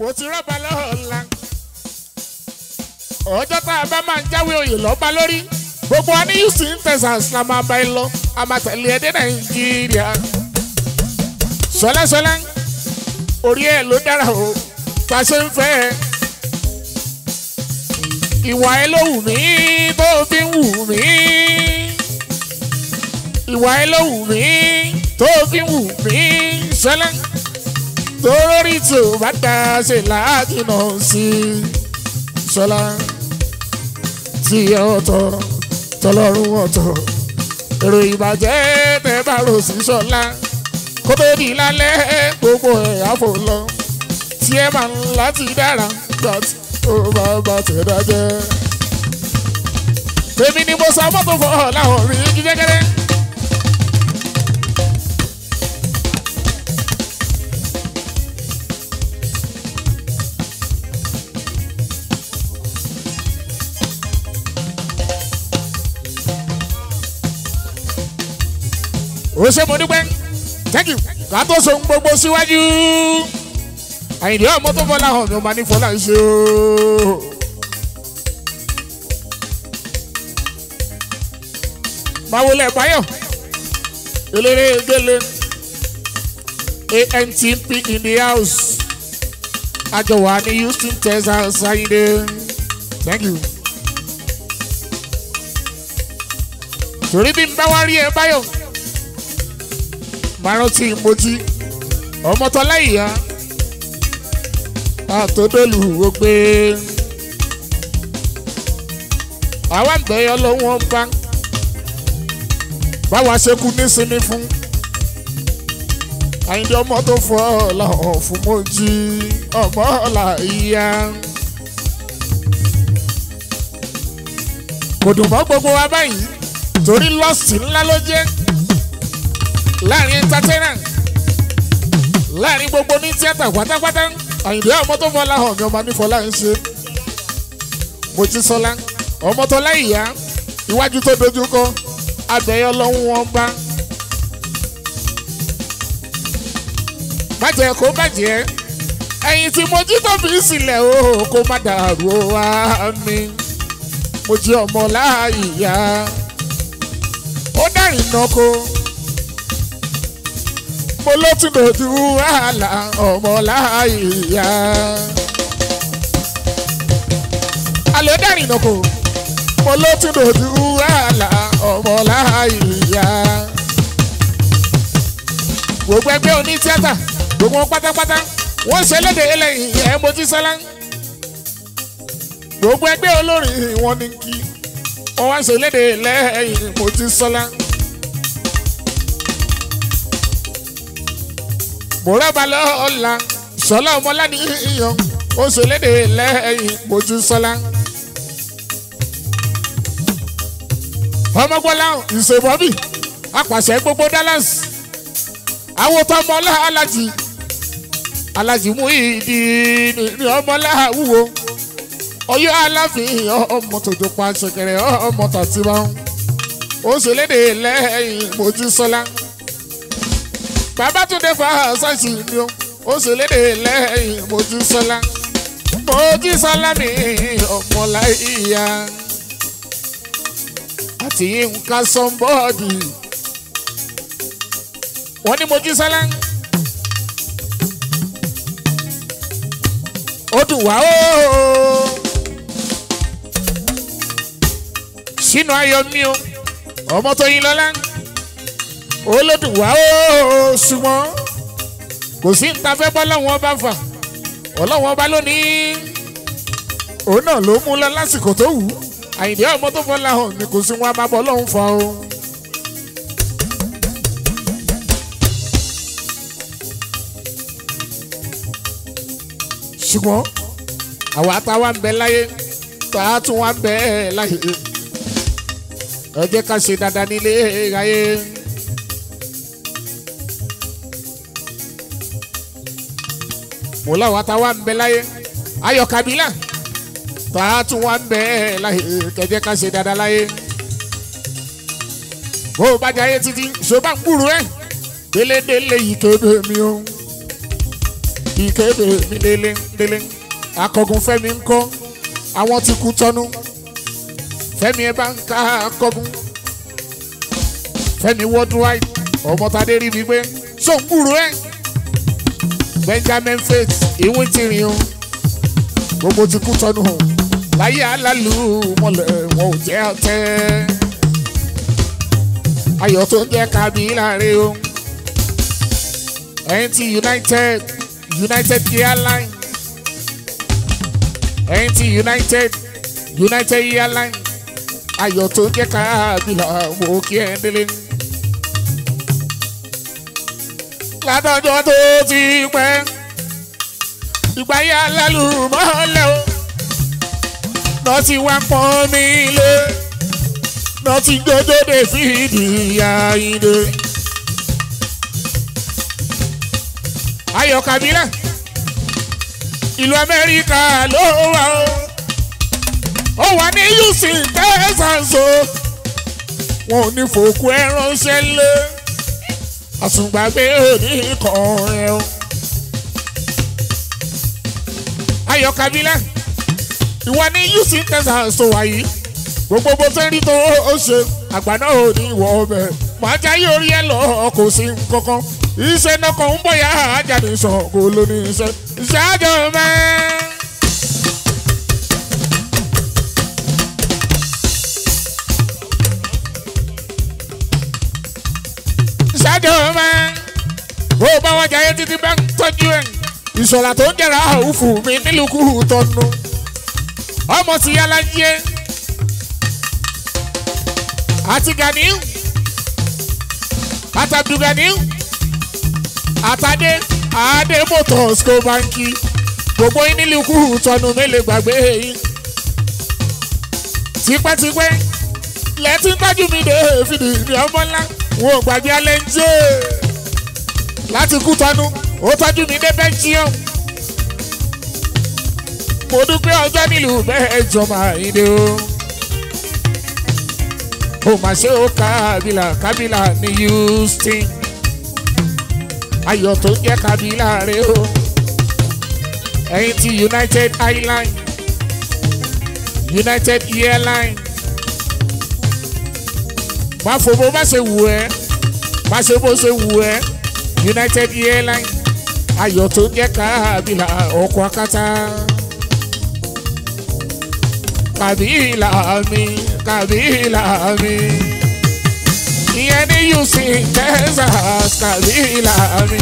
mo ti rọ́bà lọ́la ọjọ́ tá a bá máa ń jáwé oyè lọ́ba lórí. Gbogbo wa ní houston texas la máa bá ẹ lọ. A máa tẹ̀lé ẹ dé nàìjíríà. Sọlẹ́sọlẹ́ orí ẹ̀ ló dára o. Tá ṣe ń fẹ́ ẹ? Ìwà ẹ ló wù mí tó fi ń wù mí. Ìwà ẹ ló wù mí tó fi ń wù mí. Sọlẹ́ torí o bá dá ṣe láti nà sí sọlá tí ọ̀tọ̀ tọlọ́run ọ̀tọ̀ èrò ìbàjẹ́ tẹ bá rò sí sọlá kó tó di lálẹ́ gbogbo ẹ̀ àfò lọ tí ẹ máa ń láti dára gbà tí ó bá bá tẹ̀ dájẹ́. tèmi ni mo sọ mọ́tò fọ́ láwọn rí gẹ́gẹ́rẹ́. Ó ṣe mo dúpẹ́? Thank you. Ká tó so gbogbo síwájú. Àyìnbí ọmọ tó fọlá hàn ò máa ní fọlá ṣe o. máa wọlé báyọ̀ eléré gbélé antp in the house. Àjọ wà ní houston texas ayinde thank you. torí bí n bá wá rí ẹ báyọ̀ marántí mojí ọmọtọ́lá ìyá àtòdólù ògbé àwa ń bẹ̀yọ lọ́wọ́ ń bá báwa ṣe kú nísìnyí fún. Àyíndé ọmọ tó fọ́ ọ̀la ọ̀fun mojí ọmọ ọ̀la ìyá. Kò dùn mọ́ gbogbo wa báyìí torí lọ́ọ̀sì ńlá ló jẹ́ láàárín entertainer láàárín gbogbo ní tíátà pátápátá. Àyìnbí ọmọ tó fọlá hàn ní ọmọ nífọlá ń ṣe. Mojísọlá ọmọ tó láyìíyá iwájú tó dojú kọ abẹ́yẹ lọ́hún wọn bá bàjẹ́ kó bàjẹ́ ẹ̀yìn tí mojí tó fi sílẹ̀ o kó má dàrú wá mi mojí ọmọ láyìíyá ó dárìn náà mo ló tún dojú wàhálà ọmọ láàyè alẹ́ dẹ́rìn nàkó mo ló tún dojú wàhálà ọmọ láàyè gbogbo ẹgbẹ́ oní tíátà gbogbo pátápátá wọ́n ṣe léde ẹlẹ́yìn ẹ̀ mojísọ́lá gbogbo ẹgbẹ́ olórin wọn ní kí wọ́n wá ṣe léde ẹlẹ́yìn mojísọ́lá. Mọ̀rẹ́balẹ̀ ọ̀la sọlá ọmọláni iyàn ó ṣèlédè lẹ́yìn mojú sọlá. ọmọgbọ́lá ìṣèbọ́bì apàṣẹ gbogbo dallas. Awotọmọlá alájì alájì mú ìdí ní ọmọlá wúwo. Ọyọ aláfin ọmọ tòjò pa ṣẹkẹrẹ ọmọ tàtìmọ. Ó ṣèlédè lẹ́yìn mojú sọlá babatunde fa ṣáàṣì ni o ó sì léde lẹ́yìn mojísọ́lá mojísọ́lá mi ọmọláyà àti nǹkan sọ́nbọ́ọ̀dì wọ́n ní mojísọ́lá ó dùn wá o. Sínú ayọ̀ mi o. Ọmọ tó yin lọ́lá olódùn wá ó ṣùgbọ́n kò sí níta fẹ́ bọ́ lọ́wọ́n bá fà. Ọlọ́wọ́n bá lónìí. Òun náà ló mú lọ lásìkò tó wù ú. Àyìndé ọmọ tó fọ́ láhùn ni kò sí wọn a máa bọ́ lọ́hùn fọ́ o. ṣùgbọ́n àwa táwa ń bẹ láyé tá a tún wá ń bẹ láyé. Ẹ jẹ́ ká ṣe dáadáa nílé ayé. Mo láwa tá wà ń bẹ láyé ayọ̀ kabila. Tá a tún wà ń bẹ láyé kẹjẹ ká ṣe dáadáa láyé bó o bá jayé títí ṣó ń gbúrú ẹ délédélé yìí kéde mi o. Ìkéde mi délé délé akọgun fẹ́mi ń kọ́ àwọn ti kú tọ́nu fẹ́mi ẹ bá ń ká akọgun fẹ́mi worldwide. Ọmọ tadé rí mi pé sóńgbùrú ẹ benjamin faith ìwé ti rìn o. Gbogbo ti kú tọ́nu o. Láyé alálù mọ́lẹ̀ wọn ò jẹ́ ọtẹ́. Ayọ̀ tó ń jẹ́ kábílà rẹ o. Ẹ̀yìn ti united united airlines. Ẹ̀yìn ti united united airlines. Ayọ̀ tó ń jẹ́ kábílà wò kí ẹ̀ délé. Látọjọ́ tó ti pẹ́. Ìgbà yà lálùmọ́lẹ̀ o. Nọ́ọ̀tì wá pọ́n mi lé. Nọ́ọ̀tì gbódòdè fìdí àyíndé. ayọ̀ kabila ìlú amẹ́ríkà ló wà ó ó wà ní houston texas o. Wọn ò ní fòkú ẹ ránṣẹ́ lé àsùngbàgbé òní kan ẹ o. ayọ̀ kabila ìwọ ní houston texas tó wà yìí gbogbo bó ṣe rí tó ó ṣe àgbà náà ò ní ìwọ ọbẹ̀ màá jáyé orí ẹ lọ kò sí nǹkan kan iṣẹ́ náà ń bọ̀yà àjàdì ṣọ̀kò lóní iṣẹ́ ìṣáájú mẹ́. Ìṣáájú mẹ́. bó bá wọn jayé títí bá ń tọ́jú ẹ̀. Ìṣọ̀lá tó ń jẹ́ra òfù mi nílùú tọ́nu ọmọ ti yálà jẹ́ àti ganiu àtàdùganiu àtàdé àdé motors kó báńkì. Gbogbo yín nílùú tọ́nu mélòó gbàgbé yín. Tipẹ́tipẹ́ lẹ́tí tájú mi dé fìdí ní ọmọ ńlá wọn ò gbàgbé alẹ́ ń jẹ́ láti kú tọ́nu ó tọ́jú mi dé bẹ́ńkìọ́n mo dúpẹ́ ọjọ́ nílùú bẹ́ẹ̀ jọmọ àyíndé o. Ó mà ṣe ó kábìlà kábìlà ní houston. Ayọ̀ tó ń jẹ́ kábìlà rẹ o. Ẹ̀yin ti united airlines united airlines má fò bó má ṣe wù ẹ́. Má ṣe bó ṣe wù ẹ́. United airlines ayọ̀ tó jẹ́ kábìlà ọkọ̀ akátá. Kàbílà mi kàbílà mi. Ìyẹn ní houston texas kàbílà mi.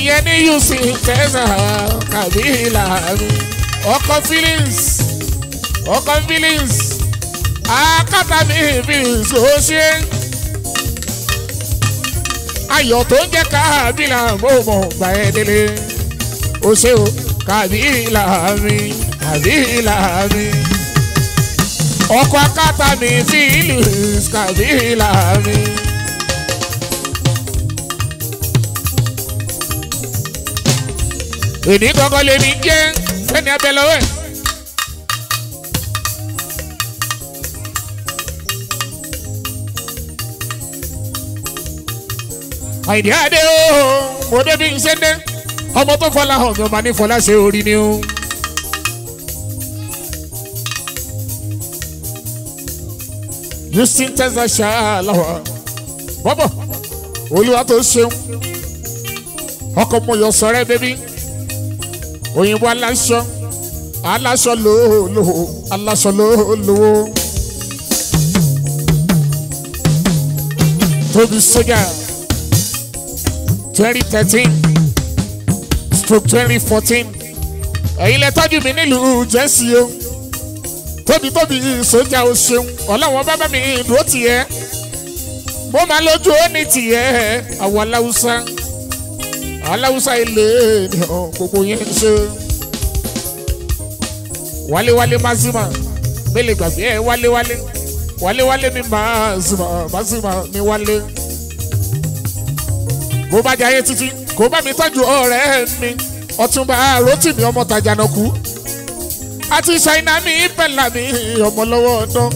Ìyẹn ní houston texas kàbílà mi. Ọkọ feelings ọkọ feelings akátá mi feelings ó ṣe ayọ̀ tó ń jẹ́ kábílà mo mọ̀ gbà ẹ́ délé. Ó ṣe o kàbílà mi kàbílà mi. Ọkọ̀ akátá mi feelings kàbílà mi. èdè kọ́kọ́ lè ní jẹ́ fẹ́ni abẹ àìdí àdé o mo débi ń ṣẹ́ndẹ́ ọmọ tó fọlá hàn mi ọmọ ní fọlá ṣe orí ni o. houston texas ṣáàlàwà bọ́bọ̀ olúwa tó ṣeun. Ọkọ̀ mọ̀yọ́ sọ̀rẹ́ bébí. Òyìnbó aláṣọ aláṣọ lòólòó aláṣọ lòólòó tóbi sójà twenty thirteen stroke twenty fourteen. Ẹ̀yin lẹ tọ́jú mi nílùú jẹ́sí o. Tóbi tóbi sójà o ṣeun. Ọlọ́wọ́n bábá mi dúró tiẹ̀ mo máa lójú ó ní tiẹ̀ àwọn aláwùsá aláwùsá ilé gbogbo yẹn ṣe. Wálewálé mazima mélè gbàgbé ẹ wálewálé wálewálé mi mazima mazima mi wálé bó bá jayé títí kó bá mi tọ́jú ọ̀rẹ́ mi. Ọ̀túnba rotimi ọmọ tàjànàkú àti ṣáínà mi pẹ̀lá mi ọmọ lọ́wọ́ ọdán.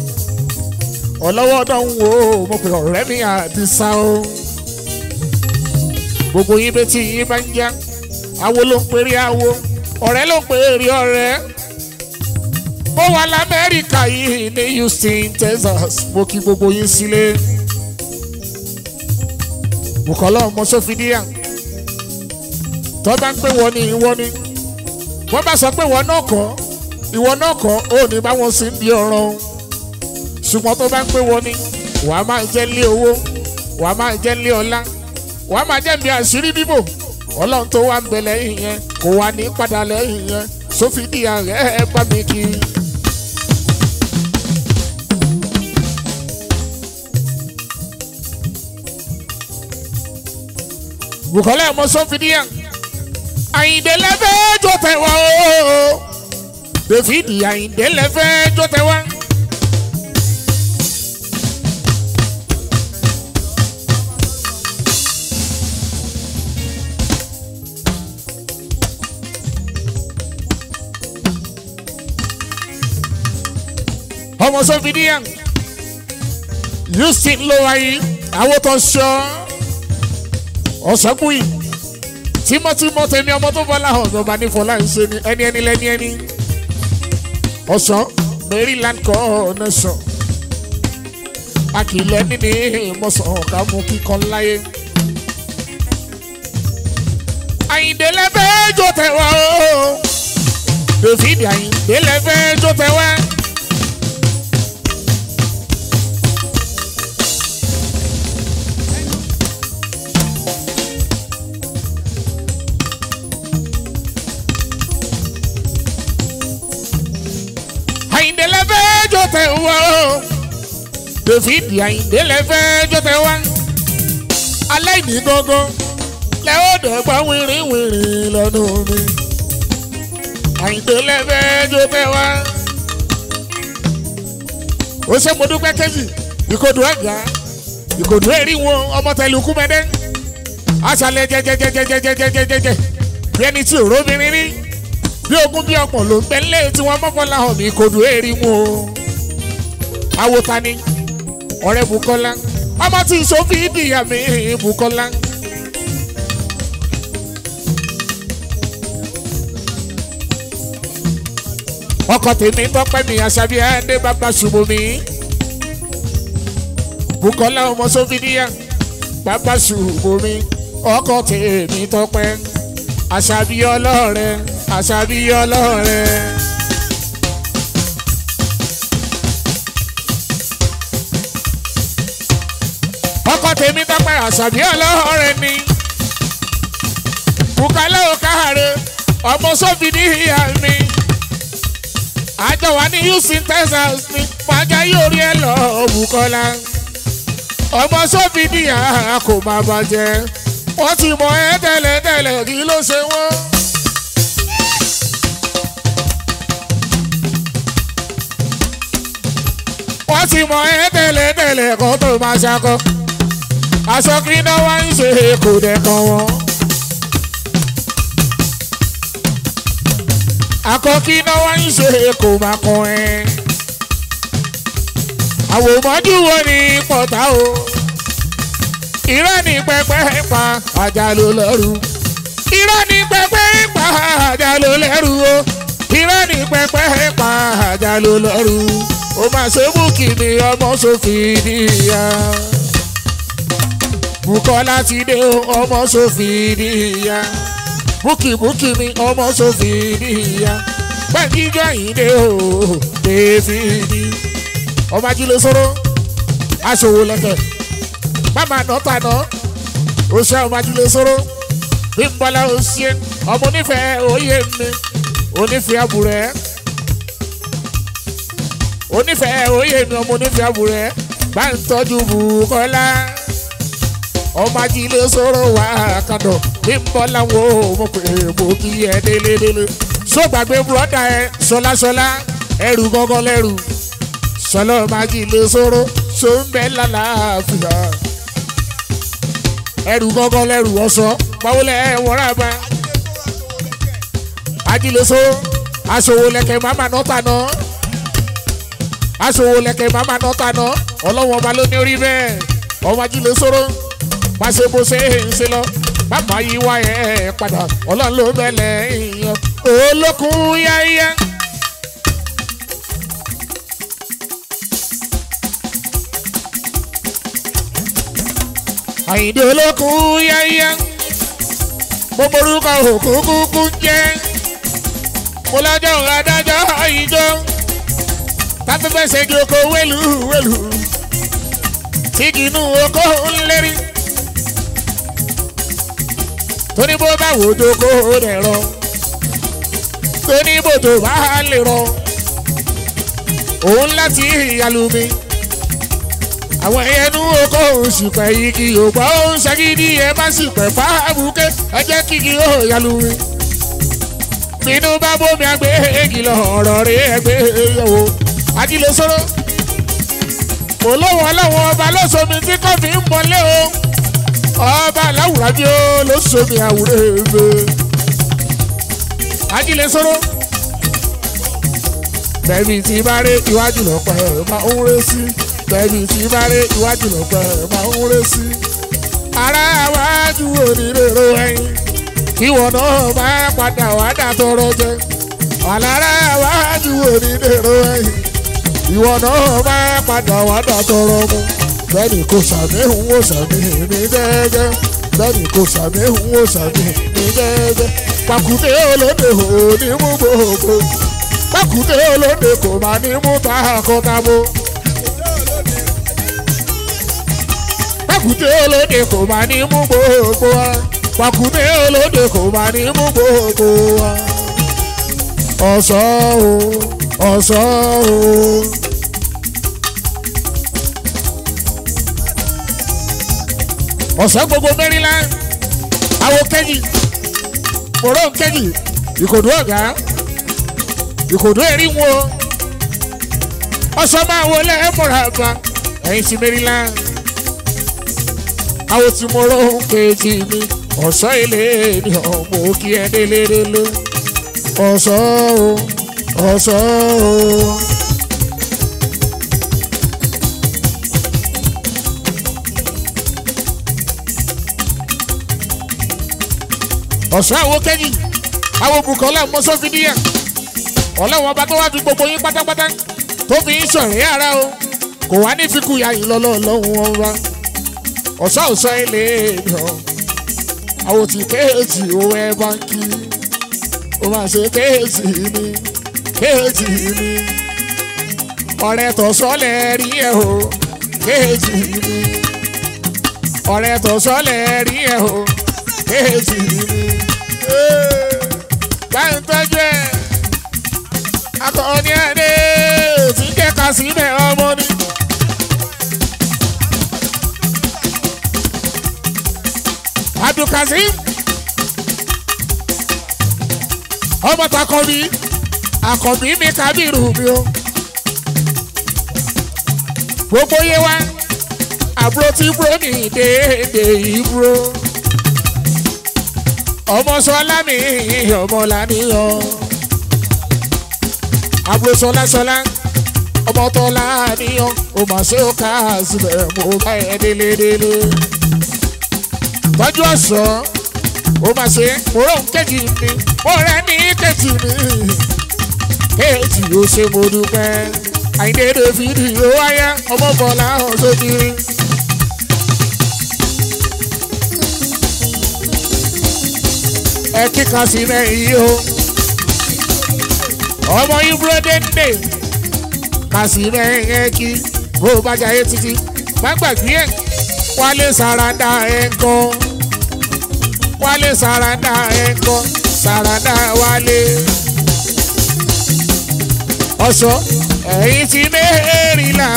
Ọlọ́wọ́ ọdán ń wo mo pè ọ̀rẹ́ mi àdìsá o. Gbogbo yín bẹ́ẹ̀ tí yín bá ń já. Awo ló ń pèrè awo ọ̀rẹ́ ló ń pèrè ọ̀rẹ́. Mo wà lamẹ́ríkà yìí ní Houston Texas. Mo kí gbogbo yín sílé Bùkọ́lá ọmọ sófìdíà tó bá ń pè wọ́n ní ìwọ ni. Wọ́n bá sọ pé ìwọ náà kọ́ ìwọ náà kọ́ ó ní báwọn sì ń di ọ̀rọ̀ o ṣùgbọ́n tó bá ń pè wọ́n ní wàá máa jẹ́ lé owó wàá máa jẹ́ lé ọlá wàá máa jẹ́ mi àṣírí bíbò. Ọlọ́run tó wà ń bẹ lẹ́yìn yẹn kò wá ní padà lẹ́yìn yẹn. Sófìdíà rẹ̀ ẹ bá mi kí. i. Bùkọ́lá Ọmọsọ́fìdíyà Àyìndé lẹ́fẹ́ jó tẹ̀wá o David Àyìndé lẹ́fẹ́ jó tẹ̀wá. Ọmọsọ́fìdíyà Houston ló wáyé àwọn tó ń ṣọ́ yìí tímọ́tímọ́ tèmi ọmọ tó bọ́lá hàn ọba ní fọlá ń ṣe ni. Ẹni ẹni lẹ́ni ẹni. Ọ̀sán Maryland connection akìlẹ̀ níní ìmọ̀sán ọ̀gá mú kíkọ́ láyé. Àyìndé lẹ́fẹ́ jó tẹ̀wá o. David Àyìndé lẹ́fẹ́ jó tẹ̀wá. Jó tẹ̀ wá o. David Àyìndé lẹ́fẹ́ jó tẹ̀ wá. Aláìní gangan lẹ ó dẹ̀gbọ́ wìrìwìrì lọ́nu mi. Àyìndé lẹ́fẹ́ jó tẹ̀ wá. Ó ṣe mo dúpẹ́ kejì ìkòdù ẹ̀gá ìkòdù èrí wọn ọmọ tẹlifú mẹ́dẹ́. Aṣàlẹ̀ jẹjẹjẹjẹjẹjẹjẹjẹ bí ẹni tí òróbìnrin rí bí ogún bí ọgbọ̀n ló ń bẹ lé tí wọ́n mọ́kànlá hàn mí kò dùn èrì mu o. awotani ọ̀rẹ́ Bukola ọmọ tí sọ́fì ìdìyà mi Bukola. ọkọ tèmi tọpẹ́ mi àṣàbí ẹni bàbá ṣubú mi. Bukola ọmọ sọ́fì ìdìyà bàbá ṣubú mi ọkọ tèmi tọpẹ́ àṣàbí ọlọ́rẹ̀ àṣàbí ọlọ́rẹ̀. Ọkọ tèmi tọpẹ àṣàbí ọlọ́rẹ̀ ni Bukola Okare ọmọ sófì ní ìyá mi àjọ wa ní Houston Texas ni pàjá yóò rí ẹ lọ Bukola ọmọ sófì ní ìyá kò má bàjẹ́ wọ́n ti mọ ẹ́ tẹ́lẹ̀tẹ́lẹ̀ kí ló ṣe wọ́n. wọ́n ti mọ ẹ́ tẹ́lẹ̀tẹ́lẹ̀ kó tó máa ṣakọ. Aṣọ kí iná wá ń ṣe kò dẹ̀ kan wọ́n. akọ kí iná wá ń ṣe kò máa kan ẹ́. àwòmọ́jú wo ni pọ̀tà o. irọ́ ni pẹpẹ pa àjàló lẹ́rù. irọ́ ni pẹpẹ pa àjàló lẹ́rù o. irọ́ ni pẹpẹ pa àjàló lẹ́rù ó máa ṣe búkì ní ọmọ sófin níyà. Bukola ti dé ọmọ sófin níyà. búkì búkì ní ọmọ sófin níyà. gbẹ̀gíjọ́ yìí dé o dèfìdì. ọmọ ajílẹ̀ sọ̀rọ̀ aṣòwò lẹ́kẹ̀. mama nọ́ta nọ́ ó ṣe ọmọ ajílẹ̀ sọ̀rọ̀ bí n bọ́lá ó ṣe ọmọ onífẹ̀ẹ́ òye mi onífẹ̀ẹ́ àbúrẹ́ onífẹ̀ẹ́ oyè mi ọmọ onífẹ̀ẹ́ àbúrẹ́ bá ń tọ́jú Bukola ọmọ ajílẹ̀ sọ̀rọ̀ wá kàdọ̀. Bí ń bọ́ láwọn ọmọ pé mo kí ẹ délédélé. Sọ gbàgbé bùrọ̀dà ẹ sọlásọlá. Ẹrù gángan lẹ́rù. Sọlá ọmọ ajílẹ̀ sọ̀rọ̀ ṣó ń bẹ lálàáfíà. Ẹrù gángan lẹ́rù ọ̀sọ́ báwo lẹ wọ́n rà bá. Ajílẹ̀ sọ̀rọ̀ aṣòwò lẹ̀kẹ̀ máma nọ́ta náà aṣòwò lẹ̀kẹ̀ màmá náà tàná? Ọlọ́wọ́n ọba ló ní orí bẹ́ẹ̀. Ọmọ ajílẹ̀ sọ̀rọ̀ pàṣẹ bó ṣe ń ṣe lọ bàbá yìí wá ẹ̀ padà ọlọ́run ló bẹ̀lẹ̀ ìyàn olókun yáyá. àyìndé olókun yáyá. Mo borúkọ òkú kúkú jẹ́. Mo lọ́jọ́ adájọ́ ìjọ táfẹ́fẹ́ ṣègi oko wẹ́lú wẹ́lú tígi inú oko ńlérí tóní bó bá wò ó kó rẹ̀ rọ. Tóní bó tó bá lè rọ. Òun láti ìyàlùmí àwọn ẹyẹnú oko òṣìpẹ̀ igi ògbà ń ṣagídí ẹ má sì pẹ̀ fáàbùkẹ́ ẹ jẹ́ kíkì ó yàlùmí bínú bá bómi àgbẹ̀ ègì lọ ọ̀rọ̀ rẹ̀ ẹgbẹ́ yẹ̀wò ajílẹ̀ sọ̀rọ̀ kò lóhùn ọlọ́wọ́ ọba lọ́sọ̀mí tí kọ́fì ń bọ̀lé o ọba aláwùrábí ó lọ́sọ̀mí àwùrẹ́ ebe ajílẹ̀ sọ̀rọ̀. Bẹ́ẹ̀ni tí bá rí iwájú lọ́pẹ́ máa ń ré sí. Bẹ́ẹ̀ni tí bá rí iwájú lọ́pẹ́ máa ń ré sí. Ara wájú onírèrò ẹyin ìwọ náà máa padà wá dà tọrọ jẹ. Ọ̀lára wájú onírèrò ẹyin ìwọ náà máa padà wá dà tọrọ mu bẹ́ẹ̀ni kò sàmìhùn ó sàmìhùn ní gẹ́gẹ́ bẹ́ẹ̀ni kò sàmìhùn ó sàmìhùn ní gẹ́gẹ́ pàkúté olóde òní mú gbogbo pàkúté olóde kò máa ní mú takọtabo. pàkúté olóde kò máa ní mú gbogbo wa pàkúté olóde kò máa ní mú gbogbo wa. ọ̀sọ́ o ọ̀sọ́ o. ọ̀sán gbogbo mẹ́rìnlá àwọn kẹ́jì mọ̀rọ̀ kẹ́jì ìkòdú ọ̀gá. Ìkòdó ẹ̀rí wọn ọsọ máa wọlé ẹ̀mọ́ra àgbà. Ẹ̀yìn sí mẹ́rìnlá àwọn tí mo rọrùn kejì mi. Ọ̀sọ́ ilé ni ọmọ òkè ẹ̀ délé-délé ọ̀sọ́ o ọ̀sọ́ o. ọ̀sọ́ àwọn kẹ́yìn àwọn bùkọ́lá mọ́sọ́fìdíyà ọlọ́wọ́n ọba tó wá fi gbogbo yín pátápátá tó fi ń sọ̀rẹ́ ara o. Kò wá ní fikú ya yín lọ́lọ́ lọ́hùn ọba ọ̀sọ́ ọ̀sọ́ ilé èèyàn àwọn tí kéèjì owó ẹ báńkì ó máa ṣe kéèjì ní kéèjì ní ọ̀rẹ́ tọ̀sọ́lẹ̀ rí ẹ̀ o kéèjì ní ọ̀rẹ́ tọ̀sọ́lẹ̀ rí ẹ̀ o kéèjì ní báyìí tọ́jú ẹ̀. Akọni ẹni tí ń kẹ́ka sílẹ̀ ọmọ ni. abdulkazeem ọmọ takọbi akọbi mi kábírù mi o. Gbogbo yé wa àbúrò tí búrò ní déédé ìbúrò ọmọ sọlá mi ọmọ làníyàn àbúrò sọlásọlá ọmọ tọ́lá ó mà ṣe ó ká síbẹ̀ mo bá ẹ délédélé. tọ́jú ọ̀sán ó mà ṣe ń kéjì mi mo rẹ̀ ní kéjì mi. kéjì ó ṣe mo dúpẹ́ àìdédé fídíò wáyá ọmọ bọ̀lá. Ẹ kíkan sí mẹ́rin o. Ọmọ ibro dénde kàsímẹ́ ẹ̀kí bó bá jayé títí má gbàgbé ẹ̀. Wálé sàràdà ẹ̀kọ́ wálé sàràdà ẹ̀kọ́ sàràdà wálé. ọ̀ṣọ́ ẹ̀yìn tí mẹ́rìnlá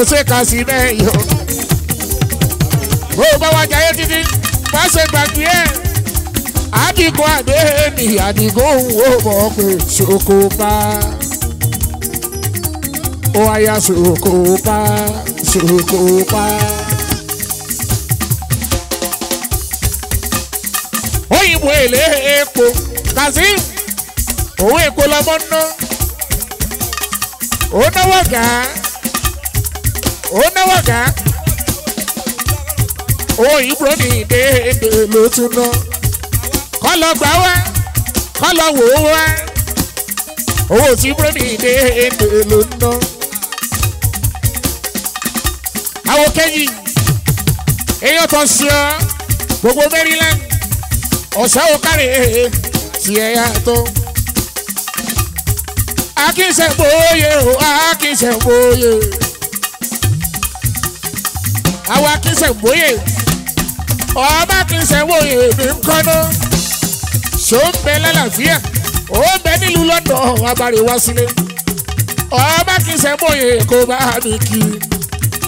ó ṣe kàsímẹ́ yọ bó bá wá jayé má gbàgbé ẹ̀ àdìgún àdéhìnì àdìgún wo mọ̀ pé ṣoko bá ó wáyà ṣoko bá ṣoko bá. òyìnbó èlé epo kazeem owó epo lọmọ ná. Ó náwó gà ó náwó gà ìbúrò ní déédé ló tún ná. Kọ́ lọ gbà wá kọ́ lọ wò ó wá. Owó tí ìbúrò ní déédé ló ń ná. àwọn kẹ́yìn èèyàn tó ṣe ọ́. Gbogbo maryland ọ̀sẹ̀ ò kárẹ̀ tiẹ̀ yàtọ̀ akínsẹ̀gbóyè o akínsẹ̀gbóyè àwọn akínsẹ̀gbóyè ọba akínsẹ̀gbóyè mi ń kọ́nà ṣó ń bẹ lálàáfíà? Ó bẹ nílùú london abàrè wá sílé. Ọba akínsẹ̀gbóyè kò bá mi kí.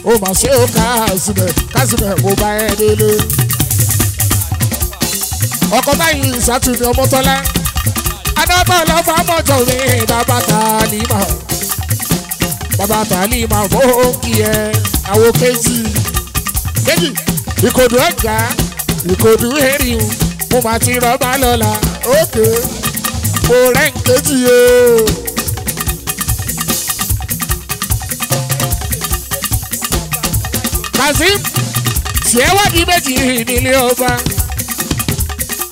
O mà ṣe ó kásìmẹ̀ kásìmẹ̀ kò bá ẹ délé. Ọkọ̀ báyìí ìṣàtúnyẹ ọmọtọ́lá. Adábọ̀ lọ́fà mọ́tò mi bàbá tàlímà bàbá tàlímà bó kí ẹ àwọ̀ kejì. Kejì ìkòdù ọ̀gá ìkòdù èrìù mo máa ti rọ́bà lọ́la. Ókè mo rẹ̀ ń kejì o. kazeem tiẹ̀ wá di méjì nílé ọba?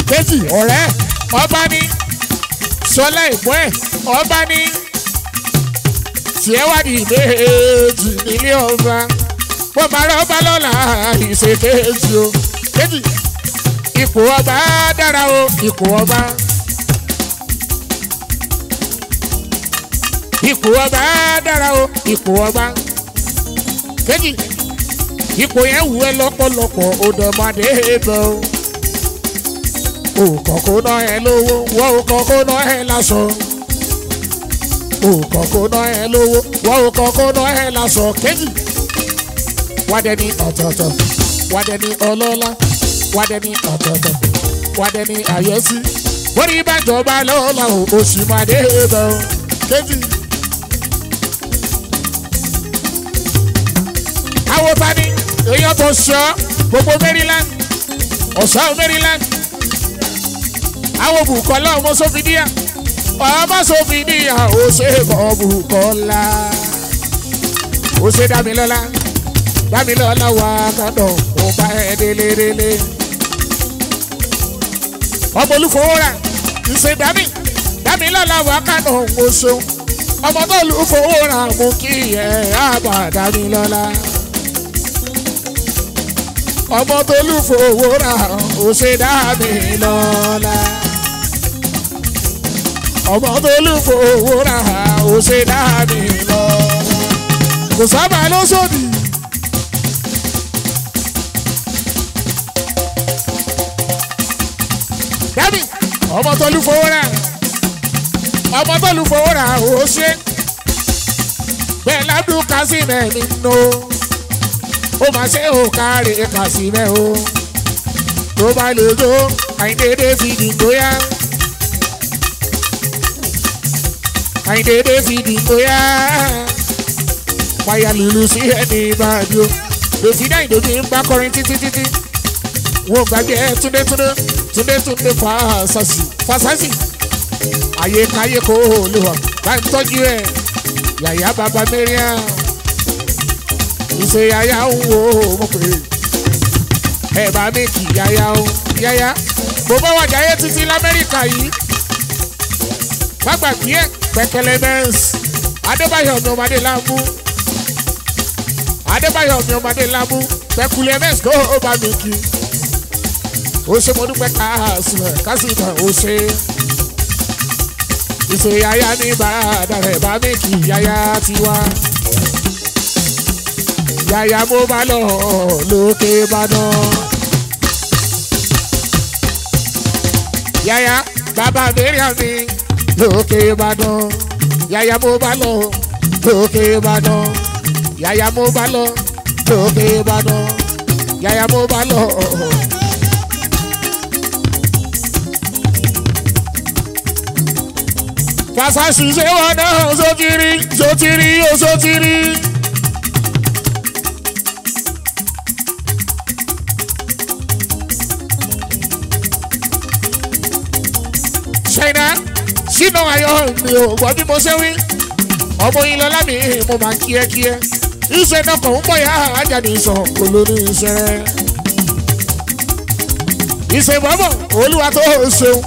Kejì ọ̀rẹ́ ọba ní sọlá ìpọ́ ẹ̀ ọba ní tiẹ̀ wá di méjì nílé ọba bó bá rọ ọba lọ́la ìṣèkejì o kejì ipò ọba dára o ipò ọba ipò ọba dára o ipò ọba kejì ipò yẹn wù ẹ́ lọ́pọ̀lọpọ̀ ọ̀dọ́mọdé bẹ́ẹ̀ o òkòkò náà ẹ lówó wọ́n òkòkò náà ẹ lásọ. òkòkò náà ẹ lówó wọ́n náà ẹ lásọ kéjì. Wádẹ ní ọ̀tọ̀ọ̀tọ̀. Wádẹ ní ọlọ́lá wádẹ ní ọ̀tọ̀ọ̀tọ̀ wádẹ ní àyẹ́sí. wọ́n ní bàjọba lọ́la oṣù màdé bẹ̀ ọ́ kéjì. àwọn tani èèyàn tó ṣọ́. Gbogbo maryland. Ọ̀sán maryland. Àwọn bùkọ́lá ọmọ sófìdíà ọmọ sófìdíà ó ṣe kọ́ bùkọ́lá. Ó ṣe dámilọ́lá dámilọ́lá wà kọ́dọ̀ ó bá ẹ délé délé ọmọ olúfowórà ìṣe dámì dámilọ́lá wà kọ́dọ̀ ó ṣeun ọmọ tó olúfowórà mú kí ẹ àbá dámilọ́lá ọmọ tó olúfowórà ó ṣe dámilọ́lá ọmọ tó lù fowó ra ó ṣe lọ. kò sábà ló sódì. Ọmọ tó lù fowó ra ọmọ tó lù fowó ra ó ṣe. bẹ́ẹ̀ ládùn kásìmẹ̀ nínú ó máa ṣe kárí kásìmẹ̀ o. tó bá lè jó àìdédé fi dìgbò yá. àìdédé fi dìbò yá. Wáyà lùlù sí ẹni ìbàdí o. Lòfin náà ìdòdì ń bá kọrin títí títí. Wọ́n gbàgbé ẹ túndé túndé túndé túndé fàásàsì fàásàsì. Àyè káyé kò lè wà bá ń tọ́jú ẹ̀. Yàyà bàbá Mẹ́ríà. Ìṣe yàyà ń wo mo pè é. Ẹ bá mi kì yàyà o. Yàyà. Mo bá wà jáyé títí l'Amẹ́ríkà yìí. Má gbàgbé ẹ̀ pẹkẹlẹ mẹs adébáyọ̀ mi ọmọdé lámú adébáyọ̀ mi ọmọdé lámú pẹkulẹ mẹs kó o bá mi kí o ṣe mo dúpẹ́ káàsìmẹ̀ káàsìmẹ̀ o ṣe ìṣe yáyá ní ìbàdàn rẹ̀ bá mi kí yáyá tiwa yáyá mo bá lọ lókè ìbàdàn. Yáyá bàbá mẹ́rin mi lókè ìbàdàn. Yàyà mo bá lọ lókè ìbàdàn. Yàyà mo bá lọ lókè ìbàdàn. Yàyà mo bá lọ. Fàṣàṣì ṣé wọn náà sotiri sotiri ó sotiri. ṣẹ́nà sínú ayọ̀ mi ò gbọ́ bí mo ṣe wí. ọmọ yìí lọ́lá mi mo máa kíẹ́kíẹ́. iṣẹ́ náà kàn ń bọ̀ yá ajá ní ìsọ̀ olórí iṣẹ́. ìṣèbọ̀bọ̀ olúwa tó ṣeun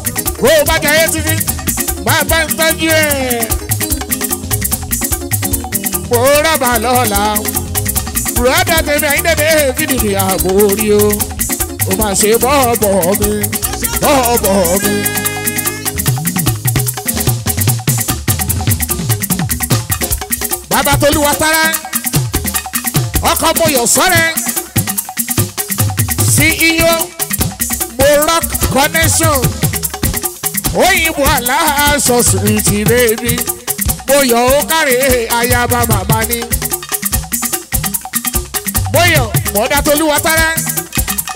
kó o bá jayé títí máa bá ń tọ́jú ẹ̀. mo rábà lọ́la bùrọ̀dá tèmi àyíndẹ̀dẹ̀ fídìdì ààbò orí o ó máa ṣe bọ́ọ̀bọ̀ mi bọ́ọ̀bọ̀ mi. bàbá tolúwa tara ọkọ̀ mo yọ̀ sọ́rẹ́ CEO Morocc connection òyìnbó aláṣọ sùrìtì bèbí mo yọ̀ ó kárí ayaba màmá ni. Mo yọ̀ mọ̀dá tolúwa tara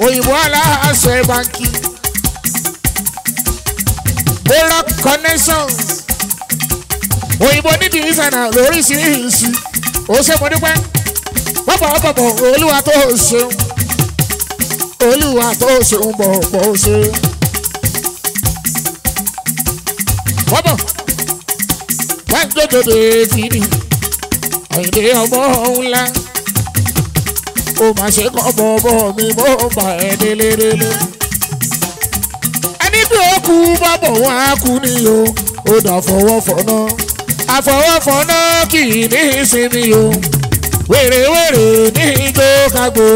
òyìnbó aláṣọ ẹ̀ báńkì. Morocc connections òyìnbó nídìí ìsànà lóríṣiríṣi ó ṣe mo dúpẹ́. Bọ́bọ̀ bọ̀bọ̀ olúwa tó ṣeun. Olúwa tó ṣeun bọ̀bọ̀ ṣe. bọ́bọ̀ gbàgbọ́dọ̀dọ̀ fìdí àyìndé ọmọ ńlá ó máa ṣe kọ́ bọ̀bọ̀ mi bó bá ẹ délé-délé. ẹni bí ó kú bọ́bọ̀ wọn á kú ni o ó dà fọwọ́ fọ̀nà àfọwọ́fọ̀nà kì í ní ìsinmi o wèrèwèrè ní ijó kagbó.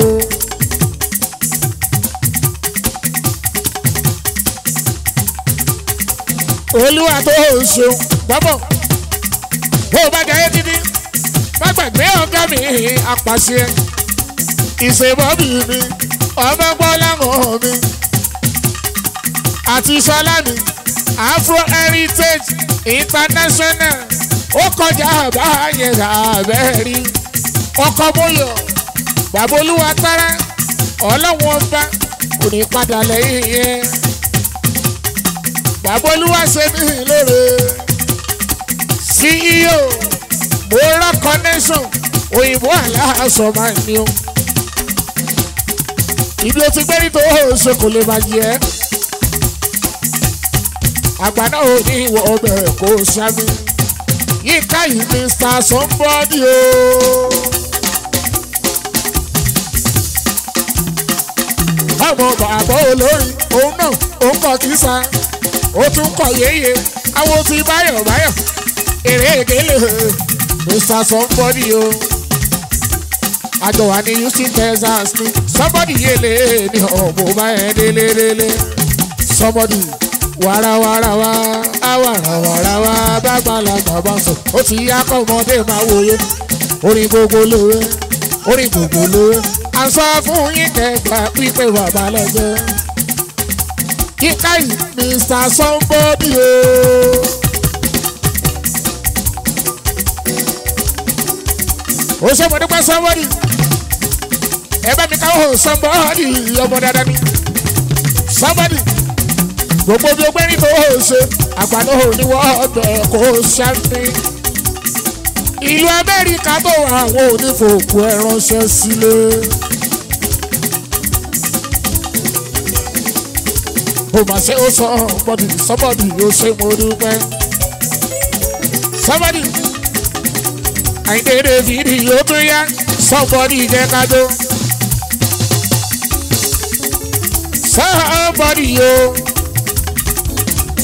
Olúwa tó ṣeun. Gbọ́bọ̀ bó bá jayé títí má gbàgbé ọ̀gá mi apàṣẹ. Ìṣèbọ́bì mi ọmọ gbọ́láhàn mi àti sọlá afro heritage international. Ó kọjá báyẹn àbẹ́rí ọkọ bóyọ bàbá olúwa tára ọlọ́wọ́n ọba kò ní padà lẹ́yìn yẹn bàbá olúwa ṣe mí lóore CEO Morocc connection òyìnbó aláṣọ máa ní o ibi ó ti gbé nítorí ṣe kò lè máa yẹ àgbà náà ò ní ìwọ ọbẹ̀ kò ṣámi yíká yìí Mr. Somebody o. ọmọ bàbá olórin òun náà òun kọ kìsà ó tún kọ yéye àwọn ti báyọ̀ báyọ̀ èrè èdèlè Mr. Somebody o. àjọ wa ní Houston Texas ní Somebody yẹlẹ ní ọ̀bùn báyẹn délé délé Somebody wàràwàràwà àwàràwàràwà bàgbàlagbà bá sọ ó ti yá kọ́mọdé máa wòye orin gbogbo lóore orin gbogbo lóore à ń sọ fún yín kẹgbà pípé bàbá lẹ́jọ́ yìí Mr. Somebody o. ó ṣe mo dúpẹ́ Somebody ẹ bá mi káwọ́ Somebody ọmọ dáadáa ni Somebody gbogbo bí ní tó o ṣe àgbàdo òníwọ́ ọbẹ̀ kò ṣàfi. ìlú amẹ́ríkà tó wà àwọn onífòkù ẹ̀ ránṣẹ́ sílé. Ó mà ṣe ó sọ bọ́dì sọ́bọ̀dì ó ṣe mo dúpẹ́. sọ́bọ̀dì àìdédé fìdí ó tún yá. Sọ́bọ̀dì jẹ́ kájọ. sọ́bọ̀dì yóò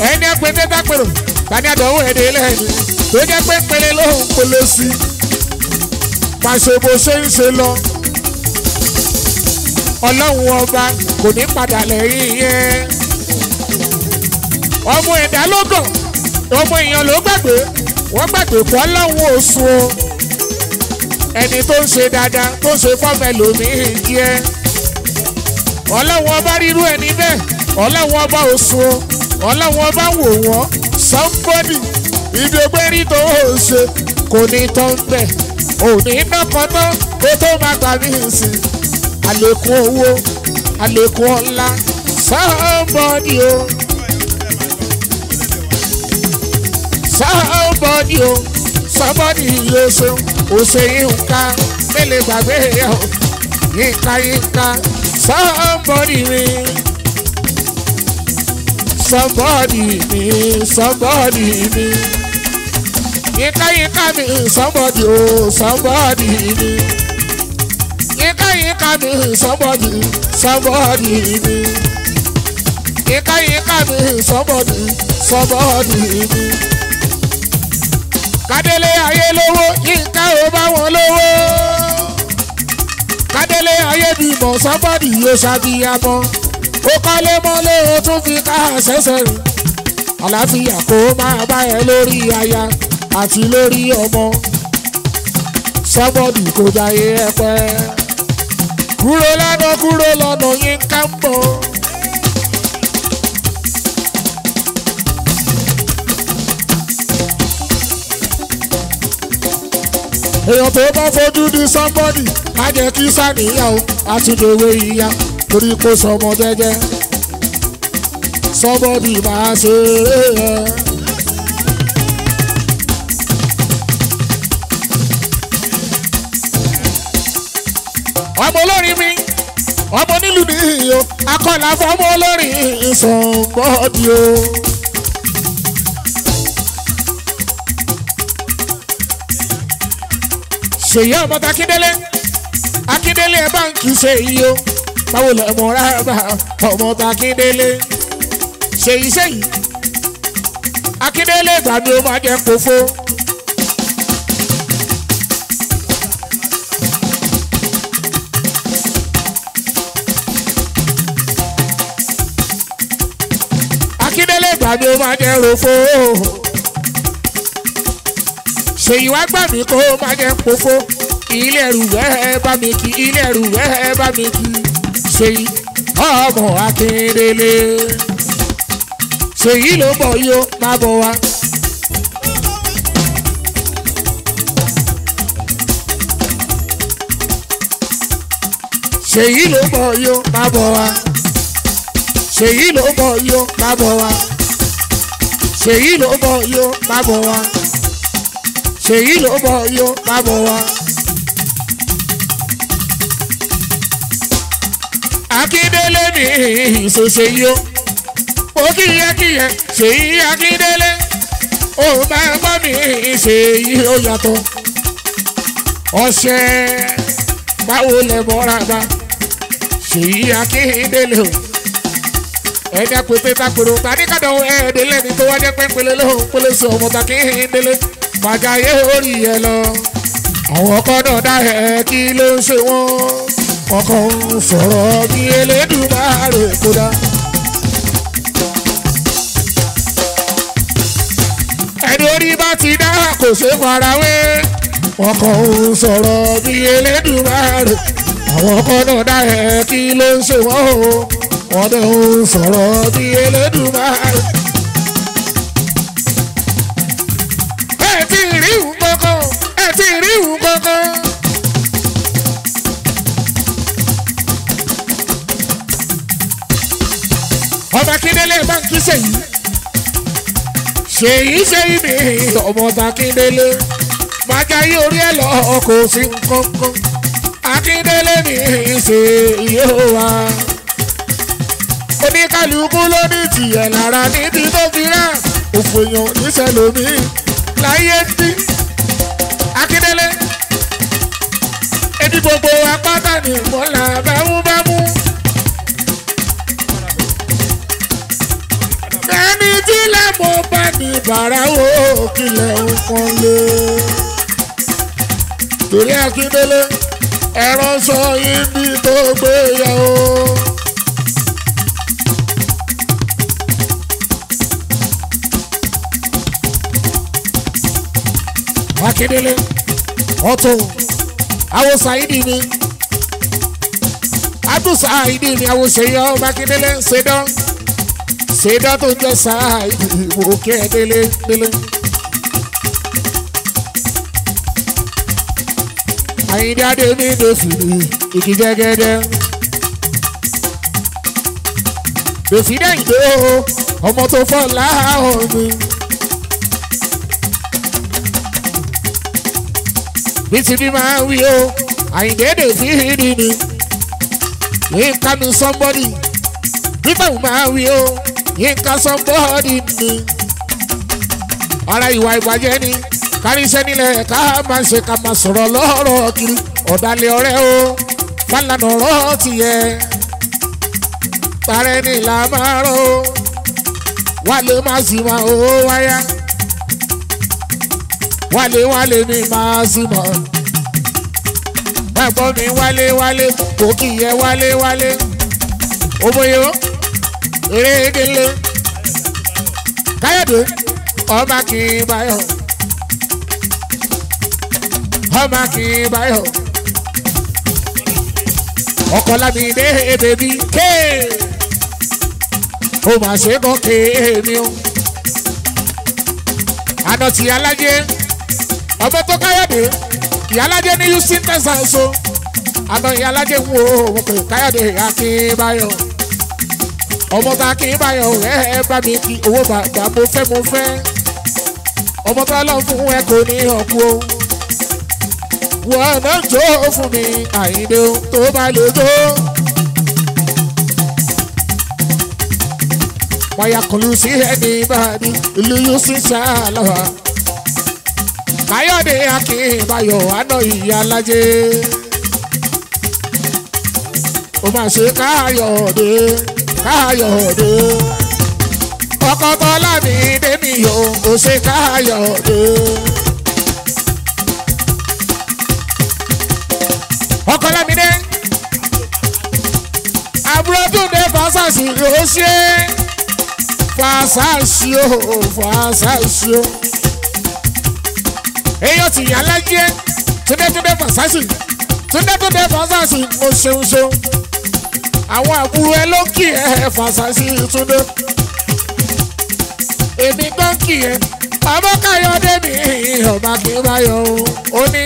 ẹni apẹtẹ dápẹrò tani àdánwò ẹdẹ lẹ́nu? Tó jẹ́ pé pẹ̀lẹ́ ló ń pele sí. Pàṣẹ bó ṣe ń ṣe lọ. Ọlọ́run ọba kò ní padà lẹ́yìn yẹn ọmọ ẹ̀dá ló gàn ọmọ èèyàn ló gbàgbé wọ́n gbàgbé pọ̀ ọlọ́run oṣù o. Ẹni tó ń ṣe dáadáa tó ń ṣe fọ́mẹ lòmíì jẹ́ ọlọ́run ọba rírú ẹni bẹ́ẹ̀ ọlọ́run ọba oṣù o. Ọlọ́wọ́n bá wò wọ́n somebody ibi ògbérí tó o ṣe kò ní tán bẹ̀. Òní nọ́kọ́tọ́ kó tó máa gbà mí sí. Àlékún owó àlékún ọlá somebody o somebody o somebody yóò ṣeun ó ṣe yínká mélòó gbàgbé o yínká yínká somebody mi somebody me, somebody me. Yínká yínká mi, somebody oh, somebody me. Yínká yínká mi, somebody, somebody me. yínká yínká mi sọ́bọ̀dì sọ́bọ̀dì mi. Kádélé ayé lówó yínká ò bá wọn lówó. kádélé ayé bímọ sọ́bọ̀dì yóò ṣàbíyamọ. ó kọ́lé mọ́lé ó tún fi ká ṣẹ̀ṣẹ̀ rìn. àlàáfíà kó máa bá ẹ lórí aya àti lórí ọmọ. sọ́bọ̀dì kò jayé ẹ pẹ́. kúrò lọ́nà kúrò lọ́nà yínká ń bọ̀. Èèyàn tó bá fojú di somebody má jẹ́ kí sàníyàn o àtúndòwe ìyá torí kó sọmọ jẹ́jẹ́ somebody máa ṣe é yẹ. ọmọ olórin mi ọmọ nílùú nìyí o akọ́là fọmọ olórin ìsọ̀nbọ́dì o. ṣèyí ọmọ takíndélé akíndélé. Ẹ bá ń kí ṣe yìí o. Báwo lẹ mọ rárá ọmọ takíndélé ṣèyí ṣèyí akíndélé mi ó máa jẹ kófó. akíndélé mi ó máa jẹ rofó ṣèyí wá gbà mí kó má jẹ́ pofó ilé ẹrù wẹ́ẹ́ bá mi kí ilé ẹrù wẹ́ẹ́ bá mi kí ṣèyí ọmọ akíndélé ṣèyí ló bọ̀ yó má bọ̀ wá. ṣèyí ló bọ̀ yó má bọ̀ wá. ṣèyí ló bọ̀ yó má bọ̀ wá. ṣèyí ló bọ̀ yó má bọ̀ wá ṣèyí ló bọ̀ yó má bọ̀ wá. akíndélé mi ìṣòṣe yó ó kíyẹkíyẹ ṣèyí akíndélé. Ó máa gbọ́ mi ṣèyí ó yàtọ̀. Ọṣẹ báwo lẹ mọ́ra bá? Ṣèyí akíndélé o. Ẹ̀dá pépé takoro tani kàdán ẹ̀ẹ́dẹ́lẹ́ni tó wájẹ́ pẹ́ńpẹ́lẹ́ lóhùn pẹ́lẹ́ sí ọmọ takíndélé fàjáyé orí ẹ lọ. Àwọn kọ́nà dá ẹ kí ló ń ṣe wọ́n? Ọkàn ń sọ̀rọ̀ bí elédùmarè kódà. ẹni orí bá ti dá kò ṣe farawé ọkàn ń sọ̀rọ̀ bí elédùmarè. Àwọn kọ́nà dá ẹ kí ló ń ṣe wọ́n? O wọ́n dẹ̀ ń sọ̀rọ̀ bí elédùmarè. Ọba kíndélé báńkì ṣèyí ṣèyí ṣèyí ni ọmọ takíndélé májáyé orí ẹ lọ kò sí nǹkan kan. Akíndélé ní ṣèyí wa oníkálukú ló ní tìyẹ̀ lára níbi tó fi rà. Òfò èèyàn níṣẹ́ lómi láyé bí. Akíndélé ebi gbogbo apáta ní mọ́lá bámúbámú. ẹni tí lẹ́mọ̀ bá ní bàrà wo kílẹ̀ ń pọ́n lé. torí akíndélé ẹ̀rọ sọ ibi tó gbé yà ó. akíndélé ọ̀tún awo saidi mi adu saidi mi awo seyo makíndélé sedọ sedọ tó jẹ saidi òkè délé délé. àyìndé adémi dòfìdì igi jẹgẹdẹ dòfìdì ìdó ọmọ tó fọ́ láhùn mi. bí ti bí máa wí o hìrì ni yínká mi sọ́mbọ́dì nígbà wo máa o yínká sọ́mbọ́dì ni ara ìwà ìbàjẹ́ ni kárí iṣẹ́ nílẹ̀ ká máa ṣe ká máa sọ̀rọ̀ lọ́rọ̀ kiri. Ọ̀dàlẹ̀ ọ̀rẹ́ o fàlànà ọ̀rọ̀ ti yẹ. Parẹ́ ní làmárò wálé má sì máa ó wáyá wálé wálé mi máa sì mọ̀. Ẹ̀gbọ́n mi wálé wálé kò kì í yẹ wálé wálé. Ó erédélé. Káyọ̀dé ọba kì í báyọ̀ ọba kì í báyọ̀ ọkọ lámìdé bèbí ké o mà ṣe kọ́ kéèmí o. Àná tí alájẹ ọmọ tó káyọ̀dé ìyálájẹ ní houston texas o. Àná ìyálájẹ ń wo òun pé káyọ̀dé akínbáyọ̀ ọmọ tá akínbáyọ̀ ẹ ẹ bá mi kí owó bàbá mo fẹ́ mo fẹ́ ọmọ tó lọ fún ẹ kò ní ọkú o wọ́n náà jó fún mi àyíndé tó bá lè jó. wọ́n yà kọlu sí ẹni báyìí ìlú yóò sì ṣàlàwà. káyọ̀dé akínbáyọ̀ àná ìyá alájẹ. ó máa ṣe káyọ̀dé káyọ̀dé. ọkọ̀ tọ́lá mi dé mi yòó ó ṣe káyọ̀dé. ọkọlámídé àbúrò túnde fàṣàṣì ló ṣe fàṣàṣì ó fàṣàṣì ó èèyàn ti yàn lájẹ túnde túnde fàṣàṣì túnde túnde fàṣàṣì mo ṣeun ṣeun àwọn àbúrò ẹ ló kì ẹ fàṣàṣì túnde èmi gan kì ẹ ọmọ káyọdé mi ọba kì í báyọ ó ní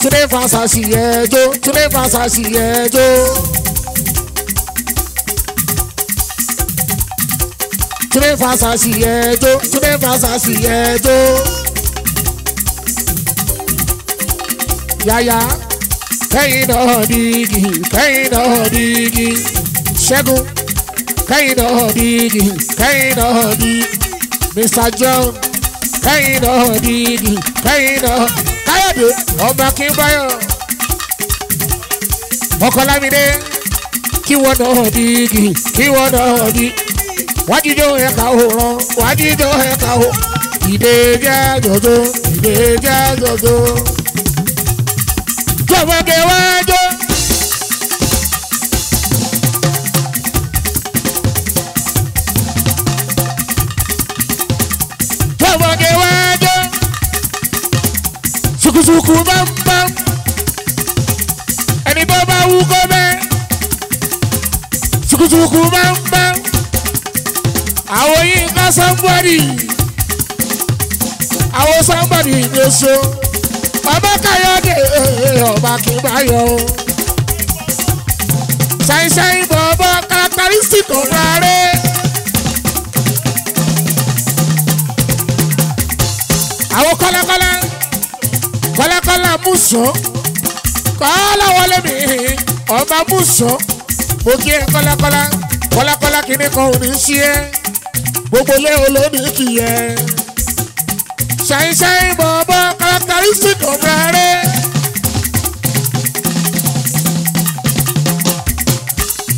túnde fàṣàṣì ẹjọ túnde fàṣàṣì ẹjọ. túnde fàṣàṣì ẹjọ túnde fàṣàṣì ẹjọ. yàyà kẹ́yìn náà dìgì kẹ́yìn náà dìgì ṣẹ́gun kẹ́yìn náà kẹ́yìn náà mr. John kẹ́yìn náà dìgì kẹ́yìn náà káyọ̀dé ọba kínbáyọ̀ ọkọlámídé kí wọ́n náà dìgì kí wọ́n náà dì wájíjọ́ ẹ̀ka òràn wájíjọ́ ẹ̀ka ò ìdè jẹ́ jòjò ìdè jẹ́ jòjò jọ̀wọ́gẹ̀ wájọ́. jọ̀wọ́gẹ̀ wájọ́ sukusuku bámbám ẹni tó bá wú kó bẹ́. Sukusuku bámbám àwọn yìí ká sọ́mbọ́dì àwọn sọ́mbọ́dì ní so ọba káyọ̀dé ọba kì í bá yọ o. Ṣàìṣàì bọ̀bọ̀ kárátàrísítì rárẹ̀. àwọn kọ́lákọ́lá kọ́lákọ́lá mùsùn kọ́lá wọlé mi ọba mùsùn mo kí ẹ kọ́lákọ́lá kọ́lákọ́lá kìíní kan ò ní sí ẹ. Gbogbo lé olómi kì í yẹ. Ṣàìṣàì bọ̀bọ̀ kárátàrísítì rárẹ̀.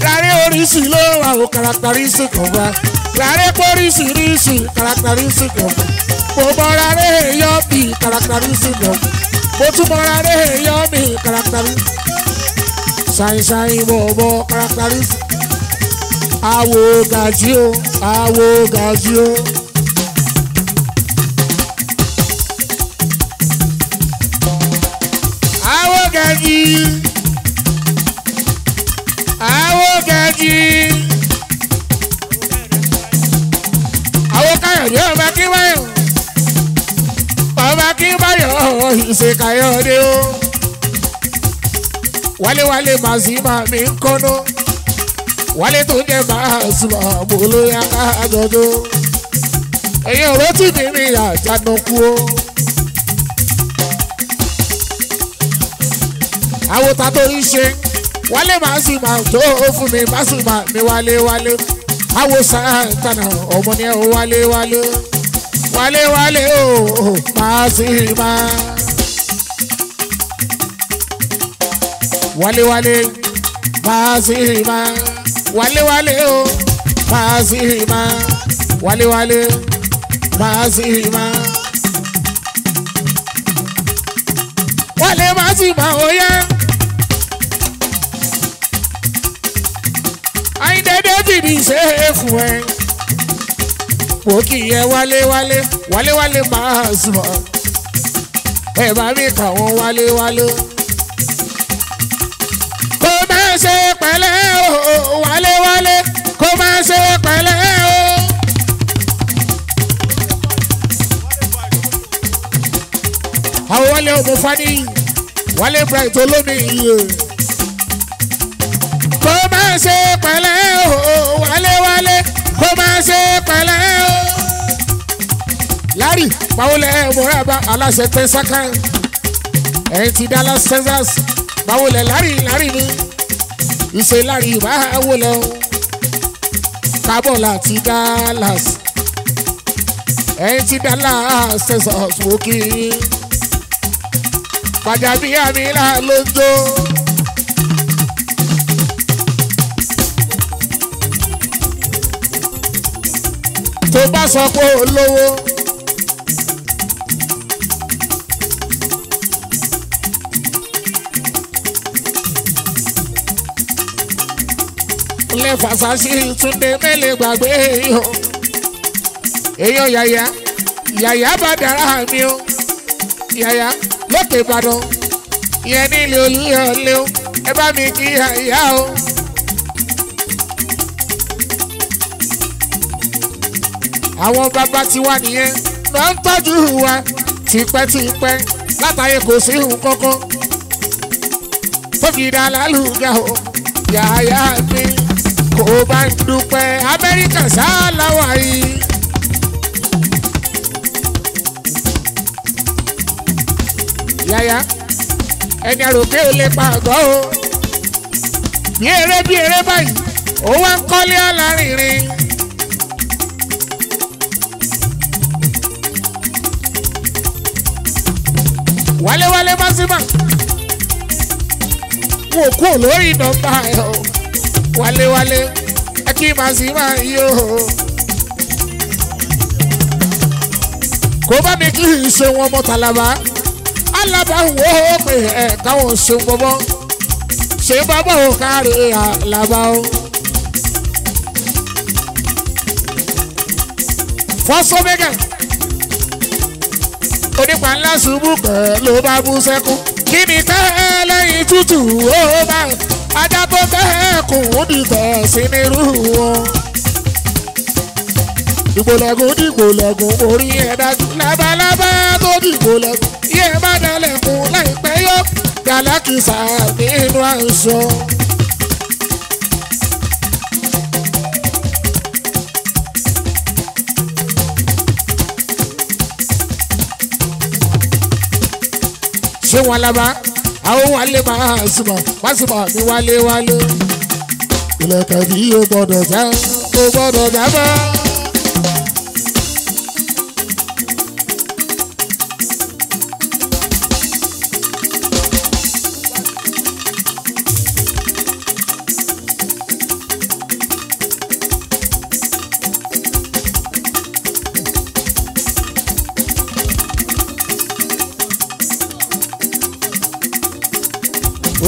Rárẹ̀ oríṣi ló wà ó wá rárẹ̀ póríṣiríṣi kárátàrísítì kan wá mo mọra rẹ̀ yọ bí kárátàrísítì kan mo tún mọra rẹ̀ yọ bí kárátàrísítì ṣàìṣàì bọ̀bọ̀ kárátàrísítì àwo gàjí o àwo gàjí o. gàjí àwo gàjí àwo káyọ̀dé ọba kíwáyọ̀ ọba kíwáyọ̀ ìṣèkáyọ̀dé o. Wálé-wálé màsímà mi ń kọ́nú. Wálé tó jẹ́ màsímà mo ló yá kájọjọ́ ẹ̀yin ọ̀rọ̀ tí mi mi àjànàkú o. àwòtá ń ṣe wálé máa sì máa tó fún mi má sì máa mi wálé wálé. Àwò sàǹtànà ọmọ ni ò wálé wálé. Wálé wálé o máa sì máa. Wálé wálé máa sì máa. Wálé o Pasuma wálé wálé Pasuma. wálé Pasuma ó yá. David ṣe é fún ẹ. Mo kì í yẹ wálé wálé wálé wálé Pasuma. Ẹ bá mi kà wọ́n wálé wálé. Kó máa ṣe pẹ̀lẹ́ o wálé wálé kó máa ṣe pẹ̀lẹ́ o. Àwọn wálé ọmọ fani wálé bright olómi máa ṣe pẹ̀lẹ́ o wálé wálé kó máa ṣe pẹ̀lẹ́ o. Larry Bawolẹ̀ Moraba aláṣẹ tẹ́sáká ẹ̀yìn ti Dallas Texas Bawolẹ̀ Larry Larry ni? Ìṣe Larry Bawolẹ̀ o? Kábọ̀ láti Dallas. Ẹ̀yìn ti Dallas Texas wò kí. Gbajabiamila ló ń jó. Tó bá sọ pé ó lówó. ilé fàṣàṣì túnde mẹ́lẹ̀ gbàgbé èèyàn èèyàn yàyà yàyà bá dára mi o yàyà lókè ìbàdàn ìyẹn nílé olúyọlé o ẹ bá mi kí yàyà o. àwọn bàbá tiwa nìyẹn lọ ń tọ́jú wa tipẹ́tipẹ́ látàyè kò sí ìhùn kankan tó fi dá lálùgà o yàyà mi kò bá ń dúpẹ́ amẹ́ríkà sáláwà yìí. yàyà ẹni àròkè ò lè pa àgọ́ o bí eré bí eré báyìí ó wá ń kọ́lé alárinrin. Wálé-wálé Pasuma wò kú lórí nọ́mbà ẹ o. Wálé-wálé ẹ kí Pasuma yìí o. kó bá mi kí n ṣe wọn mọ tàlàbà alábà ó pé ẹ káwọn ṣe bọbọ ṣe bọbọ ò kárí o. fọ́sọ́mẹ́gà onípa ńlá ṣubú pẹ̀ ló bá bú sẹ́kún. kí ni tẹ́ lẹ́yìn tútù ó bá ajá tó tẹ́ kùn ún dìtẹ̀ sí nírú wọn. dìgbòlẹ́gùn dìgbòlẹ́gùn orí ẹ̀ dájú labalábá tó dìgbòlẹ́gùn yé má dalẹ̀kùn láìpẹ́ yó gàlákìsà nínú aṣọ. Ṣé wọn lábá àwọn wálé máa súnmọ́ Pasuma ní wálé wálé. ìlẹ̀kẹ̀ bí o gbọ́dọ̀ já o gbọ́dọ̀ já.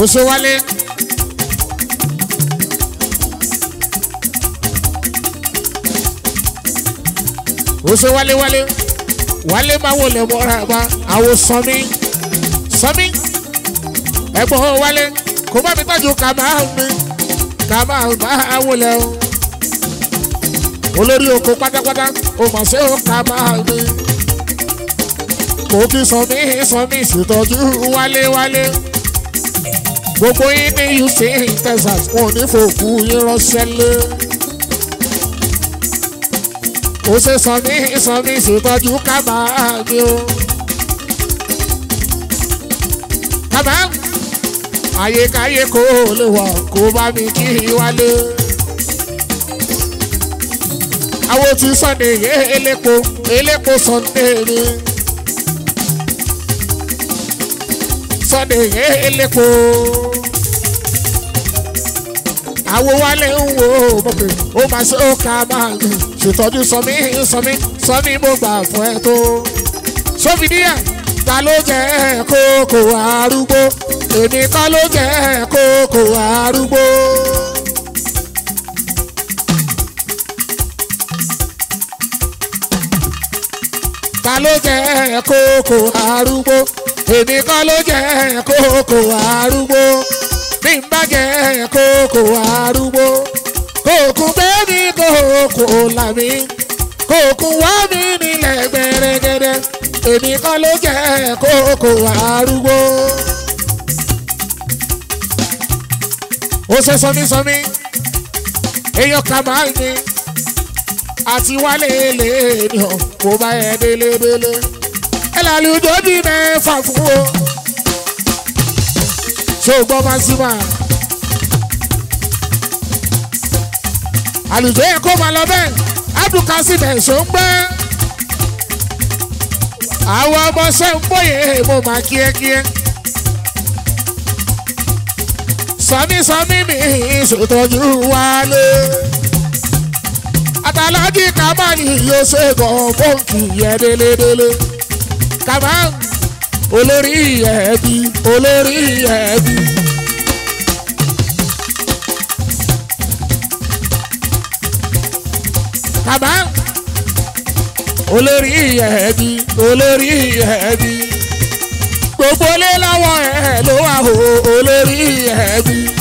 Oṣù wálé. Oṣù wálé wálé. Wálé máa wọlé mọ́ra bá àwọn sọmí. Sọmí. Ẹ̀gbọ́n wálé. Kò bá mi tọ́jú kàmá mi. Kàmá máa wọlé o. Olórí oko pátápátá. O mọ̀ sí o kàmá mi. Kò kí sọmí sọmí ṣètọ́jú wálé wálé gbogbo yín ní houston texas wọn ò ní fòkú yín ránṣẹ́ lé. ó ṣe sọmí sọmí ṣètọ́jú kábà mi o. kábà àyèkáyè kò lè wọ̀ kó bá mi kí wálé. àwọn tí sunday yé elépo elépo sunday ni. Sunday elépo àwo wálé ń wo mọ̀pẹ́ ó máa ṣe ó ká máa lè ṣètọ́jú sọmí sọmí sọmí mo gbà fún ẹ tó. sófìdíyà ta ló jẹ kókò arúgbó èmi kọ́ ló jẹ kókò arúgbó. ta ló jẹ kókò arúgbó èmi kọ́ ló jẹ kókò arúgbó. Bí n bá jẹ kókò arúgbó. Kókò bẹ́ẹ̀ni kókò làmí kókò wá mi nílẹ̀ gbẹ̀rẹ̀gẹ̀dẹ̀. Èmi kọ́ ló jẹ kókò arúgbó. ó ṣe sọmísọmí. Èèyàn ń ní àti wálé lè ní ọ kó bá yẹ délédélé ẹ lálùjọ bí mẹ́fà fún o. Gbọ́ máa sí máa àlùjọ yẹ kó máa lọ bẹ́ẹ̀. Abdulkassim ẹ̀ṣọ́ ń gbẹ́ àwọn ọmọọṣẹ́ ń bóyè mo máa kíẹ́kíẹ́. Sọmísọmí mi ṣètọ́jú wálé àtàlájì kàmáàlì yóò ṣe gan bọ́ǹkì yẹn délédélé kàmá olórí ẹbí olórí ẹbí. kàmá olórí ẹbí olórí ẹbí gbogbo lé lọ́wọ́ ẹ̀ ló wà ó olórí ẹbí.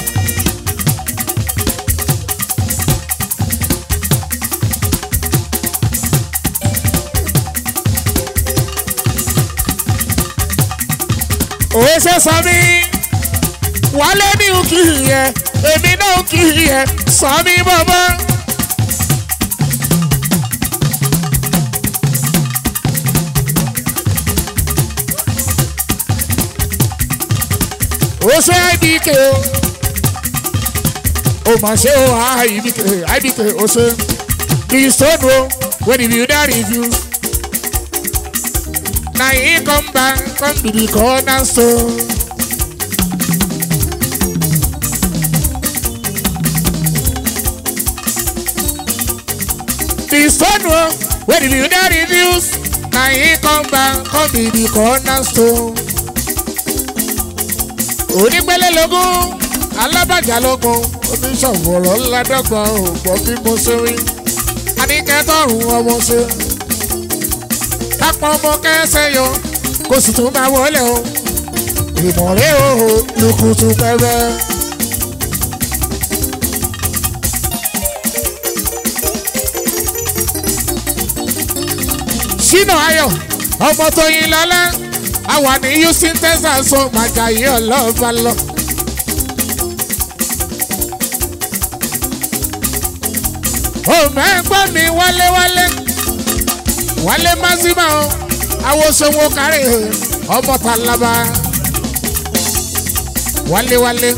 Òwe ṣe sọ mí wálé ní òkì yẹ èmi náà òkì yẹ sọ mí bọ́bọ́. ó ṣe ibk o ó mà ṣe o ibk ibk ó ṣe please don't know when you. Na him come back come be the cornerstone. The stone wo wey the builder reviews na him come back come be the cornerstone. onígbélé lógún alábàjá lógún oníṣòwòrán ládọ́gbọ̀n ògbọ́n bí mo ṣe rí àníkẹ́tọ̀rùn ọmọ ṣe kápọ̀ ọmọ kẹsẹ̀ yọ kó sì tún máa wọlé o ìmọ̀rẹ́ o lukutu pẹ́pẹ́. ṣínà ayọ̀ ọmọ tó yin lọ́lá àwa ní houston texas so màjàyí ọlọ́ọ̀bá lọ. òmẹ́gbọ́n mi wálé wálé wálé mazima o awosowo kárí ọmọ talaba wálé wálé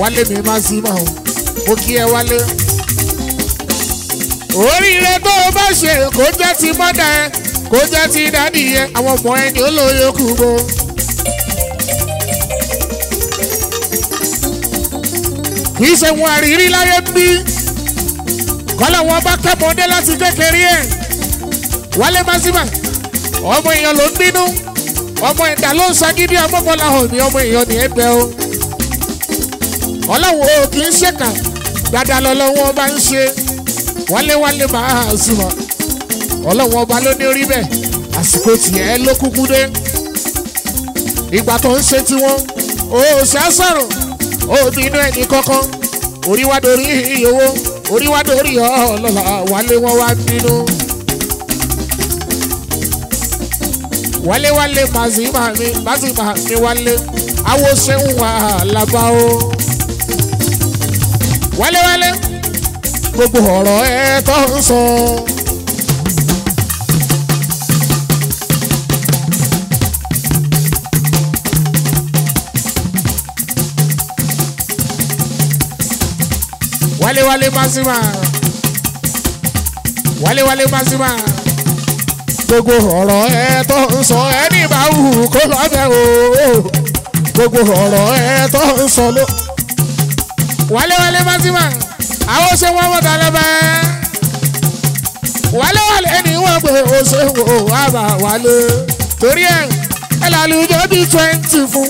wálé mi mazima o mo kí ẹ wálé. oríire tó o bá ṣe kó jẹ́ ti mọ́dà ẹ kó jẹ́ ti dádì yẹ àwọn ọmọ ẹ ní olóyè kú bó. kì í ṣe wọn àrírí láyé bí kọ́lá wọn bá kẹ́mọdé láti kékeré ẹ̀ wálé mazima ọmọ èèyàn ló ń bínú. Ọmọ ẹ̀dá ló ń sagídí ọmọkànlá òní ọmọ èèyàn ní ẹgbẹ́ o. Ọlọ́run o kì í ṣèkà dáadáa lọ́lọ́wọ́ bá ń ṣe. Wálé-wálé máa sùnmọ́ ọlọ́run ọba ló ní orí bẹ́ẹ̀ àsìkò tiẹ̀ ló kúkú dé. Ìgbà tó ń ṣe tiwọn o ṣá sọ̀rọ̀ o bínú ẹni kankan. Orí wá dorí dorí ọlọ́lá wálé wọn wá bínú. Wálé wálé mazima mi mazima mi wálé awo sẹ́hùn wà lábá o. wálé wálé gbogbo ọ̀rọ̀ ẹ tó ń sọ. wálé wálé mazima wálé wálé mazima gbogbo ọ̀rọ̀ ẹ tó ń sọ ẹni bá wù kó lọ́bẹ̀ o gbogbo ọ̀rọ̀ ẹ tó ń sọ ló wálé wálé másímà àwọn ṣe wọn mọ̀tà lẹ́bẹ̀. wálé wálé ni wọ́n gbé oṣù wò wá wálé torí ẹ̀ ẹ̀ lálùjọ bíi twenty fún.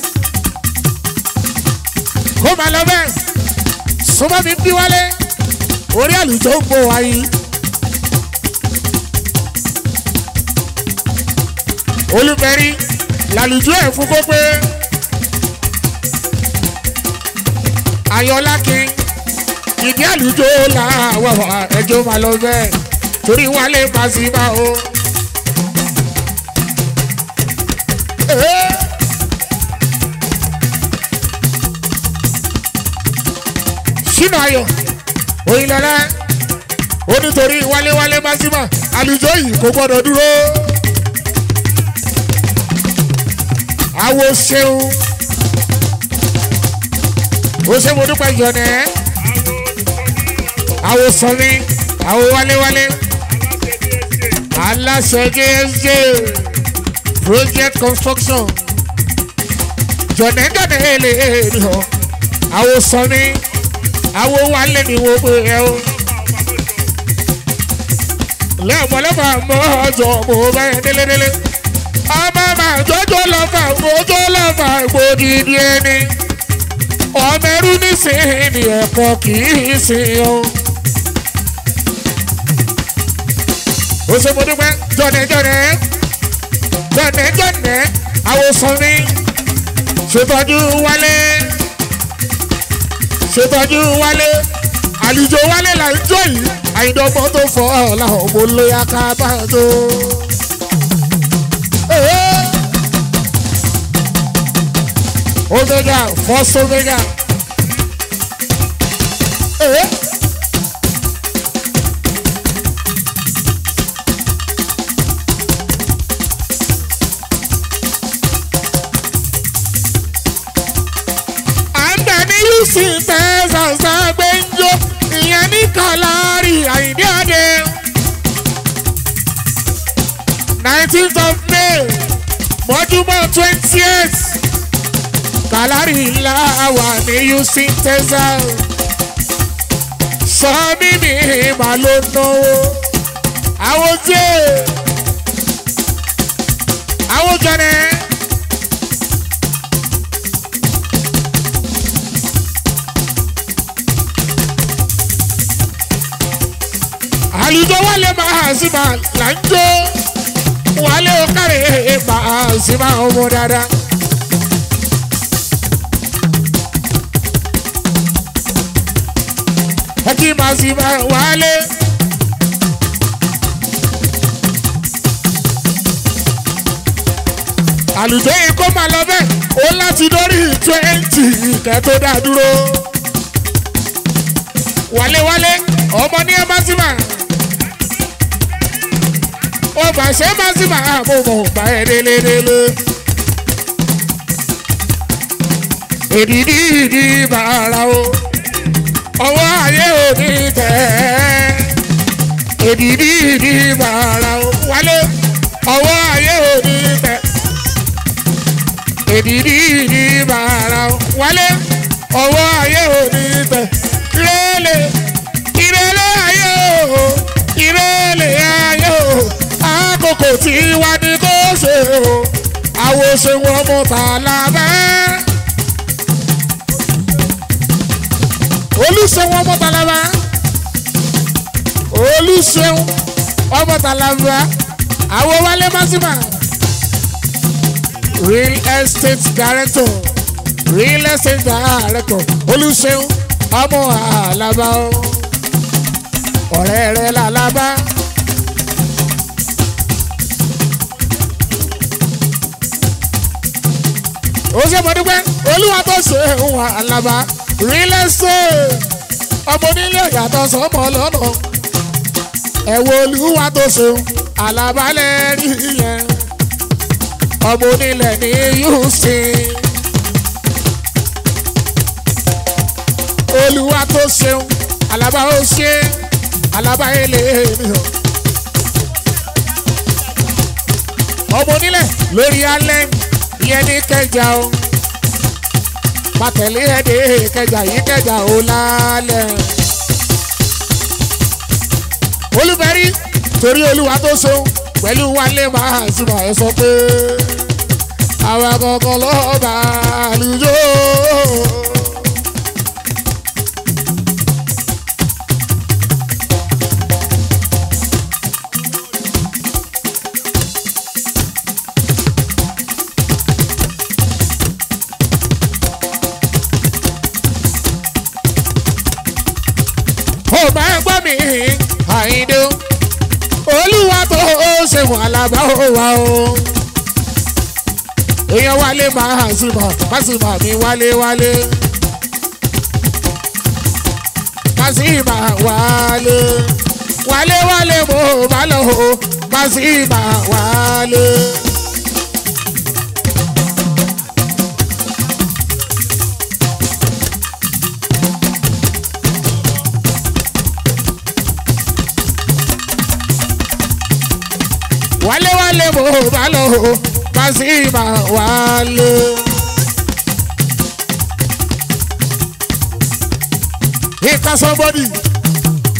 kó máa lọ bẹ́ẹ̀ súnmọ́ mi bí wálé orí àlùjọ ń bò wáyé. Olùbẹ̀rí làlùjọ ẹ̀ fún kó pé ayọ̀lákin ìdí àlùjọ làwọn ẹjọ́ máa lọ bẹ́ẹ̀ torí wálé pàṣípà o. Sínú ayọ̀ òyìnlọ́lá ó nítorí wálé-wálé másímà àlùjọ yìí kò gbọ́dọ̀ dúró. Àwo ṣeun ó ṣe mo dúpẹ́ jọ̀nẹ́ àwo sọmi àwo wálé-wálé. Aláṣẹ gsj project construction. Jọ̀nẹ́ jọ̀nẹ́ èlé èlé hàn àwo sọmi àwo wálé ni wo pé ẹ o. Lẹ́ẹ̀mọ́lẹ́fà mọ́ ọjọ́ mo bá yẹn délédélé ọmọ máa jọjọ lọ́fà mọ́jọ lọ́fà gbòdìdí ẹni. ọmọ ẹrú nísìnyí ni ẹ̀kọ́ kì í sìn o. ó ṣe mo dúpẹ́. jọ̀nẹ́ jọ̀nẹ́ jọ̀nẹ́ jọ̀nẹ́ àwòsàn mi ṣètọ́jú wálé. ṣètọ́jú wálé. àlùjọ wálé là ń jó yìí. àyìndọ́gbọ́n tó fọ́ ọ̀la ọmọ olóyà ká bá a tó. Omega first omega. yìí sì tẹ̀sán ságbẹ́njọ́ ìyẹn ní kàlárì àyíndé àdé. nineteenth of may mọ́júmọ́ twentieth kàlárì ńlá wà ní houston texas. sọ mímì mà ló náwó. àwọn jẹ́ àwọn jọ̀nẹ́. àlùjọ wálé máa sí máa là ń jó wálé ọkàrẹ̀ máa sí máa ọmọ dáadáa. Kí máa wálé. àlùjọ yìí kó máa lọ bẹ́ẹ̀ ó láti dórí twenty kẹ́ tó dá dúró. wálé wálé ọmọ ní ẹ máa ó mà ṣe má sí màá mú mọ̀ bá ẹ délédélé. èdìdí ìdí bàrà o ọwọ́ ayé ò ní tẹ̀ èdìdí ìdí bàrà wálé ọwọ́ ayé ò ní tẹ̀ èdìdí ìdí bàrà wálé ọwọ́ ayé ò ní tẹ̀. Ìrẹ́lẹ̀ ìrẹ́lẹ̀ ayé o ìrẹ́lẹ̀ ayé o. Àkókò tí wá ní kó ṣe o àwòṣe wọn mọ tààlà wọn mọ tààlà bẹ́ẹ̀. olùṣe ọmọ bẹ́ẹ̀. àwọn wálé másìmá. real estate director real estate director olùṣe ọmọ àlàbà ọ̀rẹ́ rẹ̀ làlàbà. ó ṣe mọ̀ dúpẹ́ olúwa tó ṣe òun àlàbà real estate ọmọ onílé ìyàtọ̀ sọmọ lọ́nà ẹ̀wọ̀ olúwa tó ṣe àlàbà lẹ́rí yẹn. Ọmọ onílẹ̀ ní houston olúwa tó ṣe àlàbà ó ṣe àlàbà ilé ènìyàn ọmọ onílẹ̀ lórí alẹ́ yẹn ní kẹjà o pàtẹ́lẹ́ ẹ̀dẹ́ ìkẹjà yìí kẹjà ó lálẹ́. olùfẹ́rí torí olúwa tó ṣeun pẹ̀lú wálé máa ṣùgbọ́n ẹ sọ pé àwa kankan lọ́ọ́ bá àlùjọ. ó ṣeun alábá ó wà o. Èèyàn wálé máa hàn sí mà má sì mà mí wálé wálé. Mà wálé. Wálé wálé mo bá lọ o wálé. wálé bá lọ o ìka sọ́bọ́dì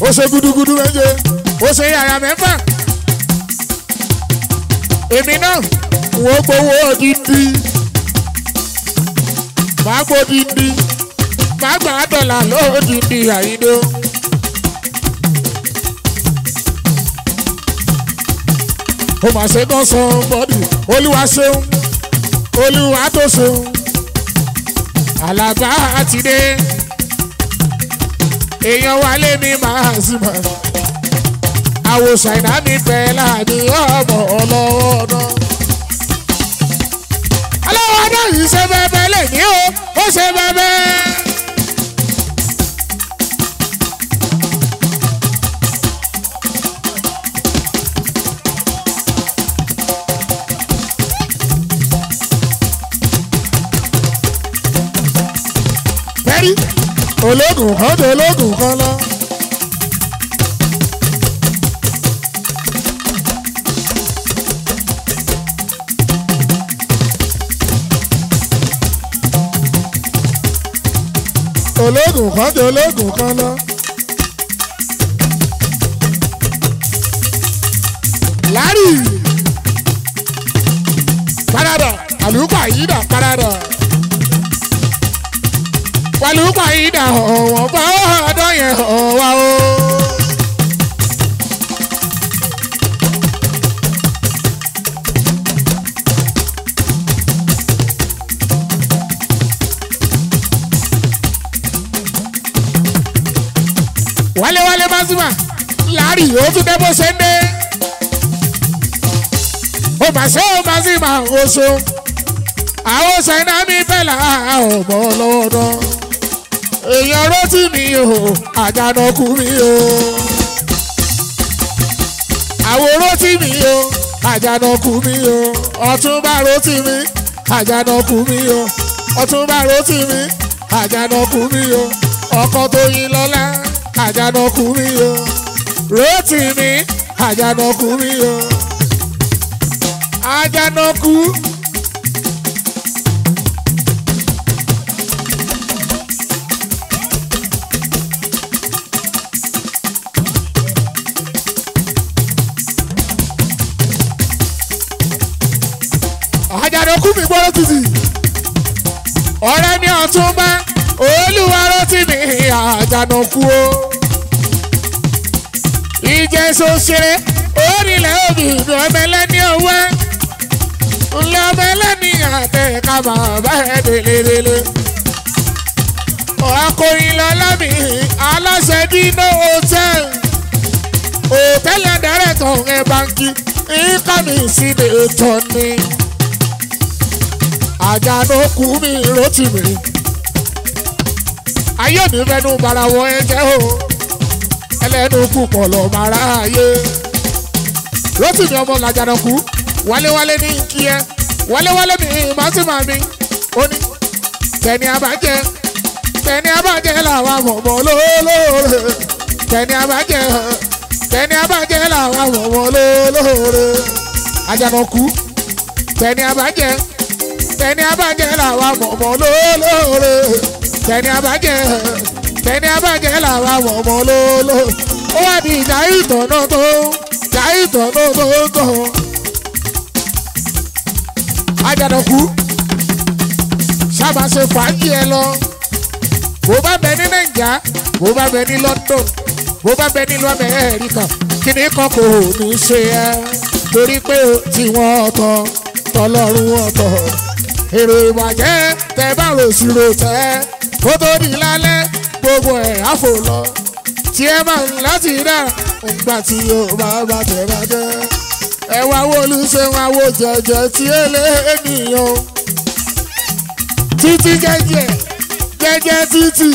ó ṣe gudugudu méje ó ṣe yàrá mẹ́fà. èmi náà wọ́n gbowó dídí máa gbó dídí máa gbà á dọ̀là lóòdìdí àyíndó. Ó mà ṣe san bọ́dì. Olúwa ṣeun. Olúwa tó ṣeun. Àlàbá ti dé. Èèyàn wálé sì mọ̀ àwòsàn ìdá mi bẹ̀ láàbí ọmọ ọlọ́wọ́ náà. ọlọ́wọ́ náà yìí ṣe bẹ́ẹ̀ lè ní o. Ó ṣe bẹ́ẹ̀. Bẹ́rí ológun kan tó ológun kan lọ. ológun kan tó ológun kan lọ. Ó mazima oṣù àwọn ṣáínà mi fẹ́ là ọmọ lọ́dọ̀ èèyàn rántí mi o àjànàkú mi o. Àwọn rántí mi o àjànàkú mi o. Ọ̀túnba rántí mi àjànàkú mi o. Ọ̀túnba rántí mi àjànàkú mi o. Ọkọ tó yin lọ́lá àjànàkú mi o. Rántí mi àjànàkú mi o àjànàkú. àjànàkú mi gbọ́dọ̀ títì ọ̀rẹ́ ní ọ̀túnba olúwarọ́ tí mi àjànàkú o. Ìjẹ́sọ ṣeré orílẹ̀ òbí ọmọlẹ́ ní ọwọ́ ńlẹ̀ ọmọlẹ́ ní àtẹ̀ká bàbá ẹ̀ délé ọkùnrin lọ́lámi aláṣẹ dínà hòtẹ́ẹ̀lì hòtẹ́ẹ̀lì àdárẹ̀tọ̀ ẹ̀ báńkì ìkànnì ìsìnlẹ̀ ètò ni. Àjànàkú mi rántí mi ayé mi fẹnu bara wọ ẹjẹ o. Ẹlẹ́nu púpọ̀ lọ mara ayé. Rántí mi ọmọ làjànàkú wálewálé ní kí ẹ wálewálé mi màsímà mi ó ní tẹni abájẹ tẹni abájẹ làwọn àmọ̀mọ́ lóòlóòrè tẹni abájẹ tẹni abájẹ làwọn àmọ̀mọ́ lóòlóòrè àjànàkú tẹni abájẹ tẹni abájẹ́ làwa mọ̀mọ́ lólóore tẹni abájẹ́ tẹni abájẹ́ làwa mọ̀mọ́ lóló ó wá di ìjà ìtọ̀nà tó ìjà ìtọ̀nà tó tọ̀ ajàdọ̀kú sábà ṣe fàájì ẹ lọ. Bó bá bẹ ní nàìjà bó bá bẹ ní London bó bá bẹ nílùú Amẹ́ríkà kíní kan kò ní ṣe ẹ́? Torí pé tiwọn ọ̀tọ̀ tọlọ́run ọ̀tọ̀. Èrò ìbàjẹ́ tẹ bá rò sí rò tẹ́. Kó tó di lálẹ́ gbogbo ẹ̀ àfò lọ. Tí ẹ máa ń láti dára nígbà tí yóò bá bá tẹ̀ bá jẹ́ ẹ wá wo olùṣèwọ̀n àwo jẹjẹ tí ẹ lé ènìyàn. Títí jẹjẹ jẹjẹ títì.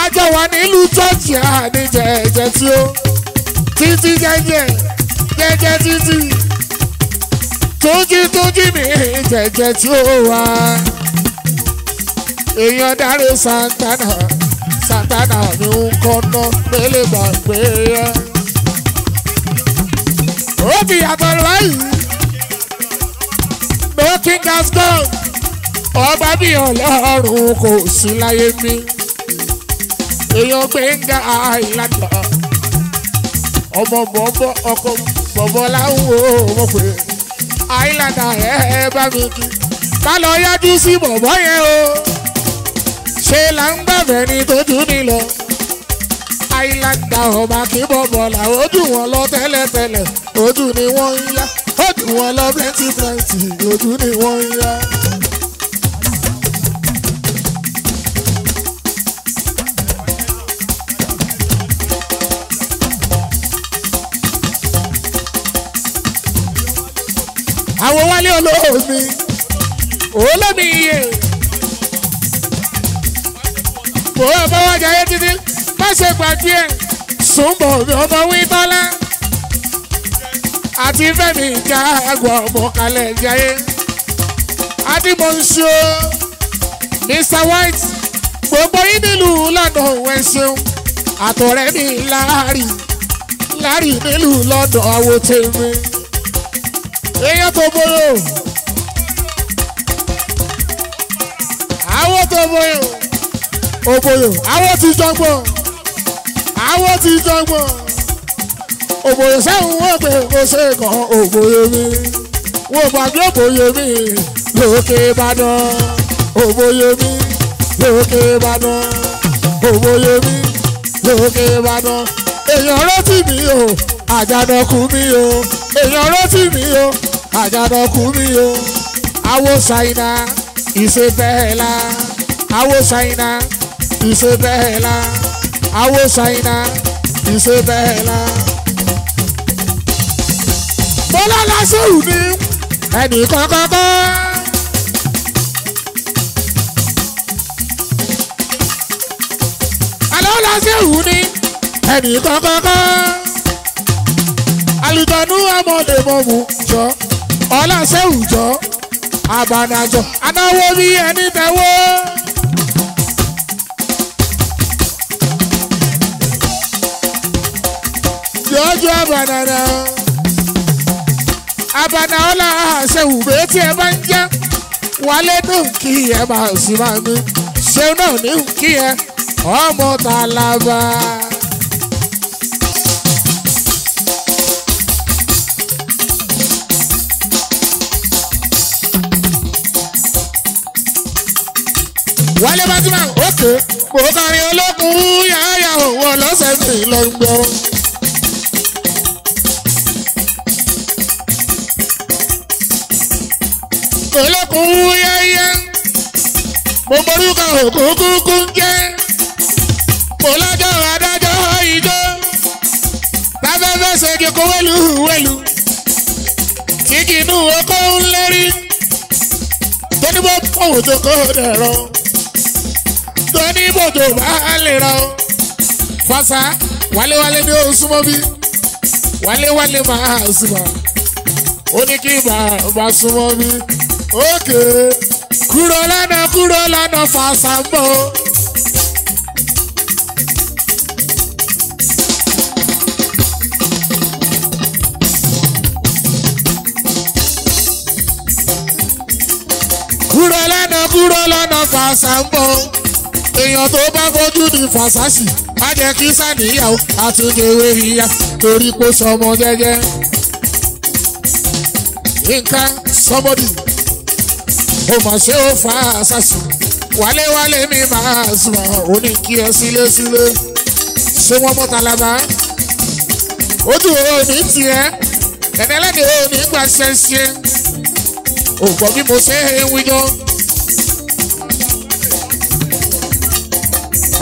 Àjọ wà nílùú chọ́ọ̀chì àní jẹjẹ tí ó. Títí jẹjẹ jẹjẹ títì. Tójí tójí mi jẹjẹ tí ó wà. Èèyàn dáre santana santana mi ń kọ́nà pélé gbàgbé ó ti yàtọ̀ báyìí no has gone ọba bí ọlọ́run kò sí láyé mi. Èèyàn gbẹ̀ngà àìlànà ọmọ bọ̀bọ̀ ọkọ bọ̀bọ̀ láwùjọ ọmọ pé àìlànà ẹ bá mi kí. Ká lọ yájú sí bọ̀bọ̀ yẹn o? Ṣe là ń gbàgbẹ́ ní tójú ní lọ àìlànà ọba kí bọ̀bọ̀ làwọn ojú wọn lọ tẹ́lẹ̀tẹ́lẹ̀ ojú ni wọ́n ń yá. Ojú wọn lọ plenty plenty ojú ni wọ́n ń yá. àwọn wálé olómi olómi iye. Bó o bá wá jayé títí ṣe gbàgbé ẹ súnbọ̀ mi ọmọ wí tọ́lá àti fẹ́mi ìjà àgbà ọmọ kalẹ̀ jayé adimọ̀nsó mr. White gbogbo yín nílùú lọ́dọ̀ ẹ̀ ṣeun. Àtọ̀rẹ́ mi láàrí láàrí nílùú lọ́dọ̀ àwòtẹ́mi èèyàn tó bóyò àwọn tó bóyò òbòyò àwọn ti jọgbọ́n àwọn ti jọgbọ́n òbòyò sẹ́wọ̀n wọ́n pé kò ṣe kàn òbòyò mi. Wọ́n gbàgbé òbòyò mi lókè Ìbàdàn. Òbòyò mi lókè Ìbàdàn. Òbòyò mi lókè Ìbàdàn. Èèyàn rántí mi o àjànàkú mi o. Èèyàn rántí mi o àjànàkú mi o. Àwo ṣàìnà ìṣe bẹ́ẹ̀ la. Àwo ṣàìnà ìṣe bẹ́ẹ̀ la àwo ṣàìnà ìṣe bẹ́ẹ̀ la. bọ́lá lásìrò ní ẹnì kọ́kọ́kọ́. àlọ́ lásìrò ní ẹnì kọ́kọ́kọ́ alùpàdù ọmọdé mọ̀mú jọ ọlọ́sẹ̀wù jọ àbànàjọ anáwó bí ẹni tẹ́wọ́. Jọjọ àbànàdà àbànà ọlá àṣẹwù bẹ́ẹ̀ tí ẹ bá ń jẹ́ wálé dùn kí ẹ máa sì máa mi ṣeun náà ní kí ẹ ọmọ tàlàbà. wálé bátímà òkè kò kọrin olókùn yáyà òun ọlọ́sẹ̀ mi lọ gbọ́. Olókùn yáyà mo morúkọ òkú kúkú ń jẹ́. Mo lọ́jọ́ adájọ́ ìjọ. Láfẹ́fẹ́ ṣèké kó wẹ́lú wẹ́lú. Tí kìnnú oko ń lérí. Tó ní bó pọ̀wọ́ tó kó dẹ̀rọ. Tó ní bòjò bá lè rọ. fasa wálewálé ní oṣù mọ́ bí. Wálewálé máa súnmọ́. Ó ní kí bàbá súnmọ́ bí ókè kúrò lánàá kúrò lánàá fasa ń bọ̀. èèyàn fàṣà ń bọ̀ èèyàn tó bá fojú di fàṣàṣì má jẹ́ kí sàníyàwó àtúndéwé ìyá torí kó sọmọ jẹ́jẹ́. nǹkan sọmọdì ó mà ṣe ó fa àṣàṣì wálé-wálé mi máa sùn ó ní kí ẹ sílé sílé. Ṣé wọ́n mọ́ talaba ojú òní tiẹ̀ ẹ̀ẹ́dẹ́lẹ́dẹ̀ òní gbà ṣẹ́ṣẹ́ ògbọ́n bí mo ṣe é wíjọ́.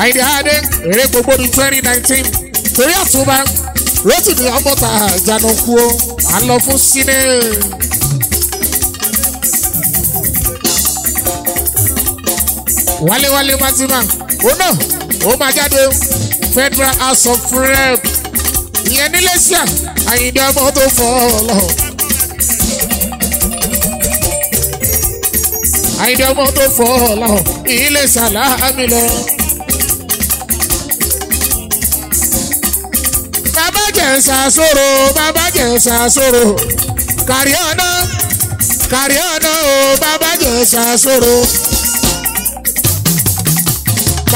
àìdí adé èrè gbogbo ní twenty nineteen. Torí àtúbà rotimi ọmọta àjànàkú o. À ń lọ fún síné. Wálé-wálé mazima ó náà ó máa jáde federal house of rep. Ìyẹn nílé ṣíà àyìndé ọmọ tó fọ́ ọ lọ. àyìndé ọmọ tó fọ́ ọ lọ. Ilé ṣàlàmì lọ. bàbá jẹ̀sà sòrò bàbá jẹ̀sà sòrò kàrí ọ̀nà kàrí ọ̀nà o bàbá jẹ̀sà sòrò.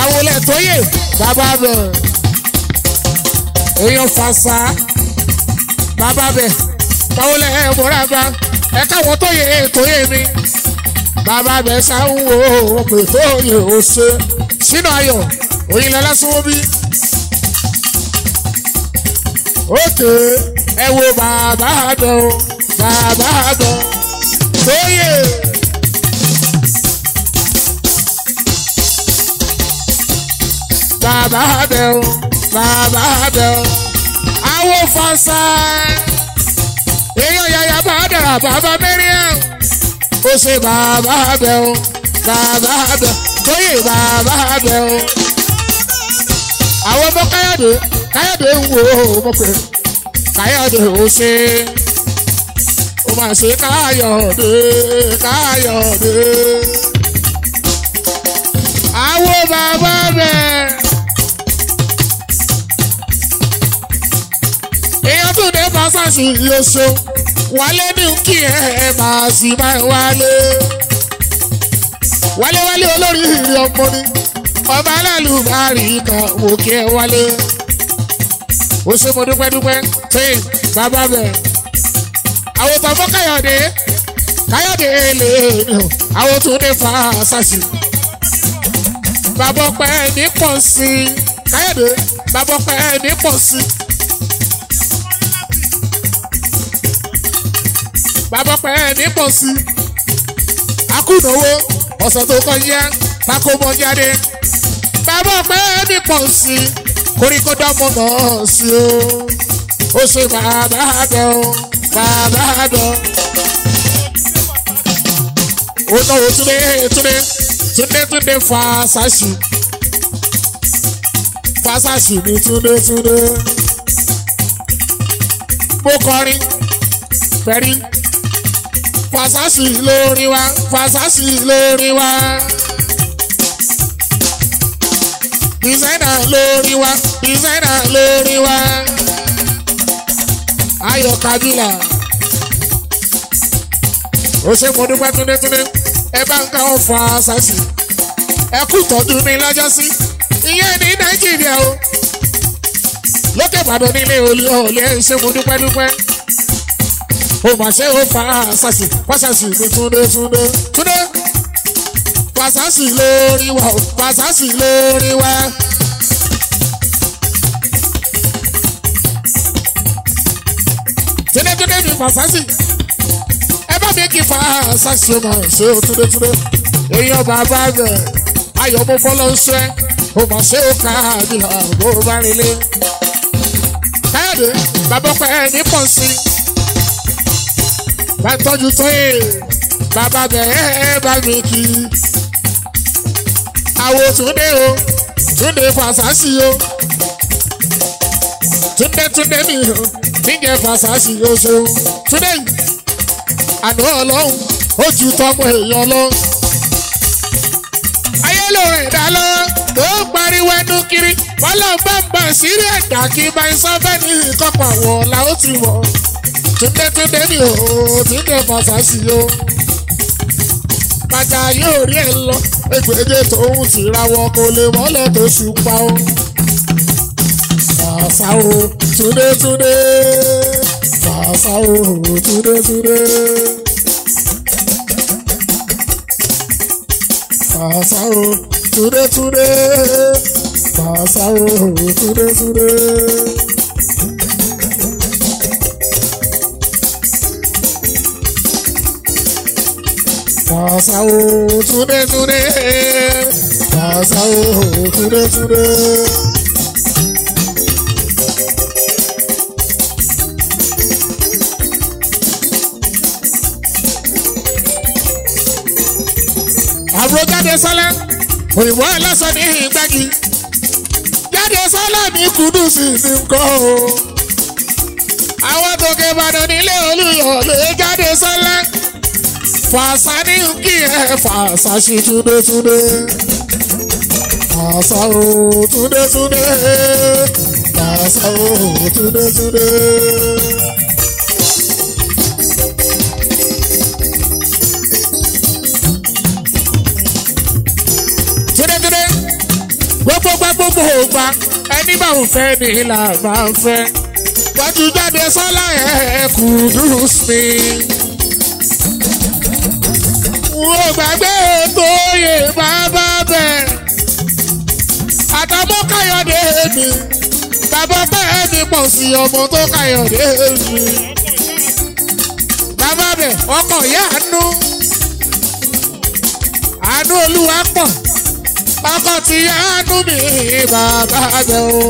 Báwọlẹ̀ tó yè bàbá bẹ̀ èèyàn fàṣà bàbá bẹ̀ báwọlẹ̀ ẹ̀ mọ́ra gba ẹ̀ káwọn tó yè tó yè mi. Bàbá bẹ̀ sáwọn o pè tó yè ó ṣe. Sínú ayọ̀ òyìnlẹ̀ lásán bí òkè ẹ wo bàbá àdán o bàbá àdán tóyè. Bàbá àdán o bàbá àdán o. Àwọn fọ́nsá èèyàn yàyà bá dàrà bàbá mẹ́rin ó ṣe bàbá àdán o bàbá àdán tóyè bàbá àdán o. Àwọn ọmọ káyọ̀dé káyọ̀dé wo mo pè káyọ̀dé ò ṣe. Ó máa ṣe káyọ̀dé káyọ̀dé. àwo bàbá bẹ̀. Dé fásásì yóò wálé ní kí ẹ máa sì máa wálé. wálé wálé olórí ọmọ ni ọba aláàlú bá rí kan wò wálé ó ṣe mo dúpẹ́ dúpẹ́ tí bàbá bẹ̀. àwọn tọmọ káyọ̀dé káyọ̀dé lè ní àwọn ní fa àṣàṣì. bàbá ọpẹ́ ní pọ̀ sí káyọ̀dé bàbá ọpẹ́ ní pọ̀ sí bàbá ọpẹ́ ní pọ̀ sí i. akúnàwó ọ̀sẹ̀ tó kọjá tako mọ́ jáde. bàbá ọpẹ́ ní pọ̀ sí koríko dánmọ́ náà sí o ó ṣe bàbá àdán o bàbá àdán. ó náwó túnde túnde túnde túnde fàṣàṣì fàṣàṣì ní túnde túnde. mo kọrin pẹ̀rí fàṣàṣì lórí wa fàṣàṣì lórí wa. Designer lórí wa, designer lórí wa. Ayọ̀ Kabila. Ó ṣe mo dúpẹ́ túndétúndé. Ẹ bá ń ká wọn fa àṣàṣì. Ẹ kú tọ́jú mi lọ́jọ́. Ìyẹn ní Nàìjíríà o. Lókè Ìbàdàn nílé olú ọ̀lẹ́ ṣe mo dúpẹ́ dúpẹ́. Ó mà ṣe ó fa àṣàṣì. Fáṣàṣì ní túndétúndé. Túndé fàṣàṣì lórí wa o fàṣàṣì lórí wa. túndétúndé mi fàṣàṣì ẹ bá mi kí fàṣàṣì ọmọ ṣe o túndétúndé èèyàn bàbá bẹ̀ ayọ̀ mo fọ́ ń ṣe o mọ̀ ṣe o ká àdìhà bó o bá rí lé. káyọ̀dé bàbá pẹ́ ní pọ̀ sí i bá tọ́jú tó yè bàbá bẹ̀ ẹ́ bá mi kí. I àwo túndé o túndé fàṣàṣì o. Túndé túndé mi o níjẹ fàṣàṣì o ṣeun túndé àná ọlọ́run ó ju tọmọ èèyàn lọ. ayé ló rìn dá lọ tó ń pariwo ẹnu kiri. Bọ́lá bá ń bá sírí ẹ̀dá kí bá ń sọ bẹ́ẹ̀ ní ìkọ́pọ̀ àwọn ọ̀la ó ti wọ̀ túndé túndé mi o túndé fàṣàṣì o bàtà yóò rí ẹ lọ ẹgbẹ́jẹ tóun ti rawọ́ kò lè mọ́lẹ̀ tó ṣùpá o. Fàṣà o túndé túndé fàṣà o túndé túndé. Fàṣà o túndé túndé fàṣà o túndé túndé. Fàṣà o túndé túndé fàṣà o túndé túndé. àbúrò jáde sọ́lá òyìnbó ẹlẹ́sọ ní ìgbági jáde sọ́lá ní kùdùsì ní nǹkan o. àwọn tòkè ìbàdàn nílé olùyọ̀ lè jáde sọ́lá fàṣà ní kí ẹ fàṣà sí túndétúndé fàṣà o túndétúndé fàṣà o túndétúndé. túndétúndé gbogbo gba gbogbo ògbà ẹni bá ń fẹ́ ni là máa ń fẹ́. Wájú jáde sọ́lá ẹ̀ kùdùs mi. Wo gbàgbé tó yè bàbá bẹ̀. Àtàmọ́ Káyọ̀dé mi. Bàbá bẹ́ẹ̀ mi pọ̀ sí ọmọ tó Káyọ̀dé mi. Bàbá bẹ̀ ọkọ̀ ìyá àánú. Àánú olúwa pọ̀. Ọkọ̀ ti yá àánú mi bàbá bẹ̀ o.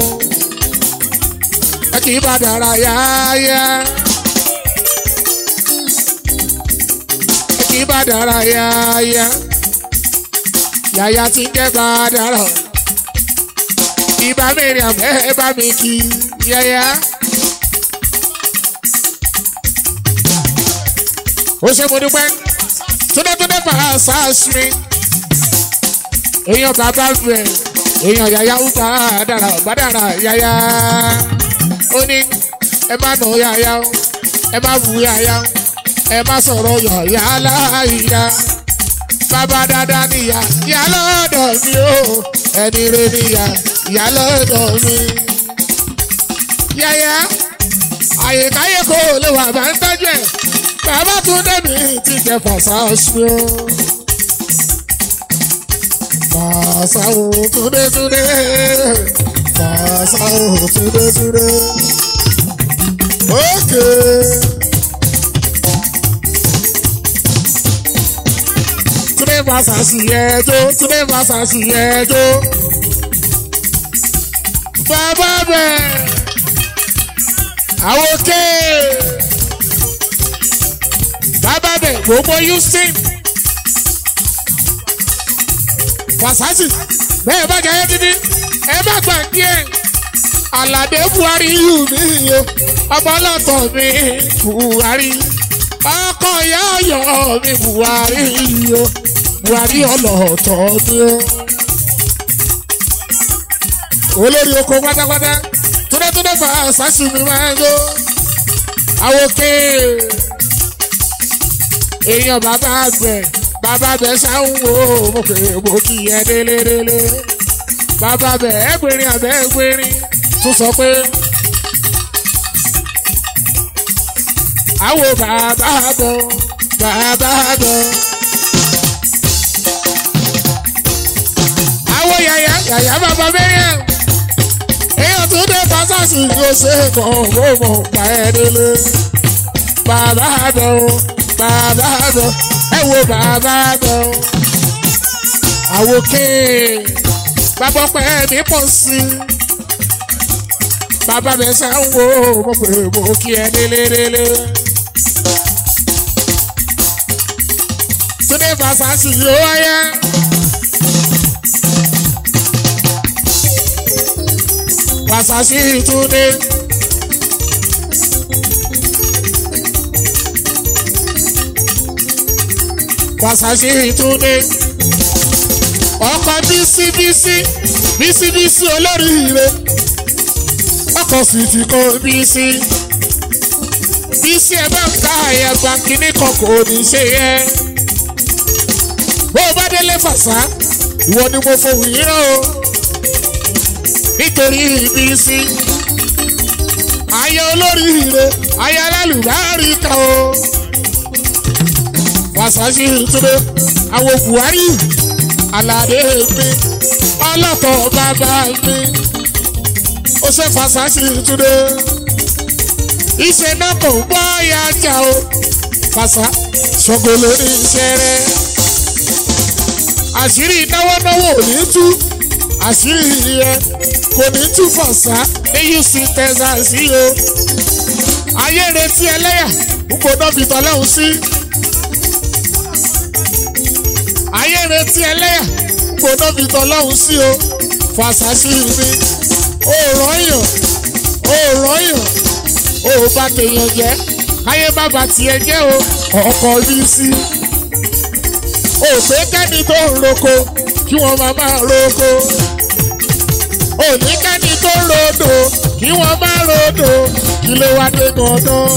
Ẹ kì í bá dára yáyá. Kí bá dára yáyá yáyá tí ń jẹ́ bá dára ìbá mẹ́rin àbẹ́ bá mi kí yáyá. ó ṣe mo dúpẹ́. Túndétúndé fàá sáàsì èèyàn bàbá bẹ̀ èèyàn yáyá ń bá dára bá dára yáyá ó ní ẹ má nà yáyá ẹ má bu yáyá ẹ má sọ̀rọ̀ yọ̀ọ̀yà láìyá. Bàbá dáadáa níyà, ìyá lọ́dọ̀ mi o. Ẹni rẹ níyà, ìyá lọ́dọ̀ mi. Yẹ́yẹ́, àyèkáyé kò lè wà bá ń tọ́jú ẹ̀. Bàbá tún dẹ́mi ti jẹ fàṣà ọ̀ṣun o. Fàṣà o túndé túndé. Fàṣà o túndé túndé. Ókè. Okay. Túndé Fásásì ẹjọ́ Túndé Fásásì ẹjọ́. Bàbá bẹ̀ àwòké. Bàbá bẹ̀ gbogbo Houston. Fásásì bẹ́ẹ̀ bá jẹ́ dídí ẹ má gbàgbé ẹ̀. Àlàdé Buhari yù mí o, ọmọ ọlọ́tọ̀ mi Buhari. Ọkọ ìyá ọ̀yọ́ mi Buhari o buhari ọlọ́ọ̀tọ̀ ó. olórí oko pátápátá túndétúndé fà sásì mi máa ń yó. àwòké èèyàn bàbá àgbẹ̀ bàbá bẹ̀ sáwọn wo mo pè mo kì í ẹ délédélé. bàbá bẹ̀ ẹgbẹ̀rin àbẹ̀ ẹgbẹ̀rin tún sọ pé. àwo bàbá bọ̀ bàbá bọ̀. Yàyà yàyà bàbá mẹ́rin èèyàn tó dé fásásì yóò ṣe kàn ó mọ̀ pa ẹ́ délé. bàbá o bàbá bẹ̀ ẹ wo bàbá o. àwòké bàbá pẹ́ mi pọ̀ sí bàbá mi ṣe ń wo mo pè mo kí ẹ délé délé. tó dé fásásì yóò wáyà. Fàṣàṣì Túndé. Fàṣàṣì Túndé. Ọkọ̀ bísí bísí bísí bísí olóríire. Ọkọ̀ sì ti kọ́ bísí. Bísí ẹ bá ń ká àyàgbá kínní kan kò ní ṣe yẹ. bó o bá délé fàṣà ìwọ ni mo fohùn yín rán nítorí ibi sí ayé olóríire ayé alálùbáríkà o. Fàṣàṣì túnde àwọn buhari aládé mi ọlọ́tọ̀ bàbá mi ó ṣe fàṣàṣì túnde iṣẹ́ náà kò gbọ́ ya jà o. Fàṣà ṣọ̀gbọ́n lórí iṣẹ́ rẹ̀. Àṣírí náwọ́náwọ́ ò ní tú àṣírí yẹn kò ní tú fàṣà ní uc texas yìí o. Ayé retí ẹlẹ́yà ń gbóná fi tọ́lọ́hún sí. Ayé retí ẹlẹ́yà ń gbóná fi tọ́lọ́hún sí o. Fàṣà sí mi ó rọ́yàn ó rọ́yàn ó bá tèèyàn jẹ́. Káyé má bà tiẹ̀ jẹ́ o ọkọ̀ bí sí. Òpè kẹ́ni tó ń roko kí wọ́n máa máa roko òní kẹ́ni tó rodò kí wọ́n máa rodò kí ló wá dé gangan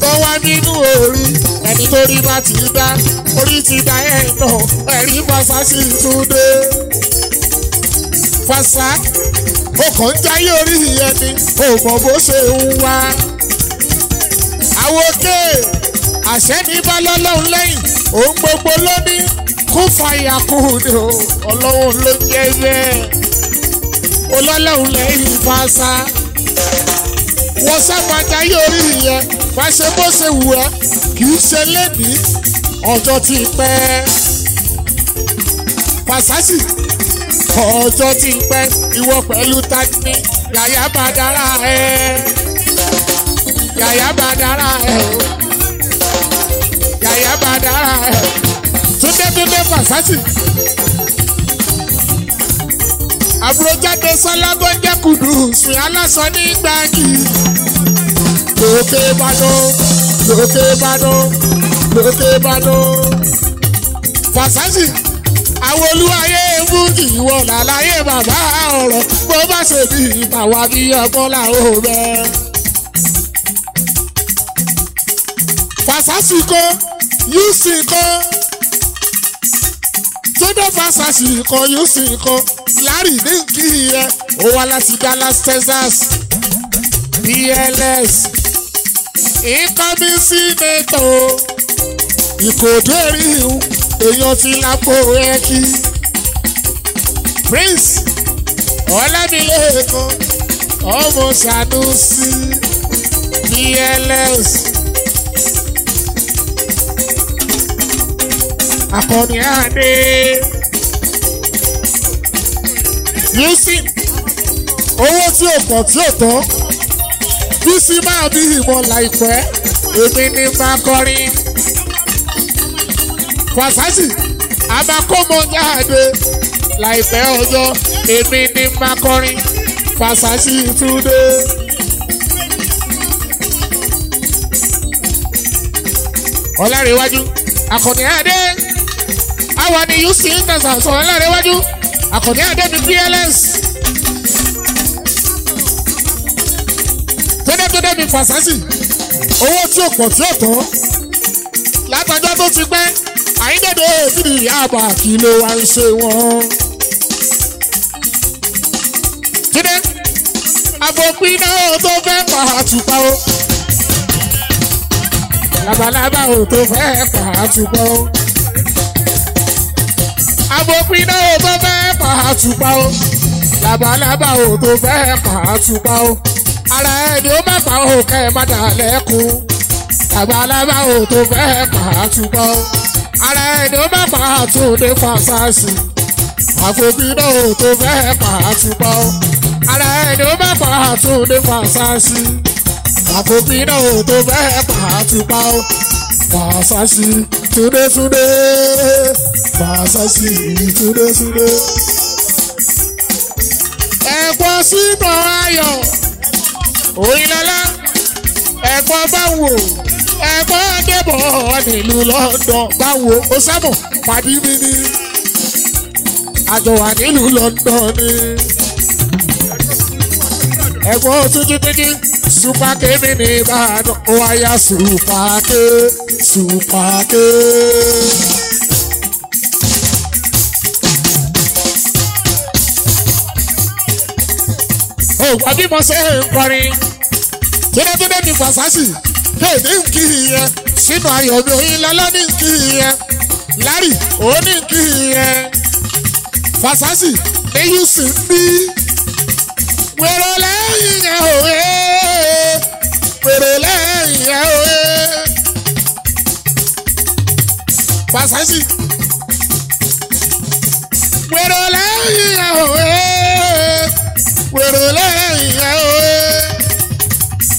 tó wá nínú orí ẹni tó rí bá ti dá orí ti dá ẹ̀ náà ẹ̀rí fàṣà sì tún dé fàṣà ó kàn ń jáyé orí ìyẹn ni ó mọ bó ṣe ń wá. Àwòké àṣẹ ní bá lọ́lọ́run lẹ́yìn òun gbogbo ló ní fàyà kú ni ọlọ́run ló jẹ́ bẹ́ẹ̀ ọlọ́run lẹ́yìn fàṣà wọ́n sábà jáyé orí ìyẹn bá ṣe bó ṣe wù ẹ́ kì í ṣe lẹ́nìí ọjọ́ ti pẹ́. Fàṣásì ọjọ́ ti pẹ́ ìwọ pẹ̀lú tani yàyà bá dára ẹ̀. Yàyà bá dára ẹ̀ yàyà bá dára ẹ̀. Túndé túndé fàṣásì àbúrò jáde sọlá tó ń jẹ́ kùdùsù aláṣọ ní gbági. Lókè ìbàdàn lókè ìbàdàn lókè ìbàdàn. Fàṣásì àwọn olúwayé fújì ìwọ làlàyé bàbá ọ̀rọ̀. Bó bá ṣe bí ìtàwá bí ọgbọ́n làwọn ò bẹ́. fàṣásì kan yúùsì kan tódé fàṣásì kan yúùsì kan larry ní kí ẹ ó wá láti dallas texas. Incoming senator ìkòdó èrìhùn èèyàn ti lápò ẹkí. Prince ọlámilẹ́kan ọmọ sanusi bls akọni adé yusuf owó tí ò pọ̀ tí ò tán bísí máa bí ìmọ̀ láìpẹ́. Èmi ni máa kọrin. Fàṣásì abakọ́mọ jáde. Láìpẹ́ ọjọ́ èmi ni máa kọrin. Fàṣásì túndé. ọlárẹ̀wájú akọni adé. Àwa ni uc international ọlárẹ̀wájú. akọni adé ni pls. tódétódé ni fàṣásì owó tí ò pọ̀ tí ò tán látọjọ́ tó ti pẹ́ àyíndéde ìdílé àbá kí ló wá ń ṣe wọ́n. jíde àfòpin náà tó fẹ́ pa àtùpà o. labalábá ò tó fẹ́ pa àtùpà o. àfòpin náà tó fẹ́ pa àtùpà o. labalábá ò tó fẹ́ pa àtùpà o. ara ẹni ó má pa òkè má dà lẹ́kùn. labalábá ò tó fẹ́ pa àtùpà o ara ẹni ó má pa àtúndé fàṣàṣì àfòbínà ò tó fẹ́ pa àtúpọ̀ ara ẹni ó má pa àtúndé fàṣàṣì àfòbínà ò tó fẹ́ pa àtúpọ̀ fàṣàṣì túndétúndé fàṣàṣì túndétúndé. ẹ̀gbọ́n sínú ayọ̀ òyìnlọ́lá ẹ̀gbọ́n báwo ẹ̀gbọ́n débọ̀ nílùú London. Báwo o sábọ̀ pàdé mi ní àjọ wà nílùú London ni. Ẹ̀gbọ́n tuntun supake mi ní Ìbàdàn. Ó wáyà supake supake wá bí mo ṣe ń kọrin? Túndétúndé ní fàṣásì kéde ń kí yẹn sínú ayọ̀ mi òyìn lọ́lọ́ ní kí yẹn lárì òun ní kí yẹn fàṣásì ní yùsùn bí. Wèrè lẹ́yìn yẹn òwe wèrè lẹ́yìn yẹn òwe fàṣásì wèrè lẹ́yìn yẹn òwe wèrè lẹ́yìn yẹn òwe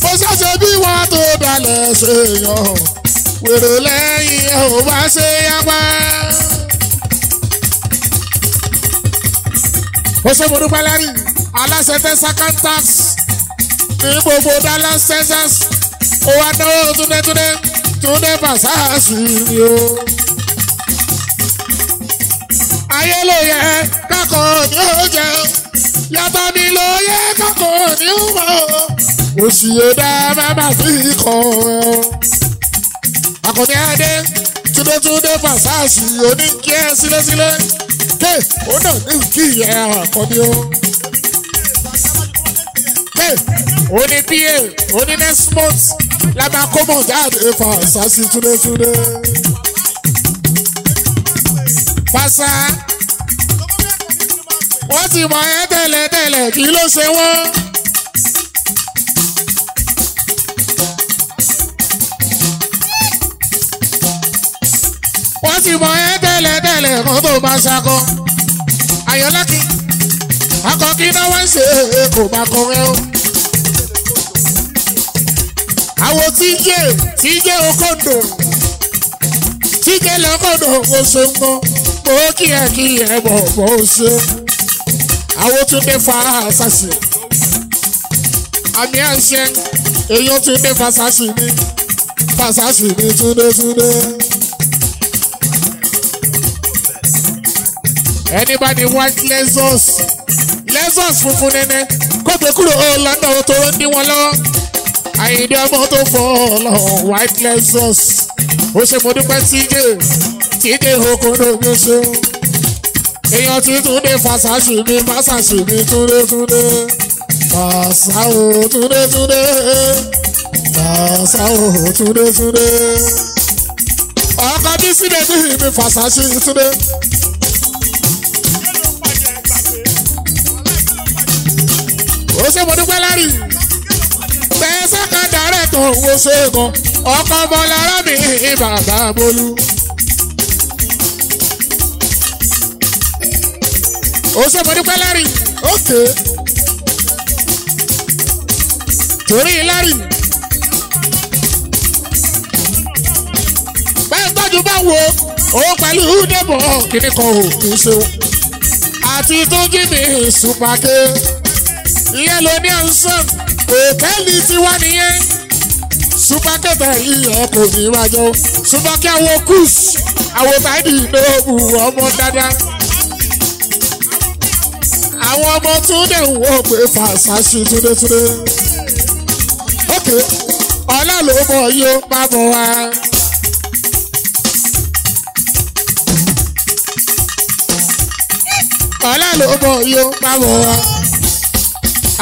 mo ṣẹ̀ṣẹ̀ bí wọ́n tó dalẹ̀ ṣe yàn wèrè lẹ́yìn yẹn ò bá ṣe yapa. ó ṣe mo dúpẹ́ lẹ́rìn aláṣẹ tẹ́sà cantax ní gbogbo Dallas Texas ó wá náwó túndétúndé túndé fàṣàṣì ni o. ayé ló yẹ kákọ́ ní ó jẹ yàtọ̀ mi ló yẹ kákọ́ ní mọ̀ òsì ẹ̀dá bàbá fi kọ́ akọni adé túndétúndé fàṣàṣì oníkí ẹ sílẹ̀sílẹ̀. Ké ó náà ní kí ẹ àkọ́ni o ké ó ní pa ó ní next month la máa kó mọ̀ jáde fàṣàṣì túndétúndé. Fàṣà wọ́n ti mọ̀ ẹ́ tẹ́lẹ̀ tẹ́lẹ̀ kí ló ṣe wọ́n. wọ́n ti mọ̀ ẹ́ tẹ́lẹ̀ tẹ́lẹ̀ kan tó máa ṣakọ. Ayọ̀lákin akọ kí náà wá ń ṣe kò bá kọrẹ́ o. Àwo tíjé tíjé okòndò tíjé lọ́kọ̀dọ̀ kò ṣe ń gbọ́ bó kí ẹ kí ẹ bọ̀ bó ṣe. Àwo tún dé fa àṣàṣì. Àmì àṣẹ èèyàn tún dé fa àṣàṣì mi. Fàṣàṣì mi túndé túndé. ẹni bá ní white lexus lexus funfun nẹ́nẹ́ kó gbé kúrò lọ́nà tó ń dí wọn lọ́wọ́ àyìndé ọmọ tó fọ́ ọlọ́run white lexus ó ṣe mo dúpẹ́ tíjé tíjé okòrò mi ṣe èèyàn tí túndé fàṣàṣì mi fàṣàṣì mi túndé túndé fàṣà ò túndé túndé fàṣà ò túndé túndé ọkọ bí síbẹ̀ bí mi fàṣàṣì túndé. ó ṣe mo lárí. bẹ́ẹ̀ sẹ́kàn dàrẹ́ tó wo ṣẹ́gun ọkọ̀ ọmọ lára mi bàbá bolú. Ó ṣe mo dúpẹ́ lárí. ókè. torí lárí. bẹ́ẹ̀ tọ́jú bá wo òun pẹ̀lú débọ̀ kíní kan ò kì í ṣe o. àti tó jí mi sùpàkẹ́ ìyẹn ló ní ọ̀sán òtẹ́ẹ̀lì tiwa nìyẹn supakẹ́tẹ̀ ìyẹn kò ní máa jọ supakẹ́ àwọn kùs àwọn táìdì ìdóòbù ọmọ dáadáa àwọn ọmọ túndé ń wò pé fàṣàṣì túndétúndé ok ọlá ló bọ̀ yóò má bọ̀ wá. ọlá ló bọ̀ yóò má bọ̀ wá.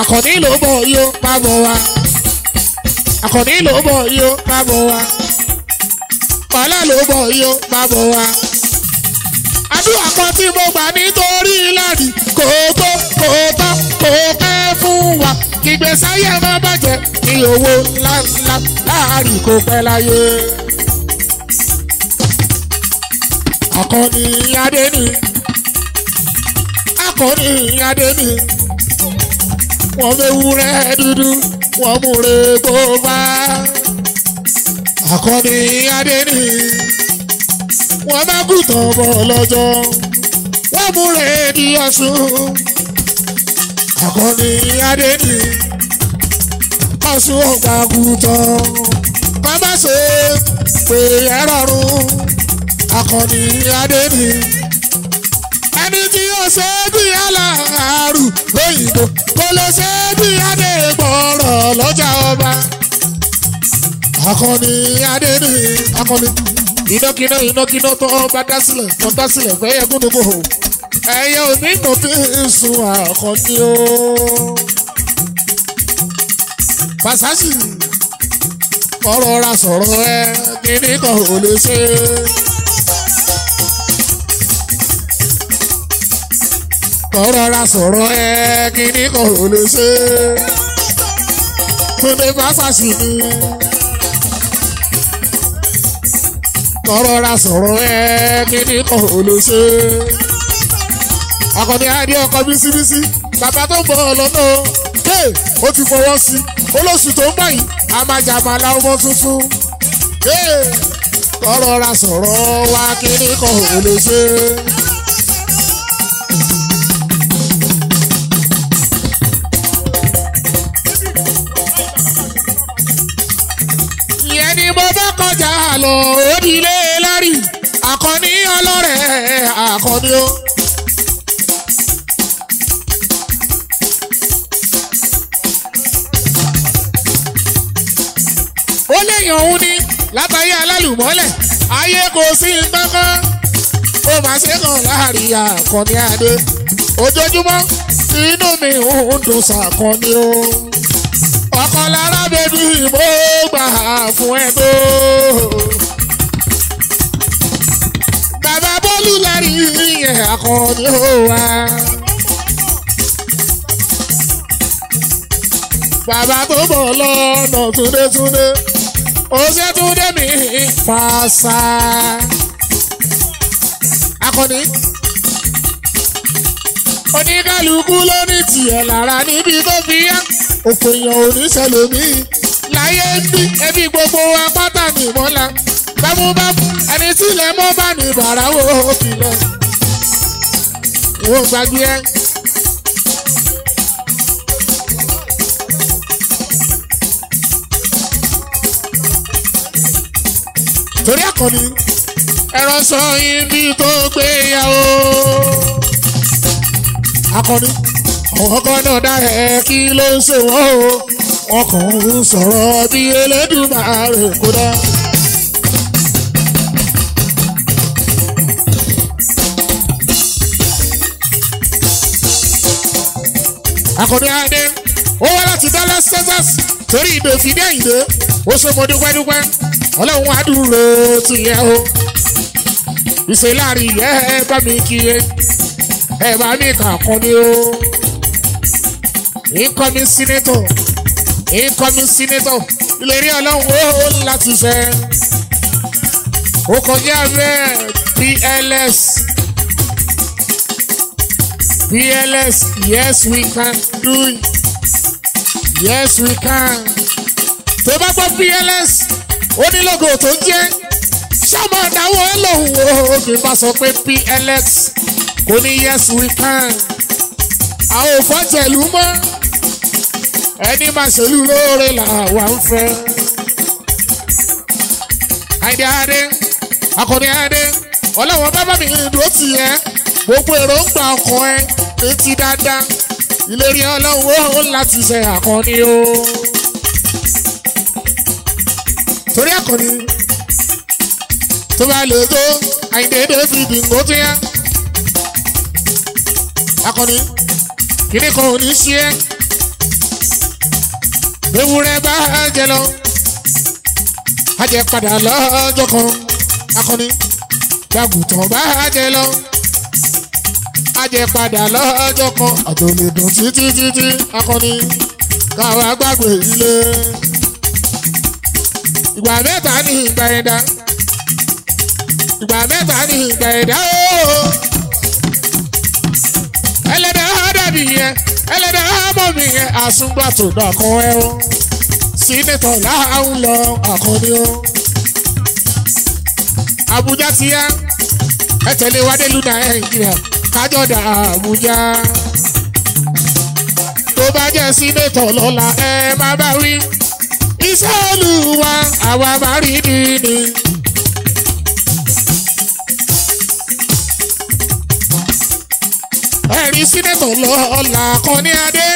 Àkànní ló bọ̀ yó má bọ̀ wá. Àkànní ló bọ̀ yó má bọ̀ wá. Ọ̀la ló bọ̀ yó má bọ̀ wá. àdúrà kan tí mo gbà nítorí láàdì kò tó kò tọ́ kò pẹ́ fún wa. Ìgbésí ayé má bàjẹ́ ní owó ńláńlá. Láàárín kò pẹ́ láyé. akọni adé ni. Akọni adé ni. Wọ́n fẹ́ wúrẹ́ dúdú wọ́n múre gbófá. Akọni Adéni wọ́n bá kùtàn bọ̀ lọ́jọ́ wọ́n múre di Ọ̀ṣun. Akọni Adéni Ọ̀ṣun ọ̀gbà kùtàn wọ́n bá ṣe pé ẹ rọrùn. Akọni Adéni ẹni tí yóò ṣe bí aláàárù lóyìnbó kò lè ṣe bí adégbọ̀rọ̀ lọ́jà ọba. akọni adéni akọni inákiná inákiná tó bá dá sílẹ̀ tó dá sílẹ̀ fẹ́ yẹ gúdúgbò ẹ̀yẹ òní nù tí ń sun akọni o. Fàṣásì ọ̀rọ̀ ra sọ̀rọ̀ ẹ kíní kan ò lè ṣe. ọ̀rọ̀ ra sọ̀rọ̀ ẹ kíní kan ò lè ṣe. Túndé Fàṣásì ni. ọ̀rọ̀ ra sọ̀rọ̀ ẹ kíní kan ò lè ṣe. Akọni Adé ọkọ bísíbísí bàbá tó ń bọ̀ lọ́nà ó ti fọwọ́ sí olóṣù tó ń bọ̀ yìí a máa jà máa la ọmọ tuntun. ọ̀rọ̀ ra sọ̀rọ̀ wa kíní kan ò lè ṣe. ìyẹn ni mo àkànní àkànní o. látàyé alálùmọ́lẹ̀. Ayé kò sí kankan ó máa ṣe kàn láàárín àkànní adé. Ojoojúmọ́ inú mi ń dùn sàkànní o. Ọkàn lára bẹbí mo gbà fún ẹ tó. bàbá bọ́lú lárí yẹn àkànní ó wá. bàbá tó bọ̀ lọ́nà túndétúndé túndé mi. Fàṣà. akọni. Oníkálukú ló ní tiẹ̀ lára níbi tó fi yá. Òpò èèyàn ò ní sẹlómi láyé ń bí ẹbí gbogbo wa pátá ní ìmọ̀lá bámúbámú ẹni tí ilẹ̀ mọ́ bá ní bàrà wò ó kìlọ̀ wọ́n gbàgbé ẹ. Àkànní ẹ̀rọ sọ ibi tó gbé yàwó. akọni àwọn kan náà dá ẹ kí ló ń ṣe wọ́n o wọn kàn ń sọ̀rọ̀ bí Elédùmarè kódà. akọni adé ó wá láti Dallas Texas torí fìdí ìdè ó ṣe mo dúpẹ́ dúpẹ́ ọlọ́run á dúró tìyẹ o. Ìṣe láàárín yẹ ẹ bá mi kí ẹ. Bá mi kà kọ́ ni o. Incoming senator incoming senator. Ìlérí ọlọ́run ó láti ṣe ó kọjá bẹ́ẹ̀ PLS PLS yes we can do it. Yes we can. Tó bá gbọ́ PLS ó ní lógo tó ń jẹ́. Ṣọ́mọ ìdáwọ́ ẹ lòun o í bá sọ pé PLX kò ní yes we can. Àwọn òfọ́jẹ̀lú mọ́. Ẹni máa ṣèlú lóore làwa ń fẹ́. àìdí adé akọni adé ọlọ́wọ́n bábá mi dúró tì yẹ gbogbo èròǹgbà ọkàn ẹ létí dáadáa. Ìlérí ọlọ́run ó láti ṣe àkànní o. àkànní tó bá lè tó àìdè david ngótó yá akọni kíní kan ò ní ṣe é. Ewúrẹ́ bá jẹ lọ ajẹ padà lọ́jọ́ kan. Akọni gbàgùtàn bá jẹ lọ ajẹ padà lọ́jọ́ kan. Àtòlèdùn títí títí akọni káwa gbàgbé ilé ìgbà mẹ́ta ní ìgbà ẹ̀dá. Ìgbà mẹ́ta ní ìgbà ẹ̀dá ooo ẹlẹ́dàá á dàbí yẹn ẹlẹ́dàá á mọ̀ mí yẹn. Àsùngbà tó dọ̀kan ẹ o. Sínétọ̀ láàrún lọ àkànní o. Àbújá ti yá. Ẹ tẹ̀lé wádé lúdà Nàìjíríà. Kájọ̀dá Àbújá. Tó bá jẹ́ sínétọ̀ lọ́la ẹ má bá wí iṣẹ́ Olúwa àwa máa rí nìyí. ẹ̀rí sínétọ̀ lọ́la Àkànní Adé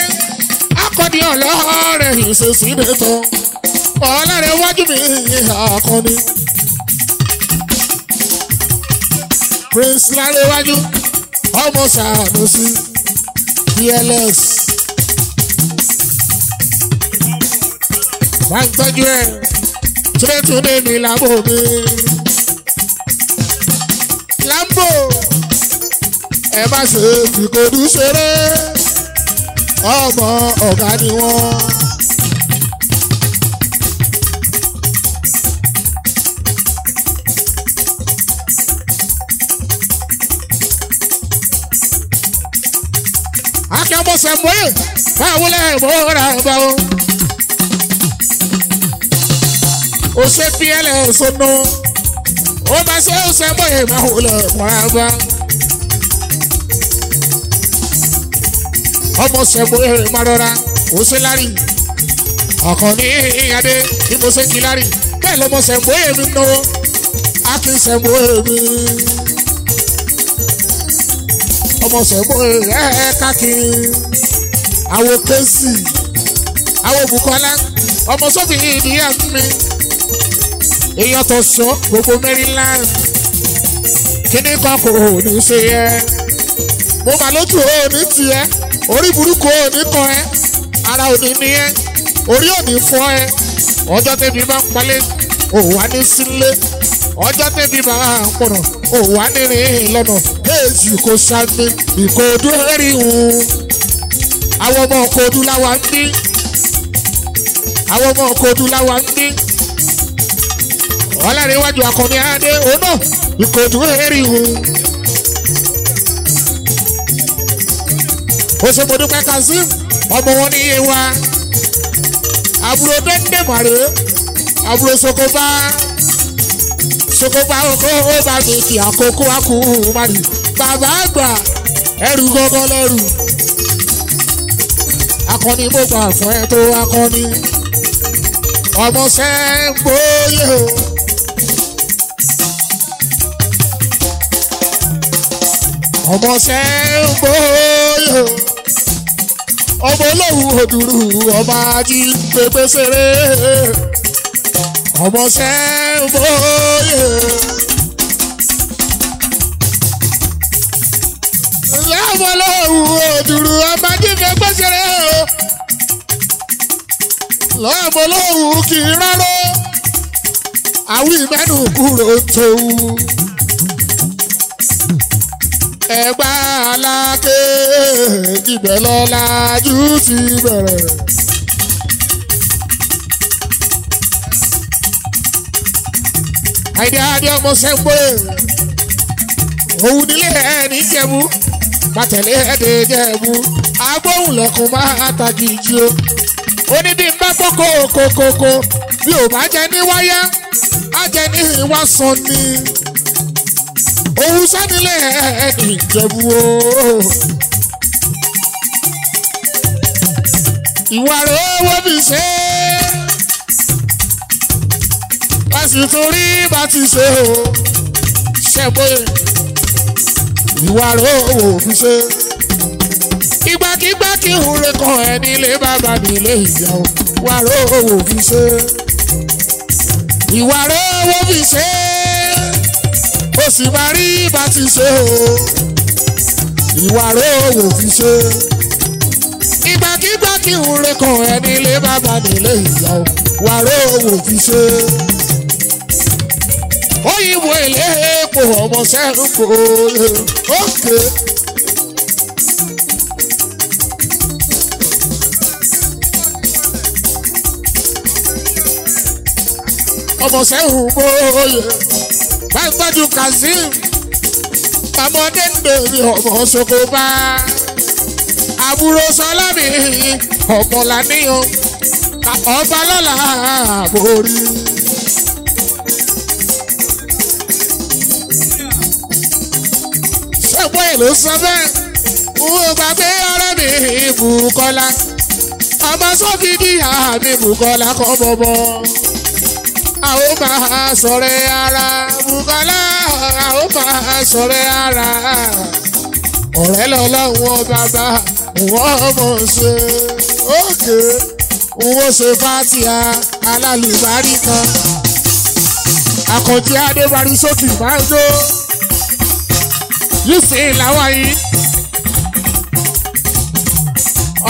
akọni ọlọ́rẹ̀ ìṣe sínétọ̀ ọlọ́rẹ̀ wájú mi Àkànní. Prince Lárẹ̀wájú ọmọ Sànúsí PLS. Wá ń tọ́jú ẹ̀ túnẹ́túnẹ́ mi lábò mi. Lambo ẹ má ṣe fìkòdú ṣeré ọmọ ọ̀gá ni wọ́n. akẹ́mọ̀sẹ̀ mọ́yè báwo lẹ́ mọ́ ra bá o. o ṣe píẹ́lẹ̀ sọnù o ṣe ṣe mọ́yè báwo lẹ́ mọ́ ra bá. ọmọ sẹ̀mọ́yè máa rọra o ṣe lárí ọkàn ní ìyáde bí mo ṣe kí lárí bẹ́ẹ̀ lọmọ sẹ̀mọ́yè mi. Náwó a kì í sẹ̀mọ́yè mi ọmọ sẹ̀mọ́ ẹ̀ káàkiri àwọ̀ kẹ́sì àwọ̀ bukola ọmọ sọ́fì ìdíyà mi èèyàn tó sọ gbogbo maryland kíní kan kò ní ṣe yẹ? Mo mà lójú ò ní tiẹ̀ orí burúkú ò ní kan ẹ ara ò ní ní ẹ orí ò ní fọ́ ẹ. Ọjọ́ tẹ́bi bá ń palẹ̀ ò wá ní sílé. Ọjọ́ tẹ́bi bá ń pọ̀nà ò wá ní rìn lọ́nà. Kéèjì kò sáré ìkòdú ẹ̀rí hù àwọn ọmọ kòdú láwa ń bí àwọn ọmọ kòdú láwa ń bí ọlárẹ̀wájú akọni adé ọ̀nà ìkòdú ẹ̀rí hù. òṣèmọdúpẹ́ kazeem. Ọmọ wọn ní iye wa. Àbúrò dẹ́ndé màrè àbúrò sokoba sokoba oko ó bá mi kí àkókò àkú mari. Bàbá àgbà ẹrù gọgọ lẹrù akọni mo gbà fún ẹ tó akọni. Ọmọ sẹ́ńgbóyè o. ọmọ sẹ́ńgbóyè o. ọmọ olóhùn òdùrú ọmọ ají pépé seré ọmọ sẹ́ńgbóyè o. láwọn lọ́wọ́ òdùrú ọmọ jíjẹ gbẹ́sẹ̀rẹ́ o. lọ́wọ́ lọ́wọ́ kì í rárá. àwí mẹ́nu kúrò tóu. Ẹgbà aláké ibẹ̀ lọ́la jù ti bẹ̀rẹ̀. àìdí adé ọmọ sẹ́ńgbó òun nílé ẹ̀ ní jẹ̀bú bàtẹ̀lé ẹ̀dẹ̀ jẹ̀bú agbóhùn lẹ́kùn máa tagi jí o. n bá gbọ́ kókókókó bí ò bá jẹ ní wáyá á jẹ ní ìwà sàn ni. Òun sánilé ẹ̀ẹ́dì jẹ̀bú o. ìwà rẹ̀ owó bí ṣe é. tún rí bá ti ṣe o. ṣẹ́gbóyè ìwà rẹ̀ ò fi ṣe. ìgbàkigbà kí ìhùrẹ́ kan ẹ nílé bàbá nílé ìyá o ìwà rẹ̀ ò fi ṣe. ìwà rẹ̀ ò fi ṣe. ó sì máa rí bá ti ṣe o. ìwà rẹ̀ ò fi ṣe. ìgbàkigbà kí ìhùrẹ́ kan ẹ nílé bàbá nílé ìyá o ìwà rẹ̀ ò fi ṣe òyìnbó eléèpo ọmọ sẹ́rùn gbòòrè òkè. ọmọ sẹ́rùn gbòòrè bá gbájú kazeem ọmọdé ń bèrè ọmọ sokoba àbúrò sọlámì ọmọlàníyàn ọba lọ́la àbórí. ṣẹ́gbọ́n ẹ̀ ló sọ bẹ́ẹ̀. Mo gbàgbé ọ̀rẹ́ mi Bùkọ́lá. Ọmọ sọ́fìdí àmì Bùkọ́lá kọ́ bọ̀bọ̀. A ó máa sọ̀rẹ́ ara Bùkọ́lá. A ó máa sọ̀rẹ́ ara. Ọ̀rẹ́ lọ́lọ́wọ́ bàbá wọ́n mọ̀ ṣe. Ókè wọ́n ṣe fàtíà alálùbárí kan. Àkànjí Adébárí sókè máa ń jó yìí làwọn yìí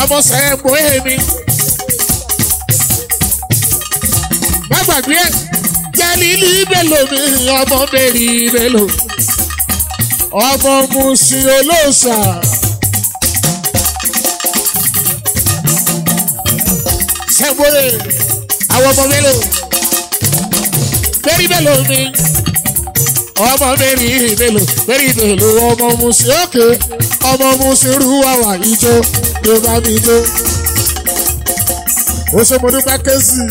ọmọ sẹ́gbó èmi gbàgbé ẹ̀. Jẹ́lílì bẹ́lò mi ọmọ bẹ́rì bẹ́lò. Ọmọ musin olóòṣà. sẹ́gbóyè àwọn ọmọ bẹ́lò bẹ́rì bẹ́lò mi ọmọ bẹ́rì bẹ́lò. Bẹ́rì bẹ́lò ọmọ musin òkè ọmọ musin rúwàwà ìjọ ló bá mi jó. ó ṣe mo dúpẹ́ kẹ́sì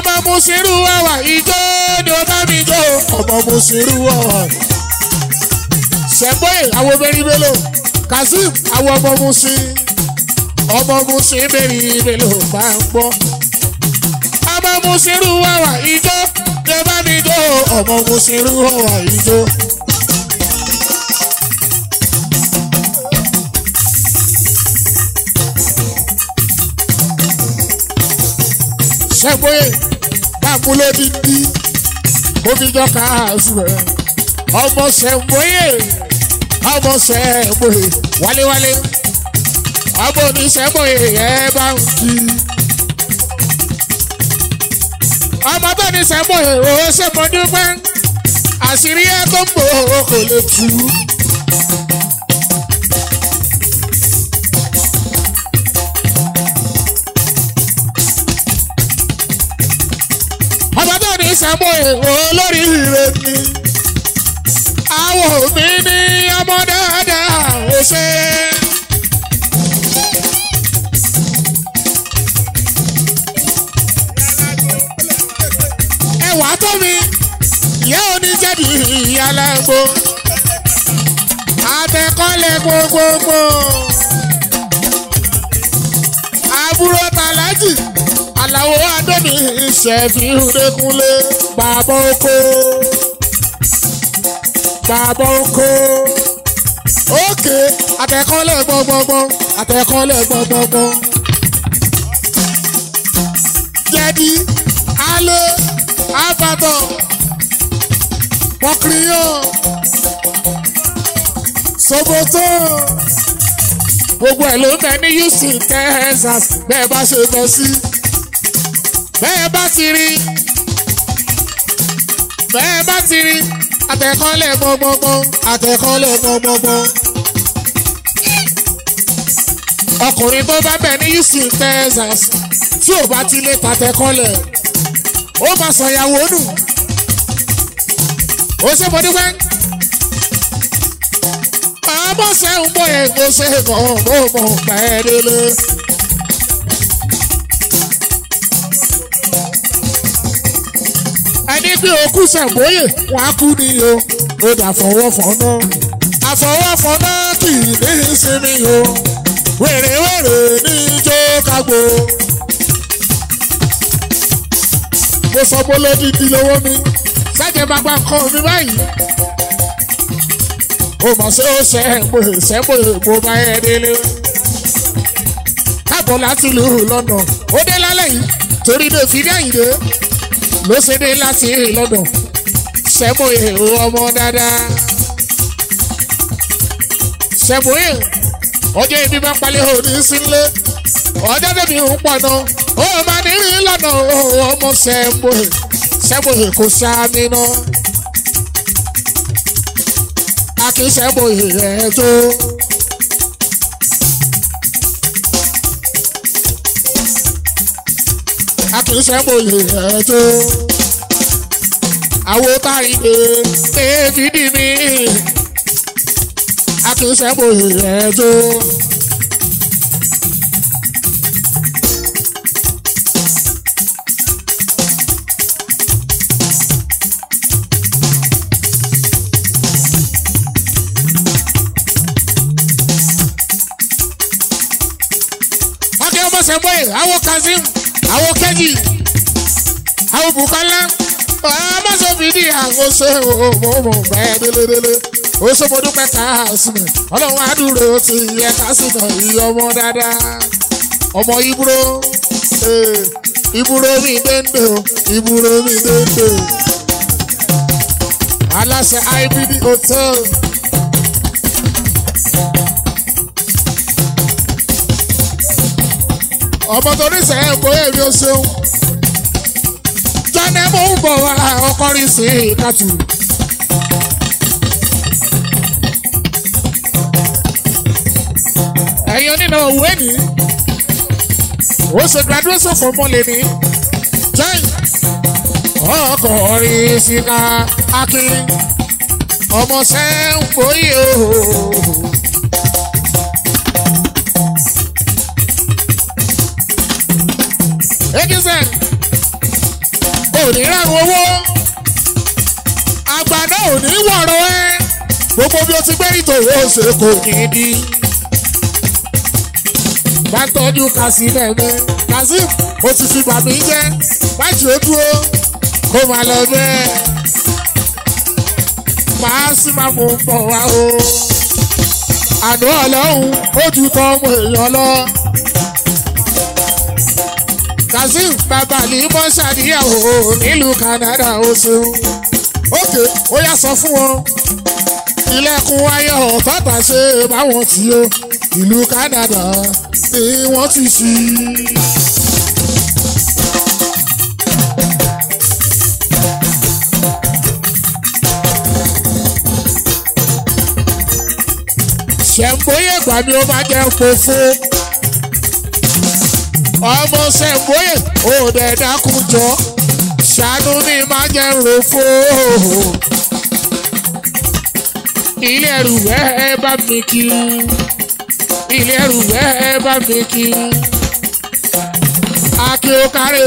ọmọ musiru wàwà ijó ni ó bá mi jó ọmọ musiru wàwà. sẹ́gbọ́n àwọn obìnrin mélòó kazeem àwọn ọmọ musi ọmọ musi mẹ́rin mélòó bá ń gbọ́. ọmọ musiru wàwà ijó ni ó bá mi jó ọmọ musiru wàwà ijó. sẹ́gbóyè báàmú ló ní bí kó fi jọ káàsù rẹ̀ ọmọ sẹ́gbóyè ọmọ sẹ́gbóyè wálewálé ọmọ oníṣẹ́gbóyè ẹ bá ń kí. ọmọ tó ní sẹ́gbóyè ó ṣe mọ́ dúpẹ́ àṣírí ẹ tó ń bò ó kò lè tú. Ọba tó ní sẹ́mu èèwọ̀ lórí ire ni. àwọn òbí ní ọmọ dáadáa ò ṣe. ẹwà tó mi ìyá oníjẹ̀bi ìyá lágbo. àtẹ̀kọ́lẹ̀ gbogbogbò. àbúrò tàlájì aláwo adóni ìṣẹ̀fìrúdékúnlé bàbá oko. Bàbá oko. Òkè àtẹ̀kọ́lẹ̀ gbọ̀ngbọ̀ngbọ̀n àtẹ̀kọ́lẹ̀ gbọ̀ngbọ̀ngbọ̀n. Jẹ̀dí alẹ́ àbàtọ̀ pọkìrìyàn soboto gbogbo ẹ̀ ló ń bẹ ní houston texas bẹ́ẹ̀ bá ṣe lọ sí bẹ́ẹ̀ bá ti rí bẹ́ẹ̀ bá ti rí àtẹ̀kọ́lẹ̀ gbọ́ngbọ́ngbọ́n àtẹ̀kọ́lẹ̀ gbọ́ngbọ́ngbọ́n. ọkùnrin tó bá bẹ̀ ní houston texas tí ò bá ti lè tàtẹ̀kọ́lẹ̀ ó máa sọ ìyàwó nù. Ó ṣe mọ́dúpẹ́ ọmọ sẹ́hùn bọ̀ ẹ̀ kó ṣe kàn ó mọ̀ pẹ́ bí okú sẹ̀mbóyè wọn á kú ní o. Ó dà fọwọ́fọ́nà. Àfọwọ́fọ́nà kì í ní sinmi o. Wèrèwèrè ní ijó kágbó. mo sọ pé lódìdí lọ́wọ́ mi. Sájẹ́ gba nǹkan mi báyìí. ó mọ̀ sí ó sẹ́mbóyè sẹ́mbóyè mo bá yẹ délé. káàbọ̀ láti lù ú lọ́nà. Ó dé lálẹ́ yìí. Torí lè fi ní àyìnbó ló ṣe dé láti lọ́dọ̀ sẹ́móye ọmọ dáadáa. Sẹ́móye ọjọ́ ibi bá palẹ̀ òní sílé. Ọjọ́ tẹ̀mí ń pọ̀nà. Ó máa ní rí lọ́nà ọmọ sẹ́móye sẹ́móye kò sáámi náà a kì í sẹ́móye ẹ̀ tó. Kì í sẹ́móye ẹ̀ tó àwo táyìnbé èéfìdí mi akínsẹ́bòye rẹ̀ tó. Ọmọsọfìdí àkóso òmòmò bẹ́ẹ̀ délédélé. Oṣomọdúpẹ́ káàsìmẹ̀ ọlọ́run àdúró ti yẹ kásìmẹ̀ iye ọmọ dáadáa. Ọmọ iburo iburo mi dénde o? Iburo mi dénde aláṣẹ ibd hotel. ọmọ tó ní sẹ́yìn bóyá èmi ò ṣeun ṣe mú bọ̀ wá ọkọrin sí ìkàtù. ẹ̀yin onínà òwe ni ó ṣe graduation fún ọmọlẹ́ni jẹ́yìn ọkọrin síka akin ọmọ sẹ́ńpọ̀yì o. Ekisen òní rẹ̀rùn owó àgbàdo òní wọ̀rọ̀ ẹ gbogbo bí o ti gbé nítorí ṣe kò ní di. bá tọ́jú Kazeem ẹ̀mẹ́ Kazeem fi bàmí jẹ́ májì ó dúró kó máa lọ bẹ́ẹ̀. màá sì máa mú un bọ̀ wá o. àná ọlọ́run ó ju tọ́ ọmọ èèyàn lọ. Kazeem bàbá ní mọ́ ṣàníyàwó nílùú Canada ó ṣeun. ókè ó yá sọ fún wọn. ilẹ̀kùn ayọ̀ tọ́ta ṣe báwọn tí ó ìlú Canada ni wọ́n ti ṣí. ṣẹ̀ǹbóyè gbà mí ó máa jẹ́ fòfó ọmọ ṣẹ̀ǹbóyè ó dẹ̀ dákun jọ. Ṣàánú mi máa jẹ́ ròfó ilé ẹrù ẹ bá mi kí. Ilé ẹrù ẹ bá mi kí. Akíokare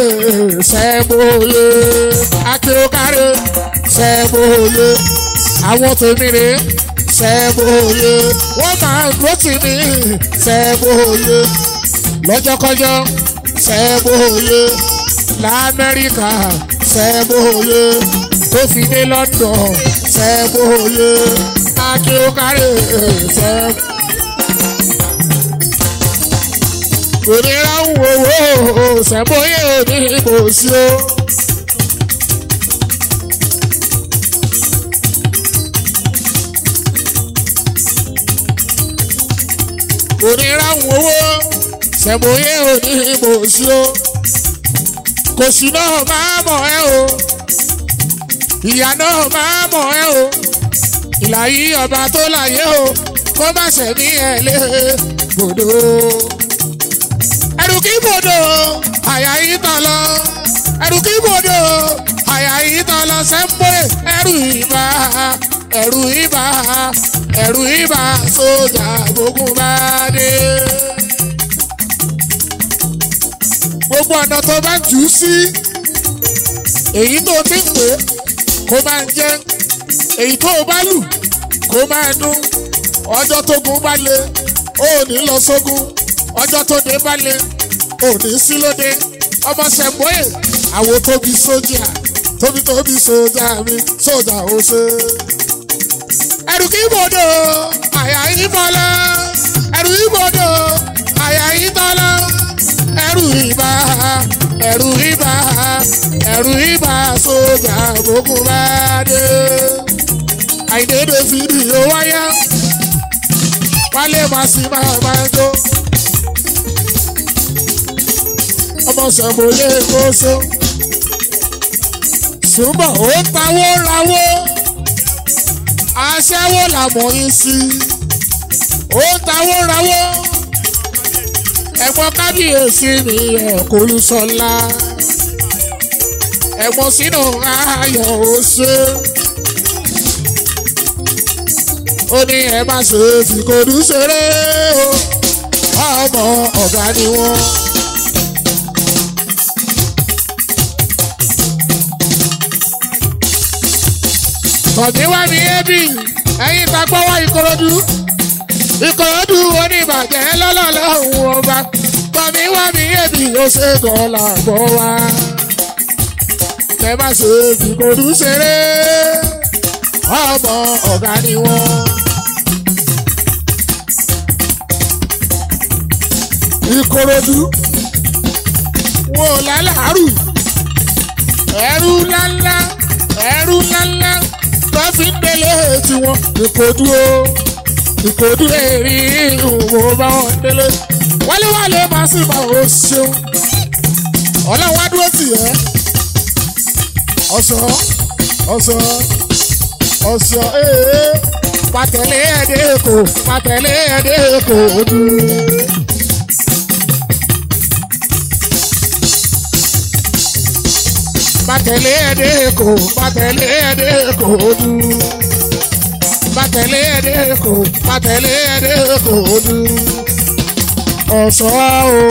ṣẹ̀ǹbóyè akíokare ṣẹ̀ǹbóyè àwọn tèmi rèé sẹ́bóyè wọ́n máa ń dúró tì mí sẹ́bóyè lọ́jọ́kọ́jọ́ sẹ́bóyè lamẹ́ríkà sẹ́bóyè tó fi dé London sẹ́bóyè akíokárè sẹ́bóyè. onírànwó owó sẹ́bóyè òní kò sí o. onírànwó owó sẹ̀móyé òní mòsí o. Kò sí náà máa mọ̀ ẹ́ o. Ìyá náà máa mọ̀ ẹ́ o. Ìlàyé ọba tó láyé o. Kó má sẹ̀mí ẹ̀ lé gbòdò ẹ̀rù kí gbòdò àyà yìí tán lọ. Ẹ̀rù kí gbòdò àyà yìí tán lọ. Sẹ́ńpẹ́ ẹ̀rù ìbá ẹ̀rù ìbá ẹ̀rù ìbá sójà gbógun bá dé. Gbogbo ọ̀nà tó bá jù ú sí. Èyí tó ti ń pè kó máa ń jẹ́. Èyí tó bá lù kó máa dún. Ọjọ́ tógun bá le ó ní lọ sógun. Ọjọ́ tó dé bá le ó ní sí lóde. Ọmọ ṣẹ̀gbọ́n ẹ̀ àwọn tóbi sójà tóbi tóbi sójà mi sójà ó ṣe. Ẹrù kí bòdò àyà yín bọ́lá. Ẹrù yín bòdò àyà yín tọ́lá ẹrù ìbá ẹrù ìbá ẹrù ìbá sójà gbogbo bá dé àìdédé fídíò wáyá wálé máa sì máa máa jó ọmọ sọ̀mọ́lé kóso. Ṣùgbọ́n ó tawó rawó. Aṣẹ́wó làmọ̀ yín sí. Ó tawó rawó ẹ̀gbọ́n kábíyèsí mi ẹ̀kọ́lù sọ́lá. Ẹ̀gbọ́n sínú ayọ̀ oṣù ó ní ẹ má ṣe fìkòdú ṣeré o. Ọmọ ọ̀gá ni wọ́n. tọ̀mí wá mi ébì ẹ̀yin ta gbọ́ ìkòròdú oníbàjẹ́ lọ́lọ́lọ́hùn ọba. Tọ̀mí wá mi ébì ó ṣe dọ́là gbọ́ wá. ẹ má ṣe ìkòròdú ṣeré. Ọmọ ọ̀gá ni wọ́n. ìkòròdú wo lálàárù. Ẹrú ńláńlá ẹrú ńláńlá. Tó fi ń délé tiwọn. Ìkòdú o ìkòdú èrì ìhùwò bá wọn délé wálé-wálé máa sì máa ó ṣeun ọlọ́run wá dúró tì ẹ́ ọ̀sán ọ̀sán ọ̀sán ee pàtẹ́lẹ̀ ẹ̀dẹ́ kò pàtẹ́lẹ̀ ẹ̀dẹ́ kò dùn. pàtẹ́lẹ̀ ẹ̀dẹ́ kò pàtẹ́lẹ̀ ẹ̀dẹ́ kò dùn. Pàtẹ́lẹ̀ ẹ̀dẹ́ kò pàtẹ́lẹ̀ ẹ̀dẹ́ kò dùn. ọ̀sán o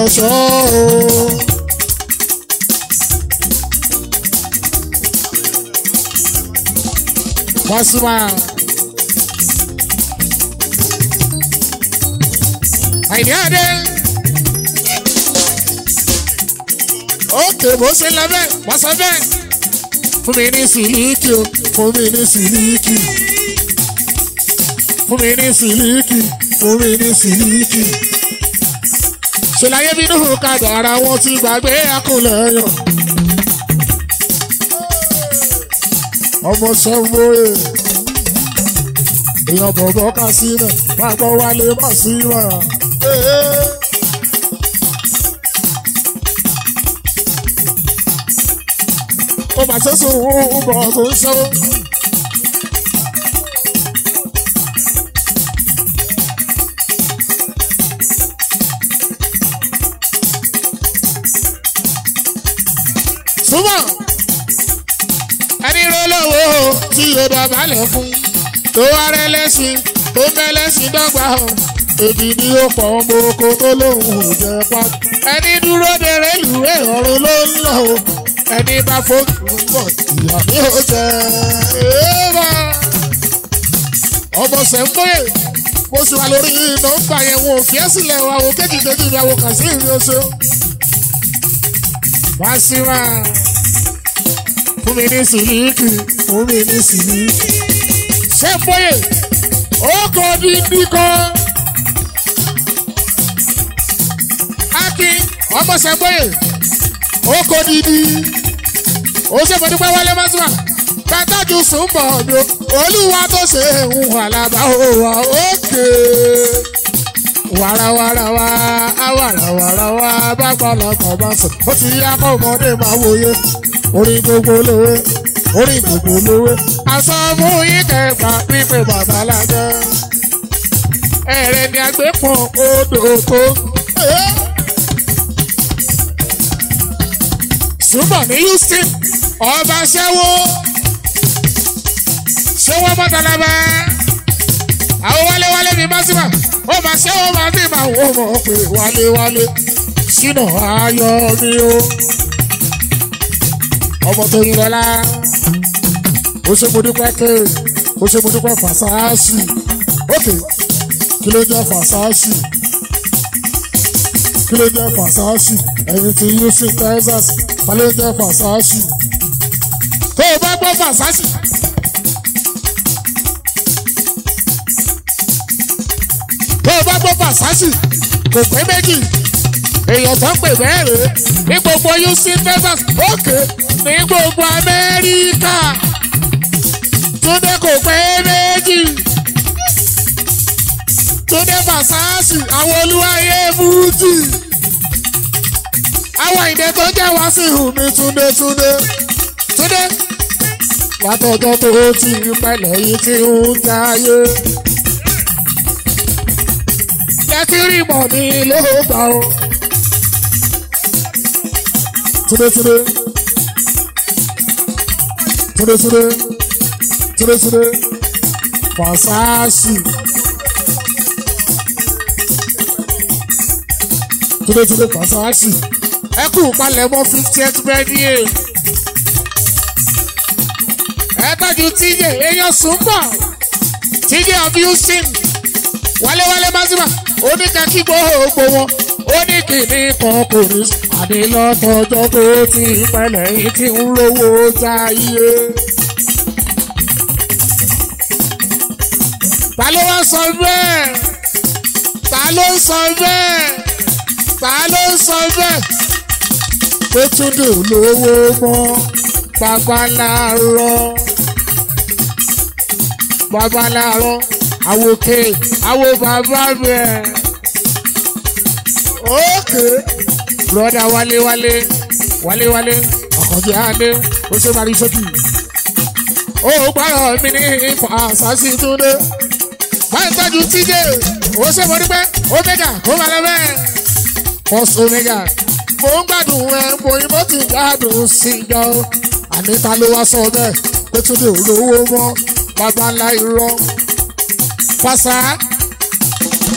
ọ̀sán o. Pasuma. Àìní àdé. Ókè bó ṣe lọ bẹ́ẹ̀, wọ́n bẹ́ẹ̀. Fún mi ní sílíkì o, fún mi ní sílíkì. Fún mi ní sílíkì, fún mi ní sílíkì. Ṣèláyé bínú kadà ara wọn ti gbàgbé akúnlẹ̀ yàn. ọmọ sẹ́wọ́n èèyàn bọ̀bọ̀ ká sílẹ̀ máa gbọ́ wálé má sí wà. ó mà ṣe sùn ún bọ̀ tó ń ṣẹ́wó. Tí yóò dọ̀bálẹ̀ fún? Tó wá rẹ lẹ́sìn tó fẹ́ lẹ́sìn dọ́gba o. Èdè ni ó pọ̀ ọmọ oko tó lóun ò jẹ pa. Ẹni dúró de rélùwé ọ̀run ló ń lọ o. Ẹni bá fojú ń bọ̀ ìyá mi ò jẹ. Ọmọ sẹ́ńpẹ́ mo sì wà lórí nọ́mbà yẹn wọn ò fi ẹ́ sílẹ̀ wa wo kéjìkéjì ni àwọn kà sí ìrìn oṣù wá sí wa fún mi ní sílíkì fún mi ní sílíkì. ó kọ dídí kan. akin ọmọ ṣe bóyè ó kọ dídí. ó ṣe fọdúpẹ́ wálé mọ́tìmá kátàjú sùnbọ̀ mi o olúwa tó ṣe ń wà lábá ó wà òkè. wàràwàràwà àwàràwàràwà bá gbọ́dọ̀ bá sọ ó ti yá kọ́ ọmọdé máa wòye orí gbogbo lówó orí gbogbo lówó aṣọ fún yín kẹfà pípé bàbá lájẹ ẹrẹ ni agbépọn odò tó. súnmọ̀ ní houston ọba ṣẹ́wó. Ṣẹ́wó mọ́tàlábà àwọn wálé-wálé mi máa síbà ó máa ṣẹ́wó máa fi máa wò mọ̀ pé wálé-wálé. Sínú ayọ̀ mi o ọmọ tó yin lọ́la ó ṣe mo dúpẹ́ ké ó ṣe mo dúpẹ́ fàṣáàṣì ókè kí ló jẹ́ fàṣáàṣì kí ló jẹ́ fàṣáàṣì ẹ̀yin ti houston texas ta ló jẹ́ fàṣáàṣì tó o bá gbọ́ fàṣáàṣì. tó o bá gbọ́ fàṣáàṣì kò pé méjì. Èèyàn tó ń pè bẹ́ẹ̀ rèé ní gbogbo houston texas. Ókè ní gbogbo amẹ́ríkà túndé kò pé méjì túndé fàṣáàṣì àwọn olúwayé búùtì àwọn ìdè tó jẹ́ wá sí ìhùmí túndé túndé túndé látọjọ́ tó ti pẹ̀lẹ́ yìí tí ń jáyé lẹ́tí rí mọ̀ ní ló gbà ó. Túndé túndé túndé fàṣáàṣì túndé túndé fàṣáàṣì ẹ kú palẹ̀mọ́ fiftieth birthday. Ẹ tọ́jú tíjẹ èèyàn súnmọ́ tíjẹ of houston. Wálé-wálé mazima oníkàkí gbogbo wọn. Oníkìní kan kò ní àdélọ́tọ̀jọ́ tó ti pẹ̀lẹ́ yìí tí ń rówó jáyé. ta ló wá sọ bẹ́ẹ̀? Ta ló ń sọ bẹ́ẹ̀? Ta ló ń sọ bẹ́ẹ̀? Pé túndé olówó mọ́ babaláàárọ̀ babaláàárọ̀ àwòkè àwò bàbá ókè broda wálé wálé wálé wálé àkànjẹ adé ó ṣe máa rí sókè ó gbọ́dọ̀ mi ní fàṣásí túndé. Báyìí tíjé ó ṣe mo dúpẹ́ omega kó máa lọ bẹ́ẹ̀. First omega mo ń gbádùn ẹ yín mo ti gbádùn sí i jọ àníta ló wá sọ bẹ́ẹ̀ pé túndé ò lówó mọ́ bàbá ńlá irọ́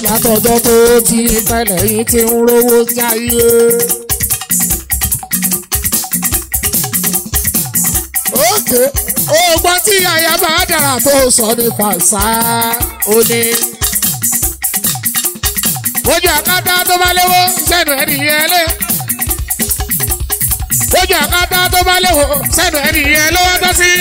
látọjọ́ tó ti tẹ́lẹ̀ yìí ti ń rówó jáyé. òkè ògbọ́n tí bá dára tó sọ ní fàṣà ó ojú àkàtà tó bá léwó sẹ́nu ẹni yẹn lé. ojú àkàtà tó bá léwó sẹ́nu ẹni yẹn ló wá sí.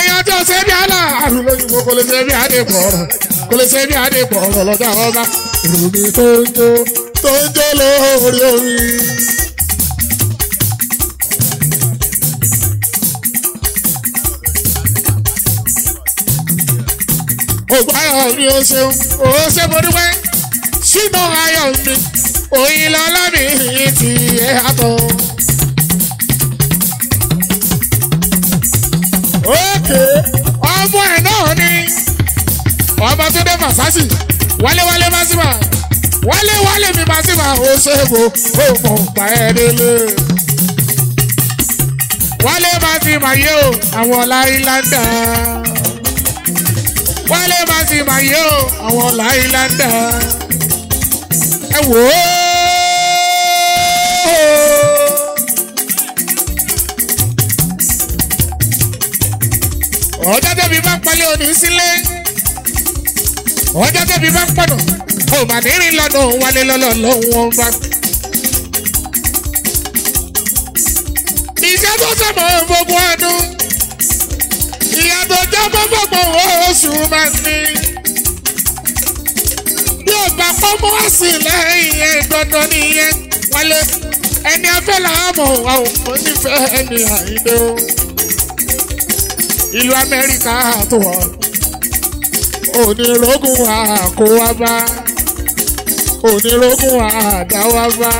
Èèyàn tó ṣe bí aláàrùn lóyìnbó kò lè ṣe bí adépọ̀ ọ̀rọ̀ kò lè ṣe bí adépọ̀ ọ̀rọ̀ lọ́jà ọba ìròmí tó ń jó tó ń jó lórí omi. ògbáyọ̀ mi ò ṣeun ò ṣe mo dúpẹ́ ayọ̀ mi òyìn lọ́lá mi ti ẹ̀ àtọ̀. Ọmọ ẹ̀ náà ni ọmọ tó dé fàṣásì wálé-wálé másìmá wálé-wálé mi másìmá ó ṣe bò ó mọ̀ gbà ẹ́ délé. wálé másìmá yé o àwọn láìláńdà wálé yé o àwọn láìláńdà ẹ wò. Ọjọ́ tẹ̀bí bá ń pọ́lé òní sílé. Ọjọ́ tẹ̀bí bá ń pọ̀nà ó mà ní rìn lọ́nà wálé lọ́lọ́ lọ́wọ́ bá. iṣẹ́ tó sọ̀mọ́ gbogbo ọdún. Ìyá tó jẹ́ gbogbo oṣù máa ní. bí ó bá pọ́nmọ́ wá sí lẹ́yìn yẹn dandan nìyẹn wálé. Ẹni afẹ́ mọ̀ àwọn onífẹ́ ẹni àìdó ìlú amẹ́ríkà tó wọ̀ onírogún àkó wá bá. Onírogún àdá wá bá.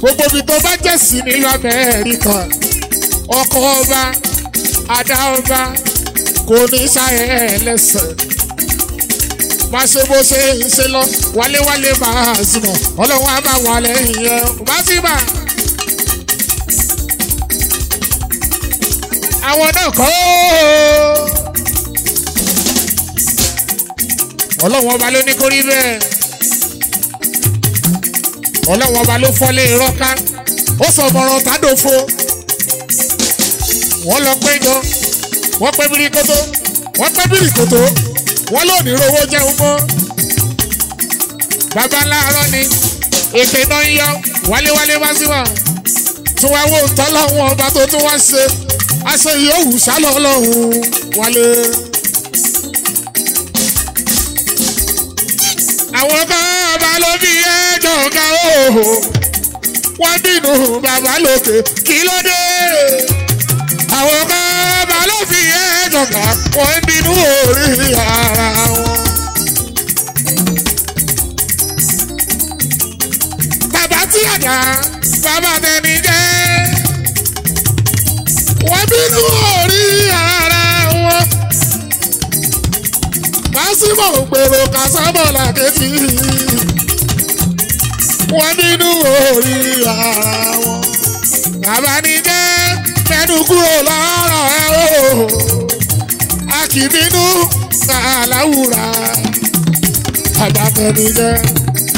Gbogbo ibi tó bá jẹ́ sí nílùú amẹ́ríkà ọkọ̀ ọba àdá ọba kò ní sáyẹ̀ lẹ́sẹ̀ má ṣe bó ṣe ń ṣe lọ wálé-wálé máa zùmọ̀ ọlọ́run á máa wà lẹ́yìn yẹn má sí máa. Àwọn náà kọ́. Ọlọ́wọ́n ọba ló ní kó rí bẹ́ẹ̀. Ọlọ́wọ́n ọba ló fọ́lé rọ́ká ó sọ ọmọràn tádòfo wọ́n lọ péjọ. Wọ́n pẹ́ bírí kótó wọ́n pẹ́ bírí kótó wọ́n lò rówó jẹun mọ́. Bàbá láàárọ̀ ni. Ètè náà ń yọ. Wálé-wálé wá sí wa. Tún wá wò ọba tó tún wá ṣe aṣọ ìyóhù sálọ ọlọ́run wálé. àwọn bàbá ló fi ẹjọ́ ga òhò wọ́n bínú bàbá lókè kí ló dé. àwọn bàbá ló fi ẹjọ́ ga wọ́n bínú orí ara wọn. bàbá tí àdá bàbá tẹni jẹ́ wọ́n bínú orí ara wọn. Màsímọ̀ gbèrò kàsámọ̀ làkejì. Wọ́n bínú orí ara wọn. Bàbá ní jẹ́ mẹ́nu kúrò lọ́rọ̀ ẹ o. A kì í bínú kàláwùrà. Bàbá tẹ̀lé jẹ́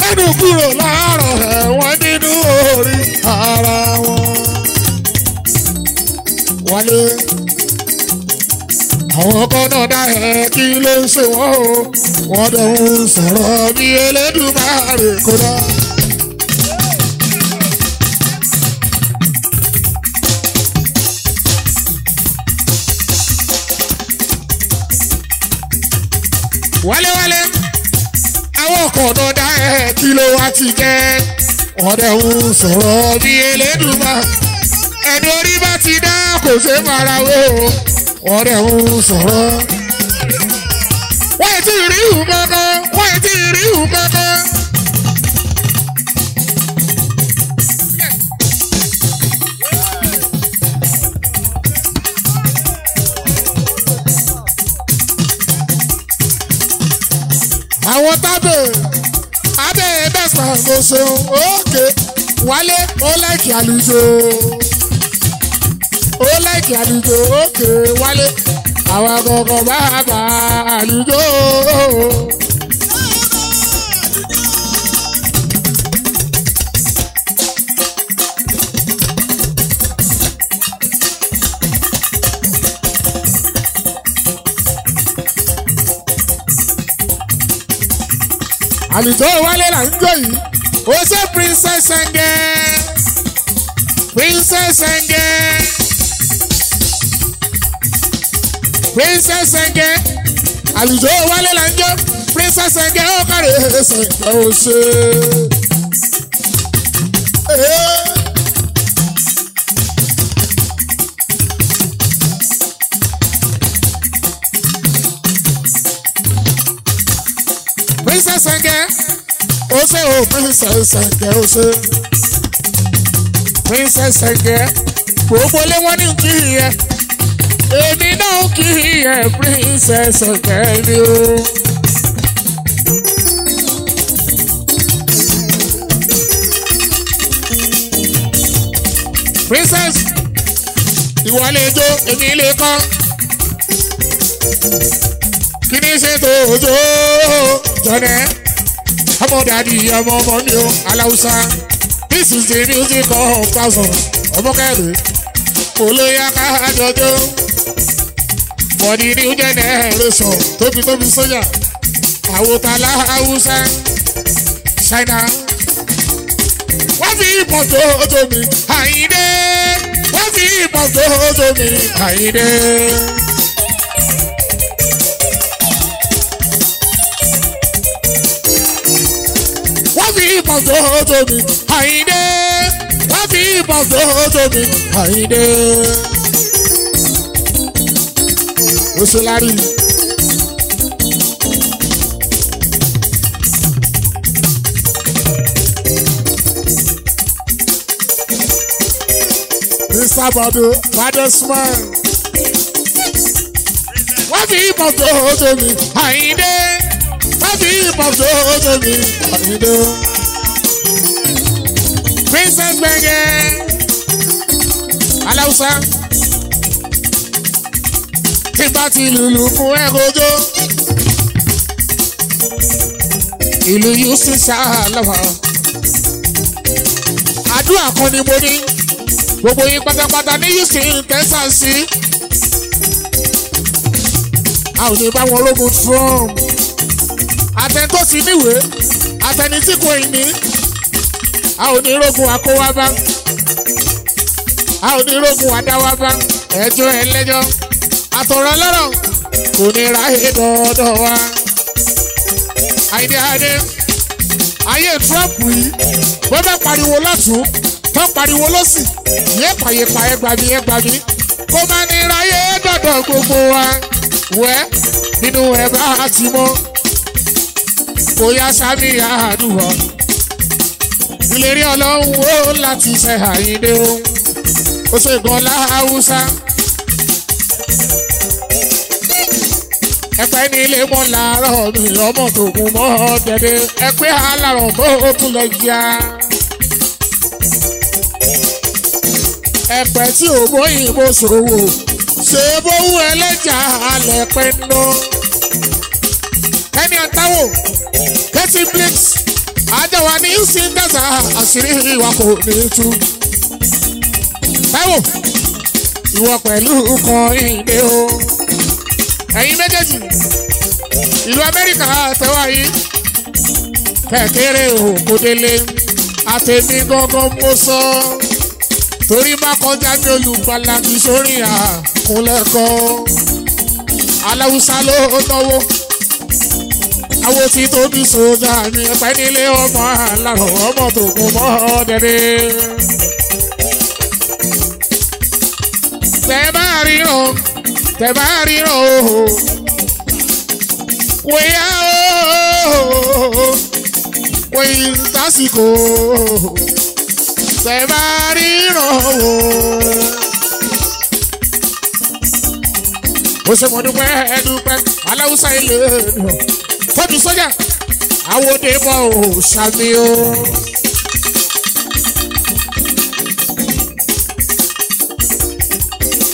mẹ́nu kúrò lọ́rọ̀ ẹ wọ́n bínú orí ara wọn wálé. àwọn kan náà dá ẹ kí ló ń ṣe wọ́n o? Wọ́n dẹ̀ ń sọ̀rọ̀ bí Elédùmarè kódà. wálé-wálé àwọn kan náà dá ẹ kí ló wá ti jẹ́? Dẹ̀ ń sọ̀rọ̀ bí Elédùmarè. Ẹni orí bá ti dá kò ṣe é máa wé o ọ̀rẹ́ òun sọ̀rọ̀. wọ́n ti rí ìhù kankan wọ́n ti rí ìhù kankan. àwọn tábẹ̀ abẹ́ bẹ́sàn ló ṣeun ókè wálé ó láìkí àlùjọ ó láìkì àlùjọ òkè wálé. Àwọn akọkọ bá bá àlùjọ. àlùjọ wálé là ń jọ yìí. Ó ṣe princess ẹngẹ princess ẹngẹ princess ẹngẹ àlùjọ wálé là ń jọ princess ẹngẹ ó kárí ẹsẹ̀ ó ṣe. princess ẹngẹ ó ṣe o princess ẹngẹ ó ṣe. Princess ẹngẹ gbogbo lé wọn ní kí yẹ èmi náà kí yẹ princess ẹngẹ ni o. princess ìwọ lè jó èmi lè kọ́. Kí ni ṣe tó jó? Jọ̀nẹ́ ọmọ this is the music of thousand ọmọ kẹrì olóyè akájọjọ the new generation tóbi tóbi sójà. Àwòtálá haúsá ṣáínà. Wọ́n fi ìbọn tó ojú mi àyíndé. Wọ́n fi ìbọn tó ojú mi àyíndé. wọ́n fi ìbọn tó ojú mi àyíndé. Wọ́n fi ìbọn tó ojú mi àyíndé. Oṣoolárí. Mr. Bado, Father Smile. Wọ́n fi ìbọn tó ojú mi àyíndé wọ́n fi ìbọn tó ojú mi àyíndé. Princess Gbẹ̀ngẹ̀ Aláùsá tí bá ti lùlù fún ẹ kojó. Ìlú yìí sì ṣàlàwà. Àdúrà kan ni mo ní. Gbogbo yín pátápátá ní Houston Texas. Sí. A ò ní bá wọn lógun Trump àtẹni tó níwèé. Àtẹni tí kò ní. A ò ní rogun àkówábá a ò ní rogun àdáwábá ẹjọ́ ẹlẹ́jọ́ àtọ̀rọ̀ lọ́rọ̀ kò ní ráyè dọ́dọ̀ wa. àìdí adé ayé Trump yìí bó bá pariwo lọ́tún tó pariwo lọ́sì yé pàyèpà ẹgbàmí ẹgbàmí kó má ní ráyè dọ́dọ̀ gbogbo wa. Wẹ́ nínú ẹ̀ bá ti mọ́. Bóyá sábì àdúrà. Ìlérí ọlọ́run ó láti ṣe àyíndé o ó ṣe gan ẹpẹ ní ilé mọ làárọ̀ mi ọmọ tó kún mọ́ dẹ̀dẹ̀ ẹpẹ́ alárọ̀ bó o tún lọ jà ẹpẹ tí ò bóyìnbó ṣòwò ṣe bówó ẹlẹ́jà alẹ́ pẹ́ ná ẹni àtàwọ̀ kẹ́tì blix àjọwà ní houston gaza àṣírí ìwà kò ní tú. Táíwò ìwọ pẹ̀lú kan ìdè o. Ẹ̀yin méjèèjì ìlú Amẹ́ríkà tẹ́wà yìí kẹ̀kẹ́rẹ́ òkò délé àtẹ̀mí gángan mo sọ torí má kọjá ní olùgbàlà kì í sórí àkúnlẹ̀kọ́ aláwùsá ló náwó àwọn tí tóbi sójà ní ẹ̀pẹ́ nílé ọmọ àlàrọ̀ ọmọ tó kún mọ́ dẹ́dẹ́. tẹ bá ríran tẹ bá ríran o. Wíyá o. Wíyí tásìkò tẹ bá ríran o. ó ṣe mọ̀ dúpẹ́ dúpẹ́. Aláwùsá ilé ènìyàn. Tọ́jú sọ́jà. Àwòdìbọ̀ ò sàmì o.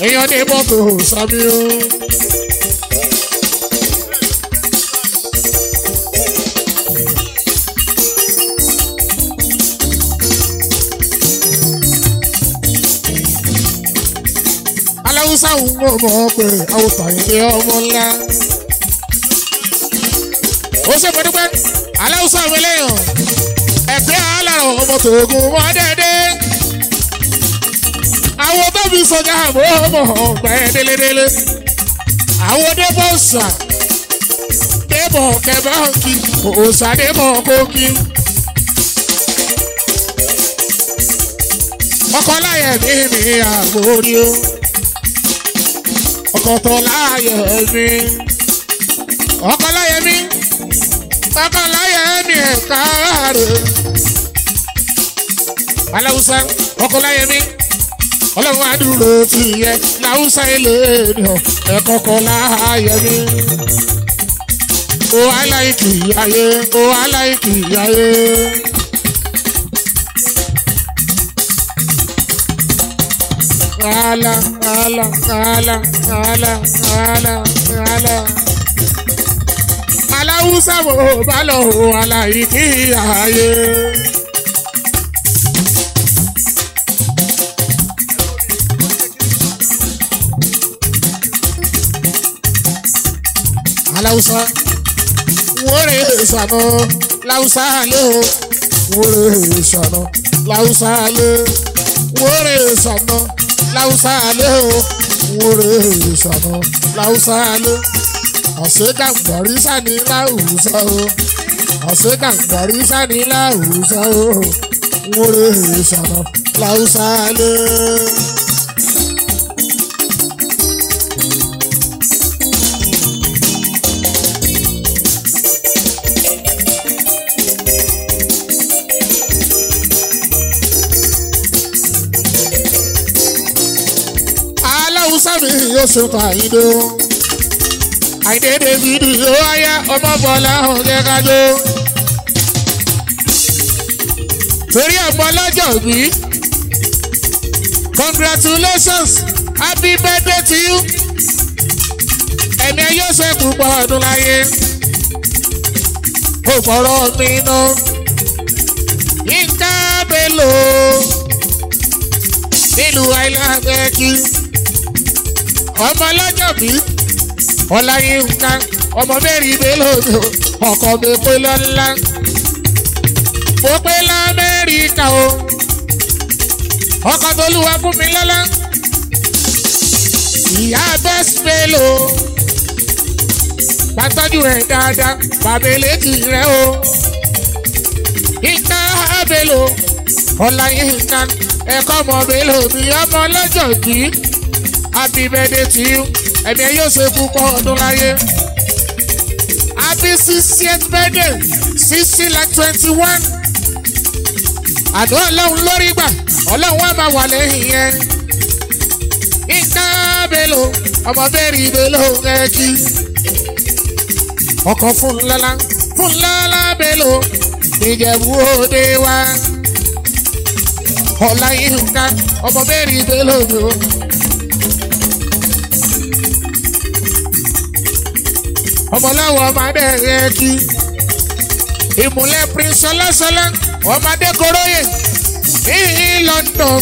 èèyàn dìbọ̀ kò sàmì o. aláwùsá ń mọ̀ mọ́ pé àwòtà ìdí ọmọ ńlá. ó ṣe pẹ́ẹ́dúpẹ́ aláwùsá mi lẹ́yìn ẹ̀gbẹ́ alárò ọmọ tòògùn wọn dẹ́dẹ́. Fi sọjà àbọ̀ ọmọ ọ̀gbẹ́ délédélé. àwọn débọ̀ ṣà débọ̀ kẹbàǹkì òòṣà débọ̀ kókì. ọkọ láyé mi mi àgbórí o. Ọkọ tó láyé mi. Ọkọ láyé mi. Ọkọ láyé mi ẹ̀ka rẹ̀ aláwùsá ọkọ láyé mi ọlọ́run àdúró ti yẹ láwùsá ilé ènìyàn ẹ̀kọ́ kọ láyé mi o aláìkì ayé o aláìkì ayé. ala ala ala ala ala ala. aláwùsá wo bá lọ wo aláìkí ààyè. aláwùsá wóore sànà láwùsá lé. O wóore sànà láwùsá lé. Wóore sànà láwùsálẹ̀ o wúre ìṣànà. Láwùsálẹ̀ àṣegàgbàrí sani láwùsá o. Àṣegàgbàrí sani láwùsá o. Wúre ìṣànà. Láwùsálẹ̀. sábì yóò ṣe fà ìdó. àìdè david ó wáyà ọmọ bọ̀lá ọ̀gẹ́ kájọ. torí ọmọ lọ́jọ́ bí congratulations happy birthday to you. ẹ̀mí ẹ yóò ṣe púpọ̀ ọdún láyé. kò gbọ́rọ̀ mi ná. yínká bello nílùú àìláńgẹ́kì ọmọ lọ́jọ́ bí ọláyínká ọmọ mẹ́rin mi ọkọ mi pé lọ́la mo pé lamẹ́ríkà o ọkọ tó lùwà fún mi lọ́la ìyá bẹ́sì pélò pàtọ́jú rẹ̀ dáadáa bàbá eléjì rẹ̀ o. Yínká bélò ọláyínká ẹ̀kọ́ ọmọ bélò mi ọmọ lọ́jọ́ bí happy birthday to you. Ẹ̀mí ẹ yóò ṣe púpọ̀ ọdún láyé. Happy sixtieth birthday sixty like twenty one àdó ọlọ́run lórí gbà ọlọ́run wà máa wà lẹ́yìn yẹn nǹkan bèlò ọmọ bẹ́ẹ̀rì bèlò ẹ̀kí ọkọ̀ fún lọ́la fún lọ́la bèlò ìjẹ̀bú òde wa. Ọ̀la yìí nǹkan ọmọ bẹ́ẹ̀rì bèlò bèlò. Ọmọláwọ ọmọdé rẹ kí. Ìmùlẹ̀ prince ọlásọlá ọmọdé koróyè ní London.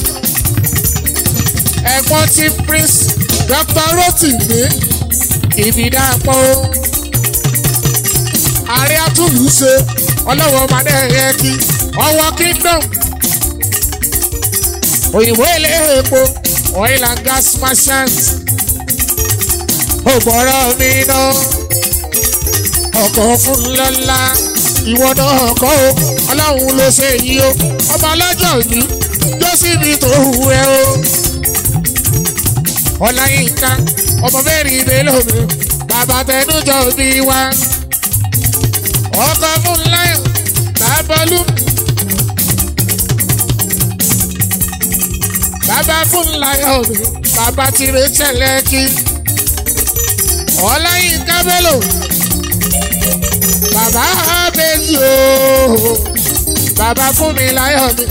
Ẹ̀gbọ́n ti prince dr. Rotimi ìbídàpọ̀ ààrẹ atúlùṣe ọlọ́wọ́ ọmọdé rẹ kí. Ọwọ́ kingdom. Òyìnbó ilé epo oil and gas merchant. Ògbọ́rọ̀ mi náà ọkọ̀ fún lọ́la ìwọ náà kọ́ o ọlọ́run ló ṣe yìí o ọmọ ọlọ́jọ́ mi jọ́sìbì tó hù ẹ́ o. ọláyínká ọmọ mẹ́rin ìbélò mi bàbá tẹnujọ bí wa. ọkọ̀ fún láyọ̀ tábọ́lú. bàbá fún láyọ̀ mi bàbá tirẹ̀ tẹ̀lẹ́kì. ọláyínká bẹ́lò bàbá méjì o. Bàbá fún mi. Láyọ̀ mi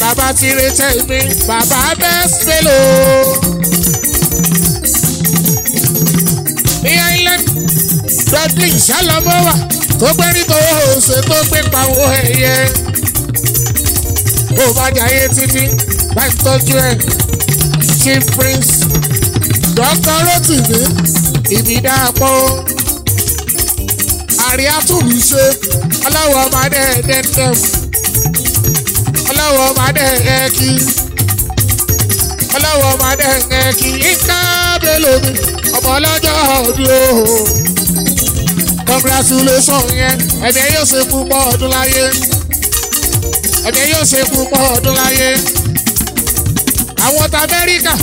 bàbá ti retẹ́ mi. Bàbá best fellow. ní island dublin ṣàlọ́mọ́ wà tó gbé nítorí òṣè tó gbé pawó ẹ̀yẹ. bó bá jayé títí bá tọ́jú ẹ̀. Chief prince dr. Rotimi ìbídàpọ̀ àríyátùmí ṣe. Ọlọ́wọ́ ọmọdé ẹ̀ẹ́dẹ́gbẹ̀m ọlọ́wọ́ ọmọdé ẹ̀ẹ́kì ọlọ́wọ́ ọmọdé ẹ̀ẹ́kì yínká bẹ́lómi ọmọ ọlọ́jọ́ ọdún o. Congratulation yẹn. Ẹ̀mí yóò ṣe púpọ̀ ọdún láyé. Ẹ̀mí yóò ṣe púpọ̀ ọdún láyé. Àwọn ti amẹ́ríkà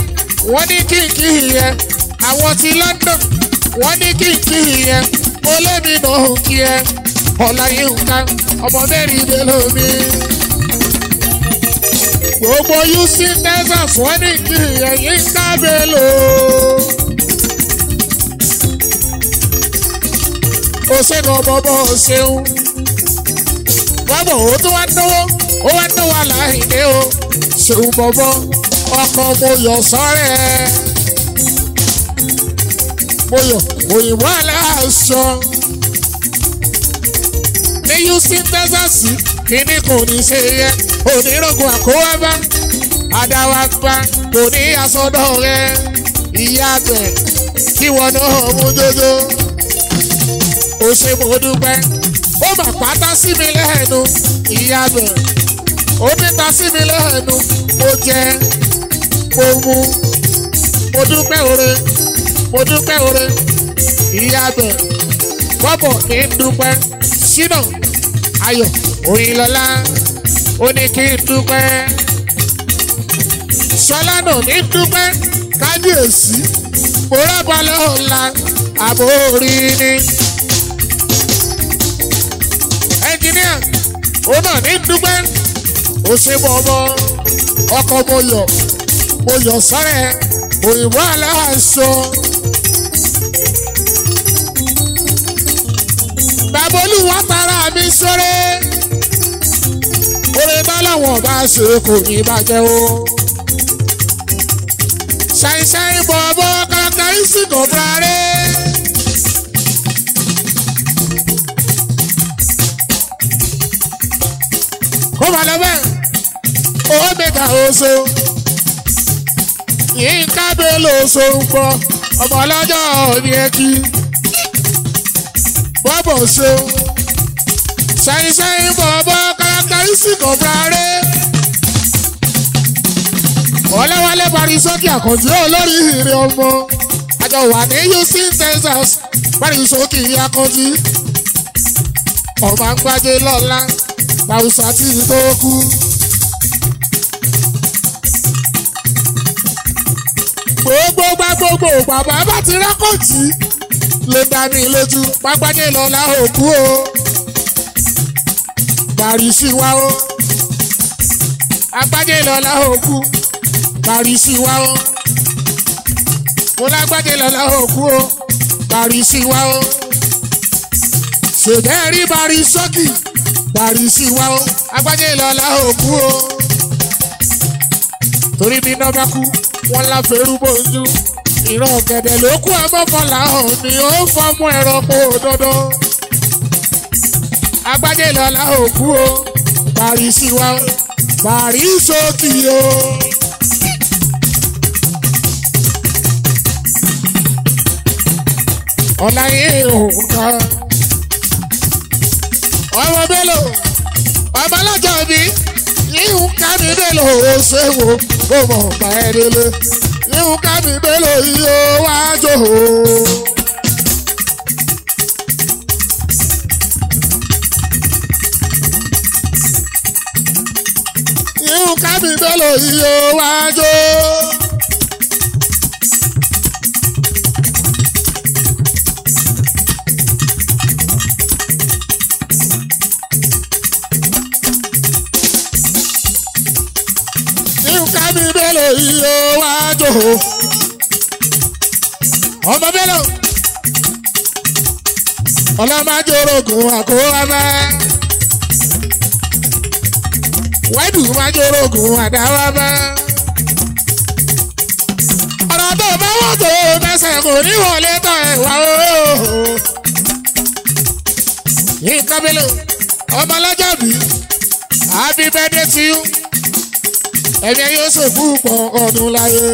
wọ́n ní kíkì yẹn. Àwọn ti london wọ́n ní kíkì yẹn olómi náà kí ẹ ọ̀làyínká ọmọ mẹ́rin bẹ́lómi gbogbo houston texas wọ́n ní kí ẹ̀yìn ká bẹ́lò. ó ṣègùn bọ́bọ́ ṣeun. Bọ́bọ̀ ó tún wá náwó ó wá náwó aláìní o. Ṣeun bọ́bọ́ ọkọ̀ mo yọ sọ́rẹ́ yọ òyìnbó aláṣọ ní houston texas kíní kò ní ṣe yẹ. Onírògùn àkówábá adáwàgbà kò ní àsọdọ̀ rẹ. Ìyá bẹ̀ kí wọn náà mú jójó ó ṣe mo dúpẹ́. Ó mà pátá sí mi lẹ́nu. Ìyá bẹ̀ ó níta sí mi lẹ́nu. Mo jẹ mo mu mo dúpẹ́ oore mo dúpẹ́ oore. Ìyá bẹ̀ bọ́bọ̀ ní dúpẹ́. Ṣínà ayọ̀ òyìnlọ́lá ó ní kí n dúpẹ́. Ṣọlá náà ní dúpẹ́. Kábíyèsí mo rọ́bà lọ́la àbórí ni. Ẹnjìníà ó náà ní dúpẹ́. Ó bọ̀bọ̀ ọkọ̀ mo yọ̀ mo yọ̀ sọ́rẹ́ òyìnbó aláṣọ. bàbá olúwa tara mi oore báláwọn bá ṣe kò ní bàjẹ́ o. ṣàìṣàì bọ̀bọ̀ kàkàrísìkò fúnra kó bá lọ bẹ́ẹ̀. Owó mẹ́ta oṣù yìí kábẹ́ lóṣù ń bọ̀ ọmọ ọlọ́jọ́ òní ẹkí bọ́bọ̀ ṣeun ṣàìṣàì bọ̀bọ̀ kàkàrísìkò fúnra ọlọ́wálé parí sókè àkànjú olórí ìrìn ọmọ. Àjọ wà ní houston texas parí sókè àkànjú ọmọ àgbájé lọ́la bàwùsà tí tó kú. gbogbo gba gbogbo bàbá bá ti rákọ̀tì ló dá mi lójú pápájé lọ́la òkú o parí sí wa o. Agbájé lọ́la òkú. Parí sí wa o. Mo lágbájé lọ́la òkú o. Parí sí wa o. Ṣèbẹ́ rí parí sọ́kì parí sí wa o. Agbájé lọ́la òkú o. Torí bí iná bá kú wọn láfẹrú bójú. Ìran ọ̀gẹ̀dẹ̀ ló kú ọmọkànlá hàn ni ó fọmú ẹ̀rọ pò dandan agbájé lọ́la òkú o parí sí wa o parí sókì o. ọ̀làyé òǹkà. ọmọ bélò ọmọ alájọ mi yíhun kámi bélò ó ó mọ̀ ọ̀pá ẹ̀ délé yíhun kámi bélò yíyó wájú o. yíhun kámi bélò yíyó wájú o. kábí bẹ́lẹ̀ iye wájú. ọmọ bẹ́lẹ̀ ọlọ́mọdé orogun àkówámá wẹ́dù máa jórógùn àdáwà bá. ọ̀rọ̀ tó bá wọ́n tó mẹ́sẹ̀ kò ní wọlé tán ẹ̀wà o. yín kábílò ọmọ ọlọ́jọ́ bí happy birthday to you ẹ̀mí yóò ṣèkú pọ̀ ọdún láyé.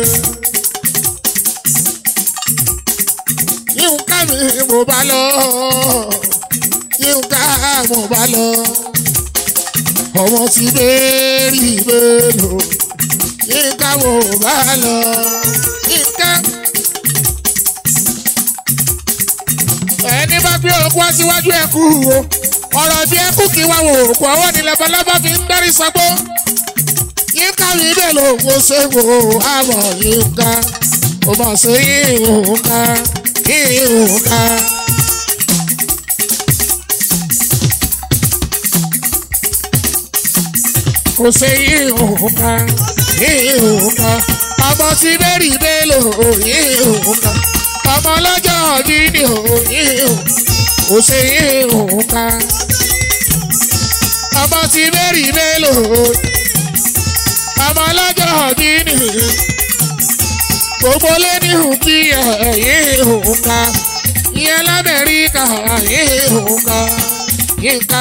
yín ká mi mo bá lọ yín ká mo bá lọ ọmọ tí bẹ́ẹ̀rì bẹ́ẹ̀lò yín ká mo bá lọ? Yín ká. ẹni bá gbé ọkọ aṣíwájú ẹ kú o. Ọ̀rọ̀ bí ẹ kú kí wá wò òkú ọwọ́ ni labalábá fi ń dárí sọgbó. Yín ká mi bẹ́ẹ̀ ló ń ṣe wò àbọ̀ yín ká. Ó bá ṣe yín ká yín ká. Kò ṣe òun ká ọmọ tí bẹ́ẹ̀rì bẹ́ẹ̀ lò ká ọmọ ọlọ́jọ́ bí ni kò ṣe ká ọmọ tí bẹ́ẹ̀rì bẹ́ẹ̀ lò ọmọ ọlọ́jọ́ bí ni gbogbo lé ní òun ká ìyẹn ká yín ká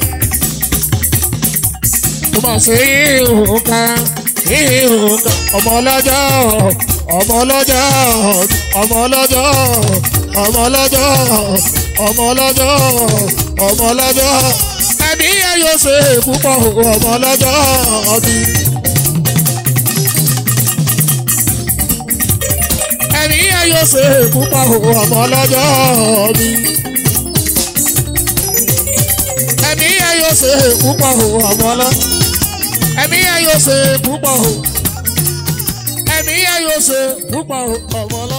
tó máa ṣe ìhùnkà ìhùnkà ọmọ ọlọ́jọ́ ọmọ ọlọ́jọ́ ọmọ ọlọ́jọ́ ọmọ ọlọ́jọ́ ọmọ ọlọ́jọ́ ọmọ ọlọ́jọ́ ẹbí ẹ yóò ṣe púpọ̀ ọmọ ọlọ́jọ́ ọdún. ẹbí ẹ yóò ṣe púpọ̀ ọmọ ọlọ́jọ́ ọdún. ẹbí ẹ yóò ṣe púpọ̀ ọmọ ọlọ́jọ́ yẹn yóò ṣe púpọ̀ o ẹ̀mí yẹn yóò ṣe púpọ̀ o ọmọ.